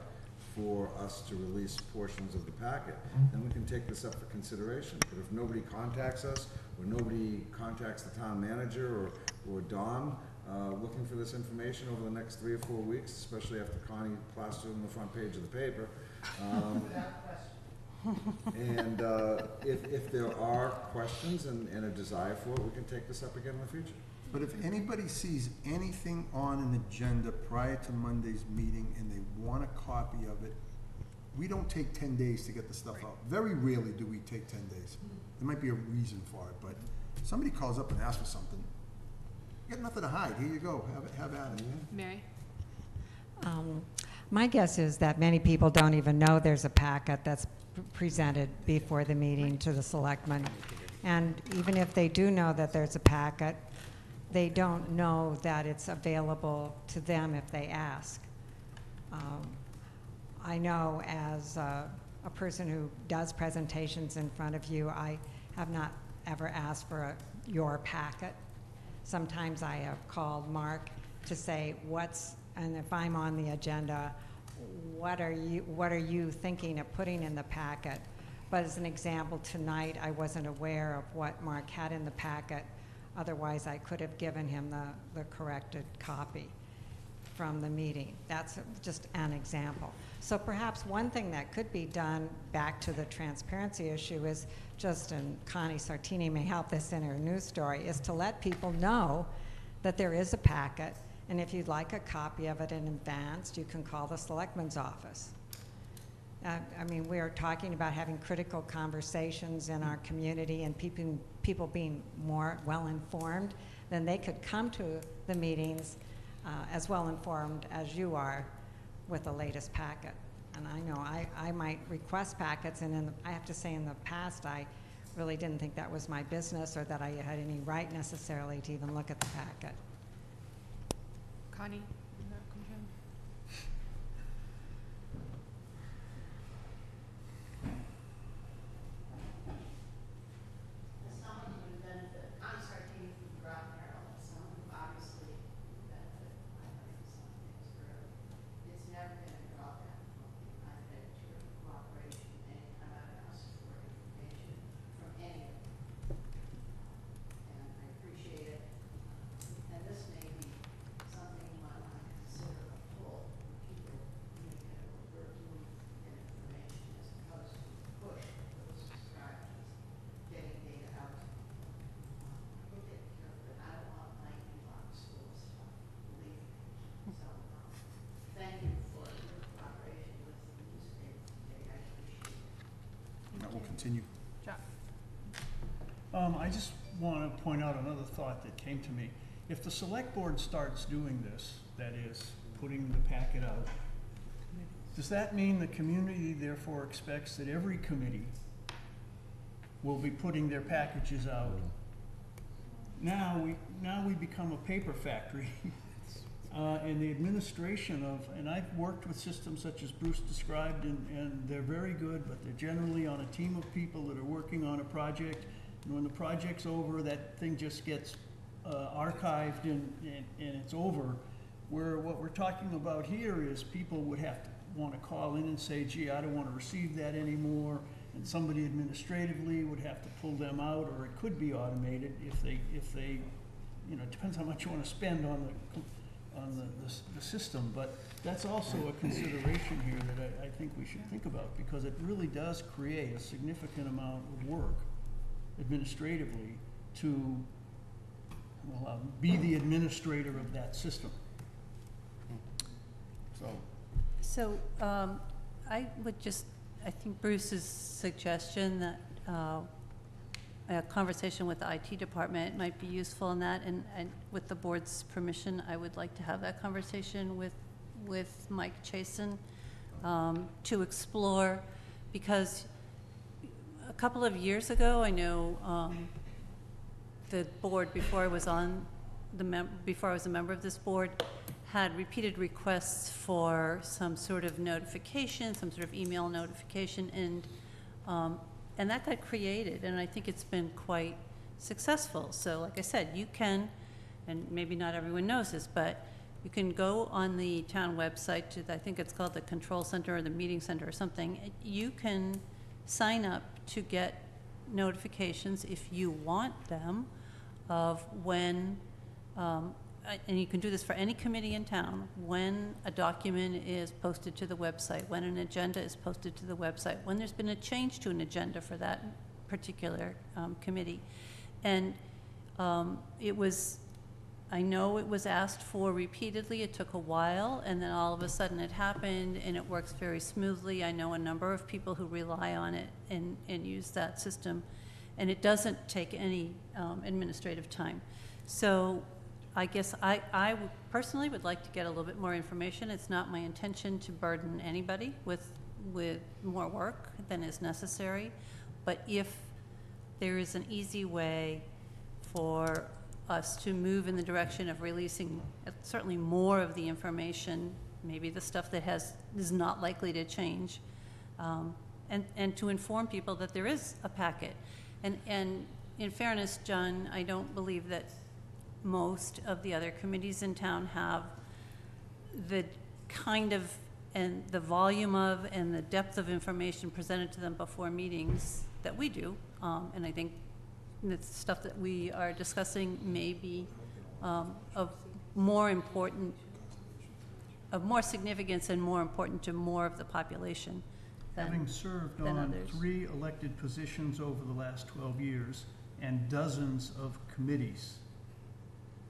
for us to release portions of the packet, then we can take this up for consideration. But if nobody contacts us, or nobody contacts the town manager or, or Dawn, uh, looking for this information over the next three or four weeks, especially after Connie plastered it on the front page of the paper, um, and uh, if, if there are questions and, and a desire for it, we can take this up again in the future. But if anybody sees anything on an agenda prior to Monday's meeting and they want a copy of it, we don't take ten days to get the stuff out. Very rarely do we take ten days. There might be a reason for it, but somebody calls up and asks for something, you got nothing to hide, here you go, have it, have at it. Mary? Um, My guess is that many people don't even know there's a packet that's p- presented before the meeting to the selectmen. And even if they do know that there's a packet, they don't know that it's available to them if they ask. Um, I know as a, a person who does presentations in front of you, I have not ever asked for a, your packet. Sometimes I have called Mark to say what's, and if I'm on the agenda, what are you, what are you thinking of putting in the packet? But as an example, tonight, I wasn't aware of what Mark had in the packet. Otherwise, I could have given him the, the corrected copy from the meeting. That's just an example. So perhaps one thing that could be done, back to the transparency issue, is just, and Connie Sartini may help this in her news story, is to let people know that there is a packet, and if you'd like a copy of it in advance, you can call the selectman's office. Uh, I mean, we are talking about having critical conversations in our community and people, people being more well-informed, then they could come to the meetings uh, as well-informed as you are with the latest packet. And I know I, I might request packets, and the, I have to say, in the past, I really didn't think that was my business or that I had any right necessarily to even look at the packet. Connie? did that come to- As someone who would benefit, I'm Sartini from the Groton Herald, as someone who obviously would benefit by learning some things early. It's never been a drawback for me. I've had your cooperation anytime I've asked for information from any of you. And I appreciate it. And this may be something you might want to consider a pull, people may get overlooked in information as opposed to push that was described as getting data out. Um, Look at carefully, I don't want my inbox full of stuff, believe me. So, um, thank you for your cooperation with the newspaper today, I appreciate it. That will continue. Jack? Um, I just want to point out another thought that came to me. If the select board starts doing this, that is, putting the packet out, does that mean the community therefore expects that every committee will be putting their packages out? Now, we, now we become a paper factory. Uh, and the administration of, and I've worked with systems such as Bruce described, and, and they're very good, but they're generally on a team of people that are working on a project. And when the project's over, that thing just gets uh, archived and, and, and it's over. Where what we're talking about here is people would have to want to call in and say, gee, I don't want to receive that anymore. And somebody administratively would have to pull them out, or it could be automated if they, if they, you know, it depends how much you want to spend on the, on the, the, s- the system. But that's also a consideration here that I, I think we should think about, because it really does create a significant amount of work administratively to, well, um, be the administrator of that system. So, So um, I would just, I think Bruce's suggestion that uh, a conversation with the IT department might be useful in that, and, and with the board's permission, I would like to have that conversation with, with Mike Chason um, to explore, because a couple of years ago, I know um, the board, before I was on the mem, before I was a member of this board, had repeated requests for some sort of notification, some sort of email notification, and Um, And that got created, and I think it's been quite successful. So like I said, you can, and maybe not everyone knows this, but you can go on the town website to, the- I think it's called the Control Center or the Meeting Center or something. You can sign up to get notifications if you want them of when, um, and you can do this for any committee in town, when a document is posted to the website, when an agenda is posted to the website, when there's been a change to an agenda for that particular um, committee. And um, it was, I know it was asked for repeatedly, it took a while, and then all of a sudden it happened, and it works very smoothly. I know a number of people who rely on it and, and use that system, and it doesn't take any um, administrative time. So I guess I, I personally would like to get a little bit more information. It's not my intention to burden anybody with, with more work than is necessary. But if there is an easy way for us to move in the direction of releasing uh, certainly more of the information, maybe the stuff that has, is not likely to change, um, and, and to inform people that there is a packet. And, and in fairness, John, I don't believe that most of the other committees in town have the kind of, and the volume of, and the depth of information presented to them before meetings that we do. Um, and I think the stuff that we are discussing may be, um, of more important, of more significance and more important to more of the population than, Having served on others. three elected positions over the last twelve years and dozens of committees,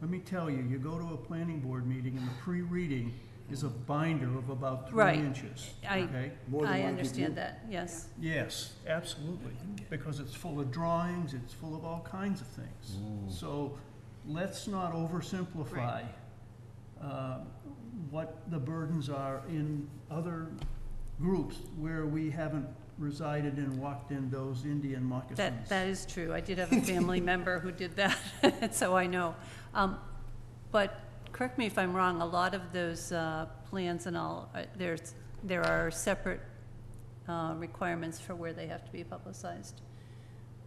let me tell you, you go to a planning board meeting and the pre-reading is a binder of about three Right. inches, I- okay? More than I one understand that, yes. Yes, absolutely, because it's full of drawings, it's full of all kinds of things. So let's not oversimplify uh, what the burdens are in other groups where we haven't resided and walked in those Indian moccasins. That, that is true. I did have a family member who did that, so I know. Um, But correct me if I'm wrong, a lot of those uh, plans and all, uh, there's, there are separate uh, requirements for where they have to be publicized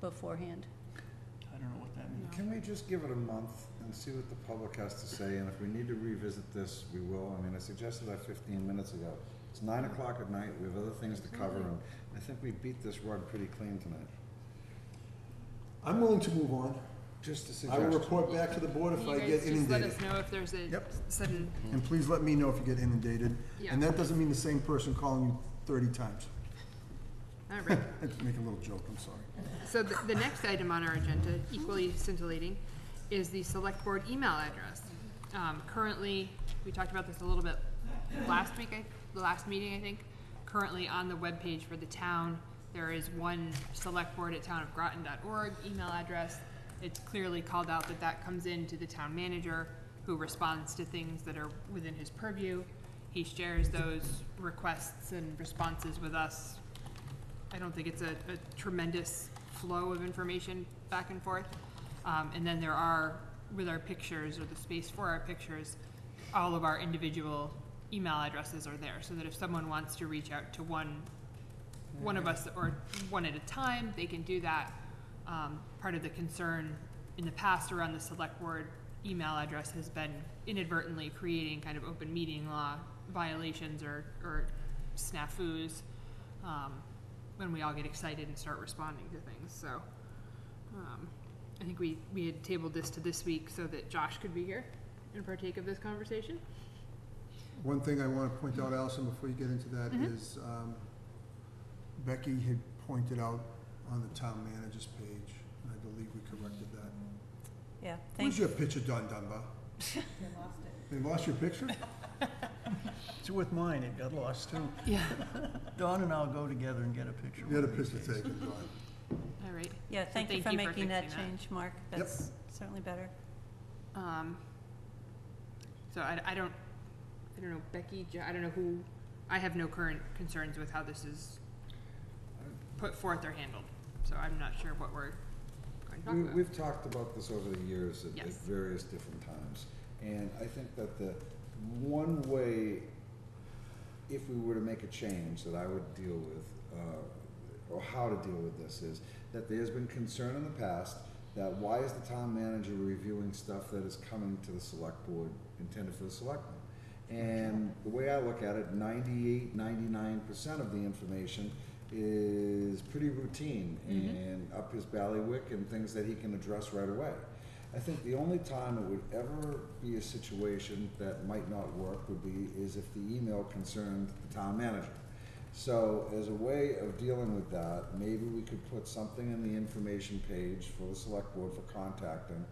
beforehand. I don't know what that means. Can we just give it a month and see what the public has to say, and if we need to revisit this, we will. I mean, I suggested that fifteen minutes ago. It's nine o'clock at night, we have other things to cover, and I think we beat this rug pretty clean tonight. I'm willing to move on. Just a I will suggestion. report back to the board if Can I you get guys just let inundated. us know if there's a Yep. sudden, And please let me know if you get inundated. Yeah. And that doesn't mean the same person calling you thirty times. all right. I had to make a little joke, I'm sorry. So the, the next item on our agenda, equally scintillating, is the select board email address. Um, currently, we talked about this a little bit last week, I, the last meeting, I think. Currently on the webpage for the town, there is one selectboard at townofgroton.org email address. It's clearly called out that that comes in to the town manager, who responds to things that are within his purview. He shares those requests and responses with us I don't think it's a, a tremendous flow of information back and forth. Um, and then there are, with our pictures or the space for our pictures, all of our individual email addresses are there, so that if someone wants to reach out to one, one of us or one at a time, they can do that. Um, part of the concern in the past around the select board email address has been inadvertently creating kind of open meeting law violations or, or snafus. Um, when we all get excited and start responding to things, so. Um, I think we, we had tabled this to this week so that Josh could be here and partake of this conversation. One thing I want to point out, Alison, before you get into that, Mhm. is um, Becky had pointed out on the town manager's page, and I believe we corrected that. Yeah, thank Where's your picture, Dawn Dunbar? They lost it. They lost your picture? It's with mine, it got lost too. Yeah. Dawn and I'll go together and get a picture. You had a one of these picture days. taken, Don. All right. Yeah, So thank you for making that fixing change, Mark. Yep. That's certainly better. Um, so I, I don't, I don't know, Becky, Jo- I don't know who, I have no current concerns with how this is put forth or handled, so I'm not sure what we're going to talk We, about. we've talked about this over the years at, at Yes. various different times. And I think that the one way, if we were to make a change that I would deal with, uh, or how to deal with this is that there's been concern in the past that why is the town manager reviewing stuff that is coming to the select board intended for the selectmen? And the way I look at it, 98, 99 percent of the information is pretty routine and up his ballywick and things that he can address right away. I think the only time it would ever be a situation that might not work would be is if the email concerned the town manager. So as a way of dealing with that, maybe we could put something in the information page for the select board for contacting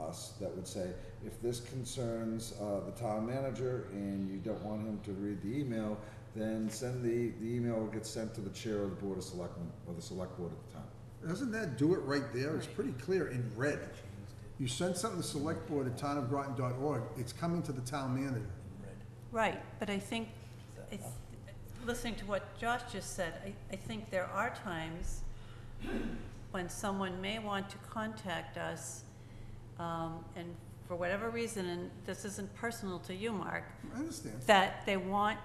us that would say, if this concerns, uh, the town manager and you don't want him to read the email, then send the, the email will get sent to the chair of the board of selectmen or the select board at the time. Doesn't that do it right there? It's pretty clear in red. You send something to select board at townofgroton.org, it's coming to the town manager. Right, but I think, I th- listening to what Josh just said, I, I think there are times when someone may want to contact us, um, and for whatever reason, and this isn't personal to you, Mark, I understand. that they want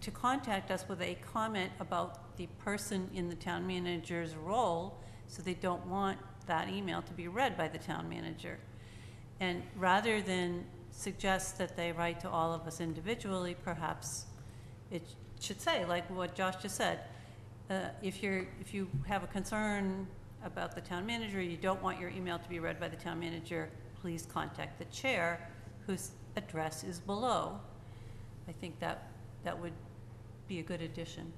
to contact us with a comment about the person in the town manager's role, so they don't want that email to be read by the town manager. And rather than suggest that they write to all of us individually, perhaps it should say, like what Josh just said, uh, if you're, if you have a concern about the town manager, you don't want your email to be read by the town manager, please contact the chair, whose address is below. I think that, that would be a good addition.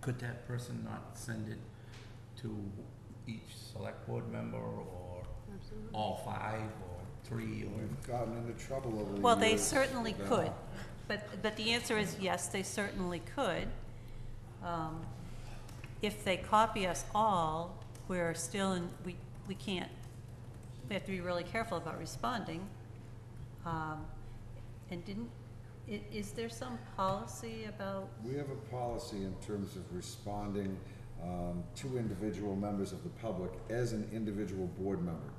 Could that person not send it to each select board member or all five or three or? We've gotten into trouble over the years. Well, they certainly with could, but, but the answer is yes, they certainly could. Um, If they copy us all, we're still in, we, we can't, we have to be really careful about responding. Um, And didn't, is there some policy about, We have a policy in terms of responding um, to individual members of the public as an individual board member.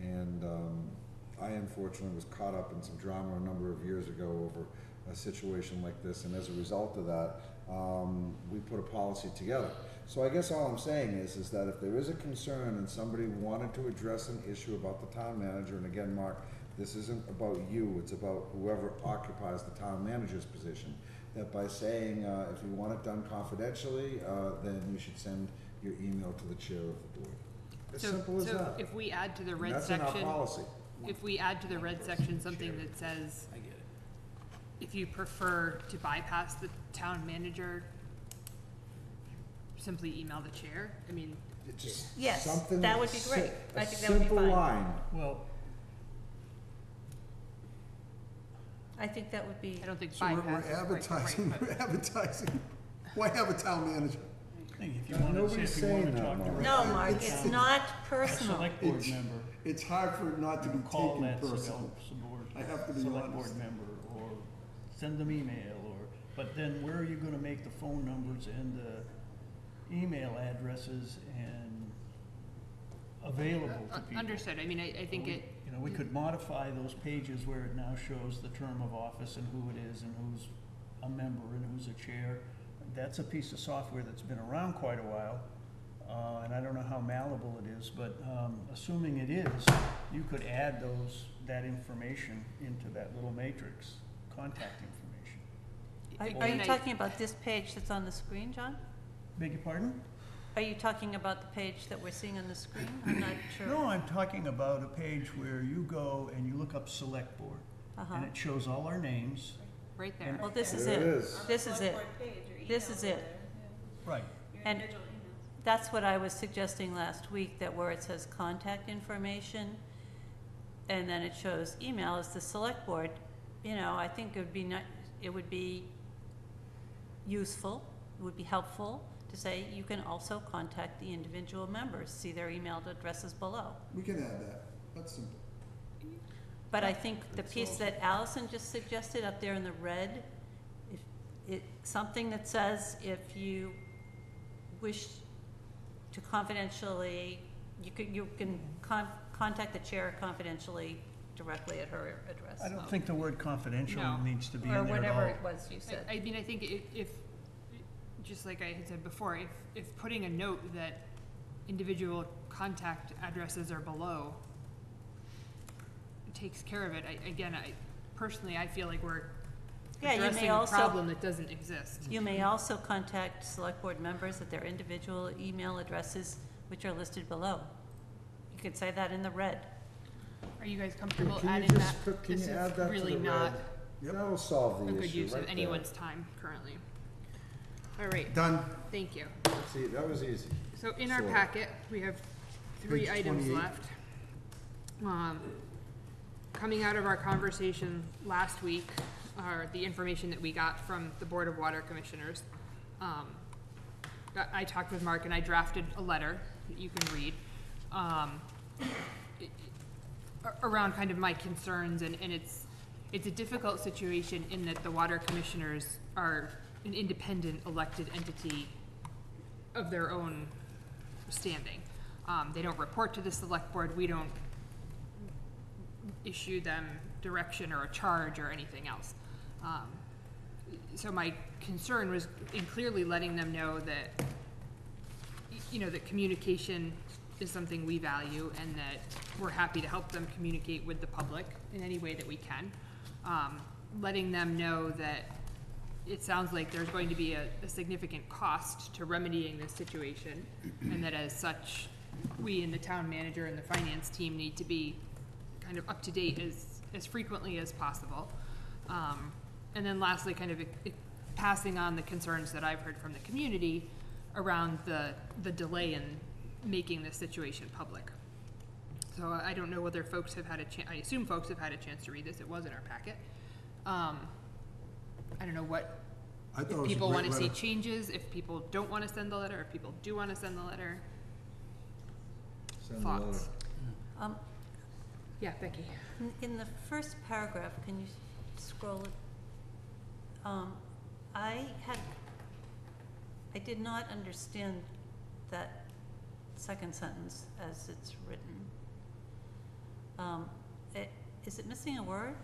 And um, I unfortunately was caught up in some drama a number of years ago over a situation like this, and as a result of that, um, we put a policy together. So I guess all I'm saying is, is that if there is a concern and somebody wanted to address an issue about the town manager, and again, Mark, this isn't about you, it's about whoever occupies the town manager's position, that by saying, uh, if you want it done confidentially, uh, then you should send your email to the chair of the board. As So- simple as So that. if we add to the And red that's in our section, policy. if we add to the red section something that says, I get it. if you prefer to bypass the town manager, simply email the chair, I mean, It just Yes, something that would be si- great. I a think that would be simple fine. line. Well, I think that would be, I don't think So we're- bypass is we're quite the right, advertising, but- we're advertising. Why have a town manager? hey, if you want to, nobody's if you want saying to that, talk Mark. no, Mark, it's not a personal. select board It's- member, It's hard for it not to be call taken that personal. select board, I have to be select board member, or send them email, or, but then where are you gonna make the phone numbers and the email addresses and available to Uh, people? Understood, I mean, I, I think it, You know, we could modify those pages where it now shows the term of office and who it is and who's a member and who's a chair. That's a piece of software that's been around quite a while, uh, and I don't know how malleable it is, but, um, assuming it is, you could add those, that information into that little matrix, contact information. Are, are you talking about this page that's on the screen, John? Beg your pardon? Are you talking about the page that we're seeing on the screen? I'm not sure. No, I'm talking about a page where you go and you look up select board, Uh-huh. and it shows all our names. right there. Well, this is There it. it is. This is it. Select board page, your This is it. Right. And- That's what I was suggesting last week, that where it says contact information, and then it shows email as the select board, you know, I think it would be not, it would be useful, it would be helpful to say, you can also contact the individual members, see their email addresses below. We can add that. That's simple. But I think the That's piece all. that Alison just suggested up there in the red, if, it, something that says if you wish to confidentially, you could, you can con- contact the chair confidentially directly at her address. I don't think the word confidential No. needs to be in Or there at whatever all. it was you said. I, I mean, I think if, if, just like I had said before, if, if putting a note that individual contact addresses are below takes care of it, I, again, I, personally, I feel like we're Yeah, you may addressing a also- problem that doesn't exist. You may also contact select board members at their individual email addresses, which are listed below. You could say that in the red. Are you guys comfortable Can you adding that? just put- can This you is add that to really the not red? That'll solve a the good issue use right of there. anyone's time currently. All right, Done. thank you. See, that was easy. So in our Sort of. packet, we have three Page items 28. left. Um, coming out of our conversation last week, or the information that we got from the Board of Water Commissioners, um, I, I talked with Mark and I drafted a letter that you can read, um, i- i- around kind of my concerns and, and it's, it's a difficult situation in that the water commissioners are an independent elected entity of their own standing. Um, they don't report to the select board, we don't issue them direction or a charge or anything else. Um, so my concern was in clearly letting them know that, you know, that communication is something we value and that we're happy to help them communicate with the public in any way that we can. Um, letting them know that it sounds like there's going to be a, a significant cost to remedying this situation, and that as such, we and the town manager and the finance team need to be kind of up to date as, as frequently as possible. Um, and then lastly, kind of e- passing on the concerns that I've heard from the community around the, the delay in making this situation public. So I don't know whether folks have had a chan, I assume folks have had a chance to read this, it was in our packet. Um, I don't know what, I thought it if was a people great wanna see letter. changes, if people don't wanna send the letter, if people do wanna send the letter, Send the letter. thoughts? Um, Yeah, Becky. in- In the first paragraph, can you scroll it? Um, I had, I did not understand that second sentence as it's written. Um, it, is it missing a word?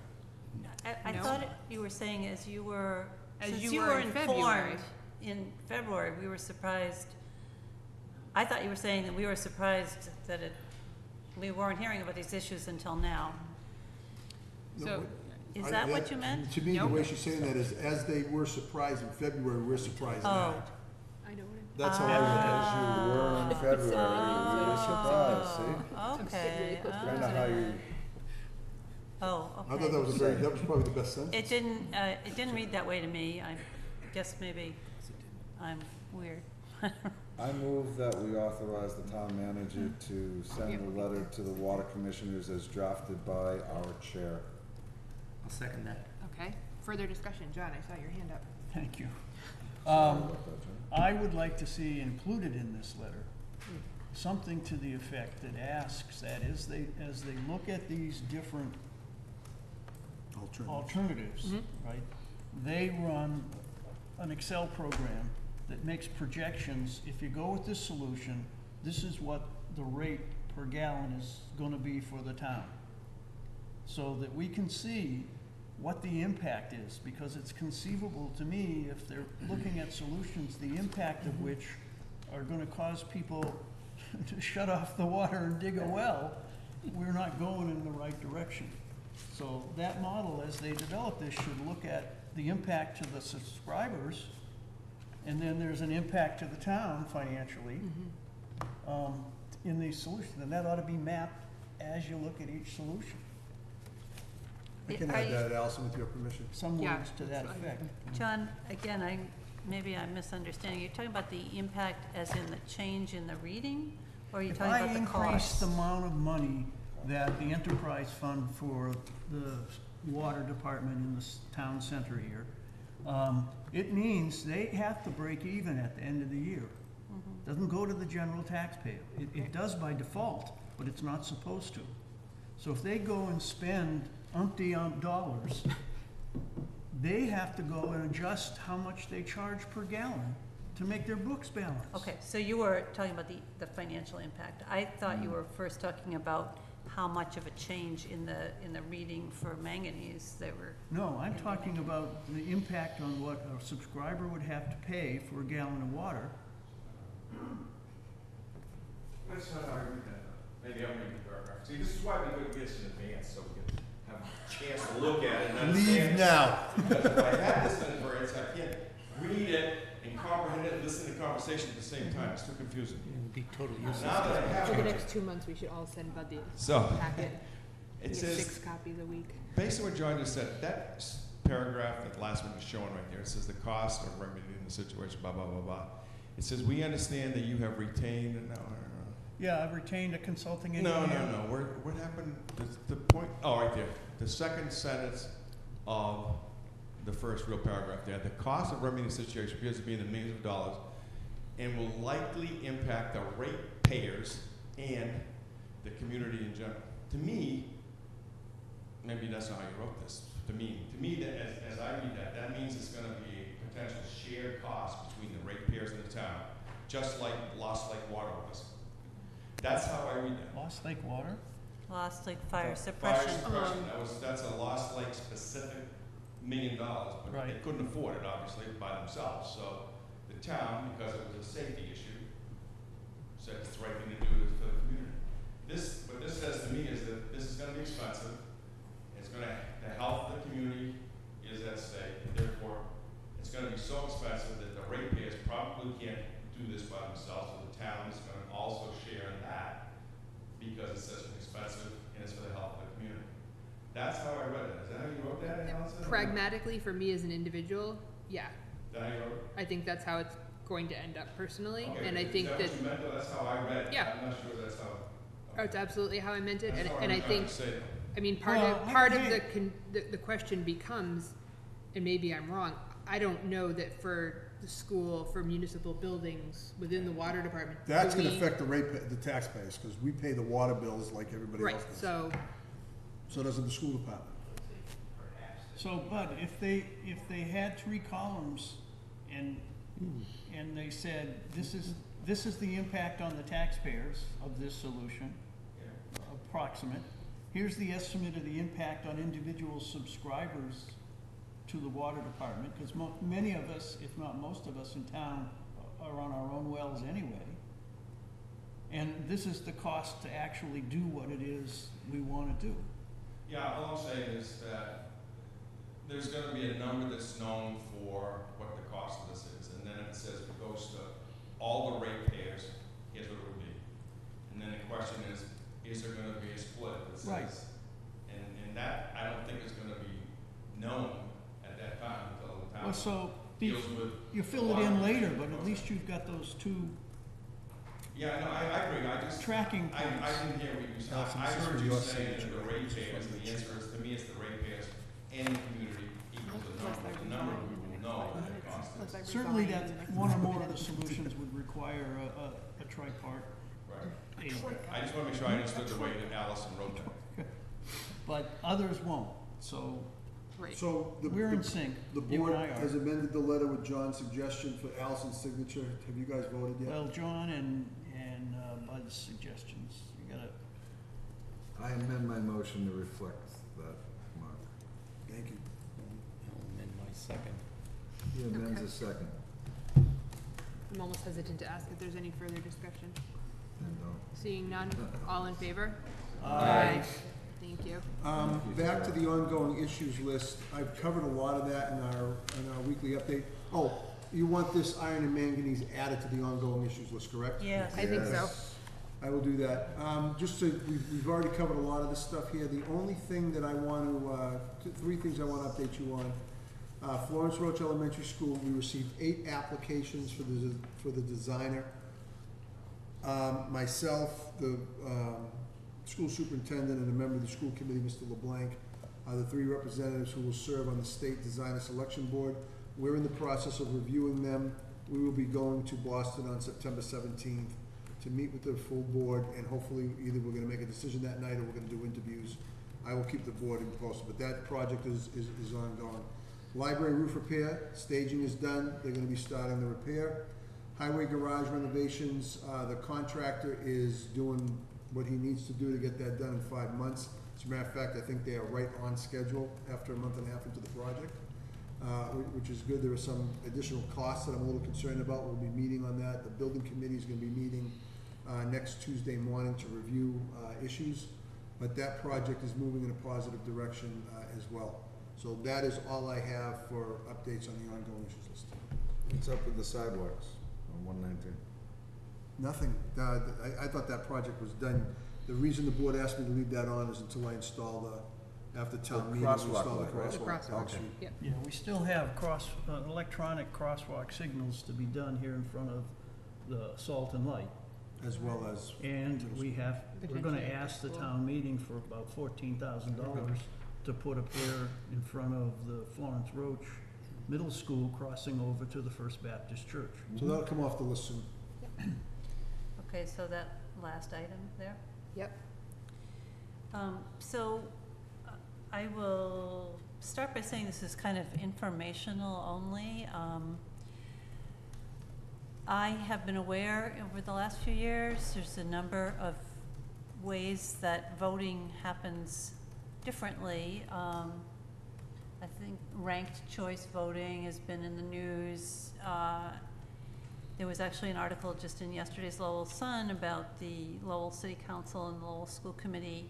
I, I No. thought you were saying as you were, As since you you were were in February. informed in February, we were surprised. I thought you were saying that we were surprised that it, we weren't hearing about these issues until now. No, So, what- Is I- that what you meant? To me, the Nope. way she's saying that is, as they were surprised in February, we're surprised now. Oh. I know what it. That's how I ah. As you were in February, you were surprised, see? Oh, Okay. I know how you, Oh, I thought that was a very, that was probably the best sentence. It didn't, uh, it didn't read that way to me. I guess maybe I'm weird. I move that we authorize the town manager to send a letter to the water commissioners as drafted by our chair. I'll second that. Okay, further discussion, John, I saw your hand up. Thank you. Sorry Um, about that, John. I would like to see included in this letter, something to the effect that asks that as they, as they look at these different Alternative. Alternatives, Mhm. right? They run an Excel program that makes projections. If you go with this solution, this is what the rate per gallon is gonna be for the town. So that we can see what the impact is, because it's conceivable to me, if they're looking at solutions, the impact of which are gonna cause people to shut off the water and dig a well, we're not going in the right direction. So that model, as they develop this, should look at the impact to the subscribers, and then there's an impact to the town financially, um, in these solutions, and that ought to be mapped as you look at each solution. I can Are add you- that, Alison, with your permission. Some Yeah, words to that that's fine. effect. John, again, I, maybe I'm misunderstanding. You're talking about the impact as in the change in the reading? Or are you If talking I about the increase cost? the amount of money that the enterprise fund for the water department in the town center here, um, it means they have to break even at the end of the year. Mm-hmm. Doesn't go to the general taxpayer. It, it does by default, but it's not supposed to. So if they go and spend umpty ump dollars, they have to go and adjust how much they charge per gallon to make their books balance. Okay, so you were talking about the, the financial impact. I thought you were first talking about how much of a change in the, in the reading for manganese they were. No, I'm talking about the impact on what a subscriber would have to pay for a gallon of water. Let's not how I read that. Maybe I'm reading the paragraph. See, this is why we go to this in advance, so we can have a chance to look at it and understand. Leave now. Because if I had this in advance, I can't read it and comprehend it and listen to the conversation at the same time. It's too confusing. It would be totally useless. Now that I have For the it, next two months, we should all send Bud the So, packet. it Get says, six copies a week. based on what John just said, that s- paragraph, that last one is showing right there, it says the cost of remedying the situation, blah, blah, blah, blah. It says, we understand that you have retained, no, no, no. Yeah, I've retained a consulting No, engineer. no, no, where, what happened, the, the point, oh, right there, the second sentence of the first real paragraph there, the cost of remedying the situation appears to be in the millions of dollars and will likely impact the ratepayers and the community in general. To me, maybe that's not how you wrote this, to me, to me, that, as, as I read that, that means it's gonna be a potential shared cost between the ratepayers and the town, just like Lost Lake Water was. That's how I read that. Lost Lake Water? Lost Lake Fire Suppression. Fire suppression. suppression, that was, that's a Lost Lake specific million dollars, but they Right. couldn't afford it, obviously, by themselves, so the town, because it was a safety issue, said it's the right thing to do for the community. This, what this says to me is that this is gonna be expensive, it's gonna, the health of the community is at stake, and therefore, it's gonna be so expensive that the ratepayers probably can't do this by themselves, so the town is gonna also share in that, because it's such an expensive, and it's for the health of the. That's how I read it, is that how you wrote that, Alison? Pragmatically, for me as an individual, yeah, that how you wrote it? I think that's how it's going to end up personally, Okay, and I is think that that, what you meant, though? That's how I read it. Yeah. I'm not sure that's how. that's oh, absolutely how I meant it, and, That's how and I I'm trying think, to say, though. I mean, part Well, of, I- part of hey. the con, the, the question becomes, and maybe I'm wrong, I don't know that for the school, for municipal buildings within the water department. do That's gonna we- affect the rate, pa- the taxpayers, because we pay the water bills like everybody Right, else does. so, So does the school department. So, Bud, if they, if they had three columns and, and they said, this is, this is the impact on the taxpayers of this solution, approximate, here's the estimate of the impact on individual subscribers to the water department, because mo- many of us, if not most of us in town, are on our own wells anyway. And this is the cost to actually do what it is we wanna do. Yeah, all I'm saying is that there's gonna be a number that's known for what the cost of this is, and then if it says it goes to all the ratepayers, here's what it would be. And then the question is, is there gonna be a split says? Right. And, and that, I don't think is gonna be known at that time until the Well, town so, be- deals with. You fill it in later, but at least you've got those two Yeah, no, I, I agree, I just. tracking I, points. I didn't hear what you said. Alison, I this is heard for you your saying that signature. the ratepayers, and the answer is, to me, it's the ratepayers and the community equals the number, the number of people know what the cost is. Certainly that one or more of the solutions would require a, a, a tripart Right. aid, I just wanna make sure I understood the way that Alison wrote that. but others won't, so right. So the, we're in the, sync. the You board and I are. has amended the letter with John's suggestion for Alison's signature. Have you guys voted yet? Well, John and, and Bud's suggestions, you gotta, I amend my motion to reflect that, Mark. Thank you. I'll amend my second. He amends Okay. a second, I'm almost hesitant to ask if there's any further discussion. and don't. Seeing none, all in favor? Aye. Thank you. Um, back to the ongoing issues list, I've covered a lot of that in our, in our weekly update. Oh, you want this iron and manganese added to the ongoing issues list, correct? Yes. I think so. Yes. I will do that. Um, just to, we've, we've already covered a lot of this stuff here. The only thing that I want to, uh, th- three things I want to update you on. Uh, Florence Roche Elementary School, we received eight applications for the, for the designer. Um, myself, the, um, school superintendent and a member of the school committee, Mr. LeBlanc, are the three representatives who will serve on the state designer selection board. We're in the process of reviewing them. We will be going to Boston on September seventeenth to meet with the full board, and hopefully either we're gonna make a decision that night or we're gonna do interviews. I will keep the board posted, but that project is, is, is ongoing. Library roof repair, staging is done, they're gonna be starting the repair. Highway garage renovations, uh, the contractor is doing what he needs to do to get that done in five months. As a matter of fact, I think they are right on schedule after a month and a half into the project, uh, whi- which is good. There are some additional costs that I'm a little concerned about. We'll be meeting on that. The building committee is gonna be meeting, uh, next Tuesday morning to review, uh, issues. But that project is moving in a positive direction, uh, as well. So that is all I have for updates on the ongoing issues list. What's up with the sidewalks on one nineteen? Nothing. Uh, th- I, I thought that project was done. The reason the board asked me to leave that on is until I install the, after town The meeting, we install crosswalk the light, right? The crosswalk. crosswalk, actually. yep. Yeah, we still have cross, uh, electronic crosswalk signals to be done here in front of the Salt and Light. As well as, And we have, we're gonna Potentially ask the town meeting for about fourteen thousand dollars to put a pier in front of the Florence Roche Middle School crossing over to the First Baptist Church. so that'll come off the list soon. Okay, so that last item there? Yep. Um, so, uh, I will start by saying this is kind of informational only. Um, I have been aware over the last few years, there's a number of ways that voting happens differently. Um, I think ranked choice voting has been in the news. Uh, there was actually an article just in yesterday's Lowell Sun about the Lowell City Council and Lowell School Committee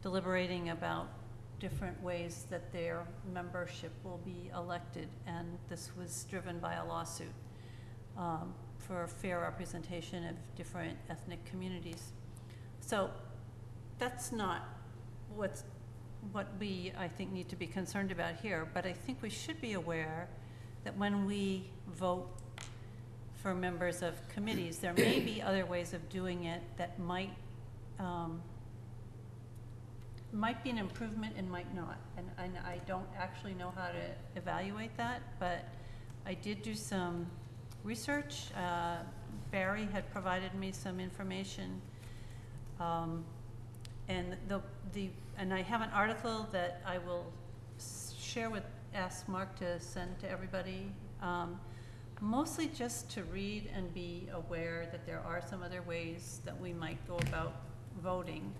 deliberating about different ways that their membership will be elected, and this was driven by a lawsuit um, for fair representation of different ethnic communities. So that's not what's, what we, I think, need to be concerned about here, but I think we should be aware that when we vote for members of committees, there may be other ways of doing it that might, um, might be an improvement and might not. And, and I don't actually know how to evaluate that, but I did do some research. Uh, Barry had provided me some information. Um, and the, the, and I have an article that I will share with, ask Mark to send to everybody. Um, mostly just to read and be aware that there are some other ways that we might go about voting.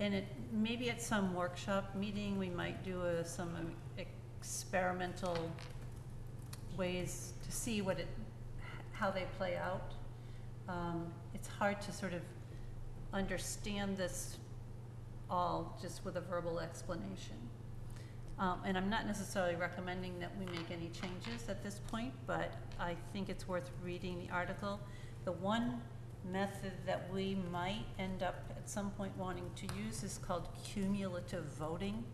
And it, maybe at some workshop meeting, we might do a, some experimental ways to see what it, how they play out. Um, it's hard to sort of understand this all just with a verbal explanation. Um, and I'm not necessarily recommending that we make any changes at this point, but I think it's worth reading the article. The one method that we might end up at some point wanting to use is called cumulative voting.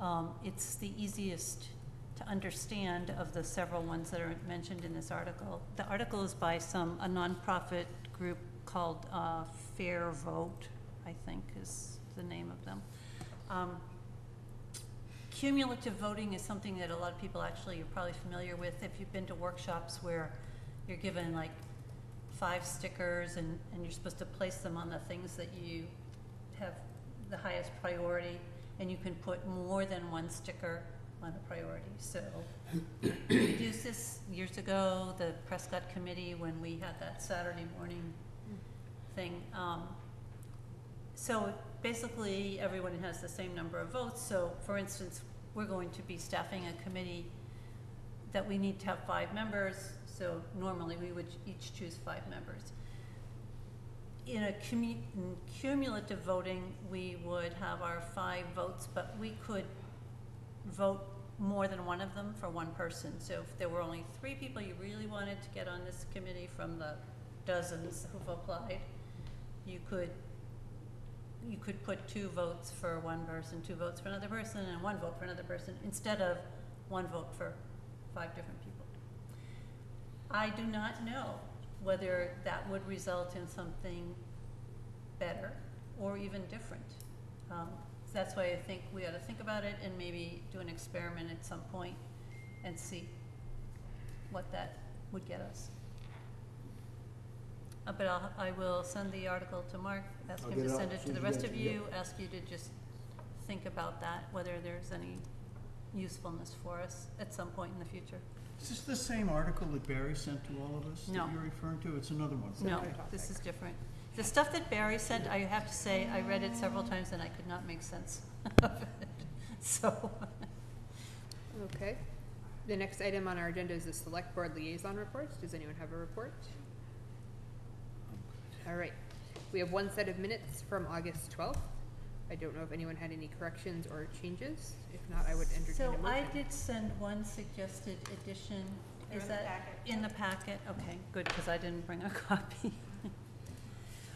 Um, it's the easiest to understand of the several ones that are mentioned in this article. The article is by some, a nonprofit group called, uh, Fair Vote, I think is the name of them. Um, cumulative voting is something that a lot of people actually are probably familiar with if you've been to workshops where you're given like five stickers and, and you're supposed to place them on the things that you have the highest priority and you can put more than one sticker on a priority. So we used this years ago, the Prescott Committee, when we had that Saturday morning thing. Um, so basically, everyone has the same number of votes. So for instance, we're going to be staffing a committee that we need to have five members. So normally, we would each choose five members. In a commu- in cumulative voting, we would have our five votes, but we could vote more than one of them for one person. So if there were only three people you really wanted to get on this committee from the dozens who've applied, you could you could put two votes for one person, two votes for another person, and one vote for another person, instead of one vote for five different people. I do not know whether that would result in something better or even different. Um, that's why I think we ought to think about it and maybe do an experiment at some point and see what that would get us. Uh, but I'll, I will send the article to Mark, ask I'll him get to it out send as it soon to the as you rest get of it, yeah. you, ask you to just think about that, whether there's any usefulness for us at some point in the future. Is this the same article that Barry sent to all of us No. that you're referring to? It's another one. No, Okay. this is different. The stuff that Barry sent, I have to say, I read it several times and I could not make sense of it. So, Okay. The next item on our agenda is the select board liaison reports. Does anyone have a report? All right. We have one set of minutes from August twelfth. I don't know if anyone had any corrections or changes. If not, I would entertain so a motion. I did send one suggested addition. They're Is in the that packet. in the packet? Okay, good, because I didn't bring a copy.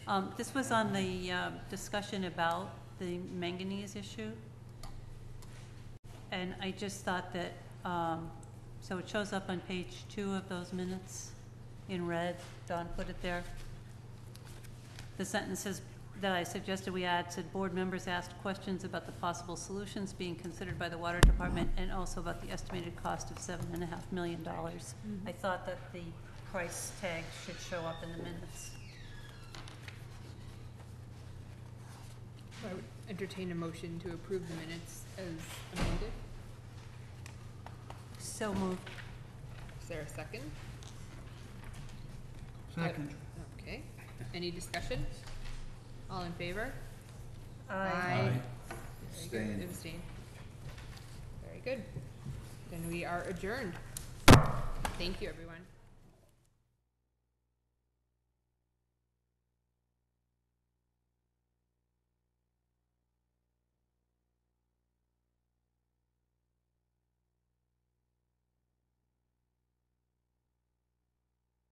Um, this was on the, uh, discussion about the manganese issue. And I just thought that, um, so it shows up on page two of those minutes in red. Dawn put it there. The sentences that I suggested we add said, board members asked questions about the possible solutions being considered by the water department and also about the estimated cost of seven and a half million dollars. I thought that the price tag should show up in the minutes. I would entertain a motion to approve the minutes as amended. So moved. Is there a second? Second. Okay. Any discussion? All in favor? Aye. Very good. Abstain. Abstain. Very good. Then we are adjourned. Thank you, everyone.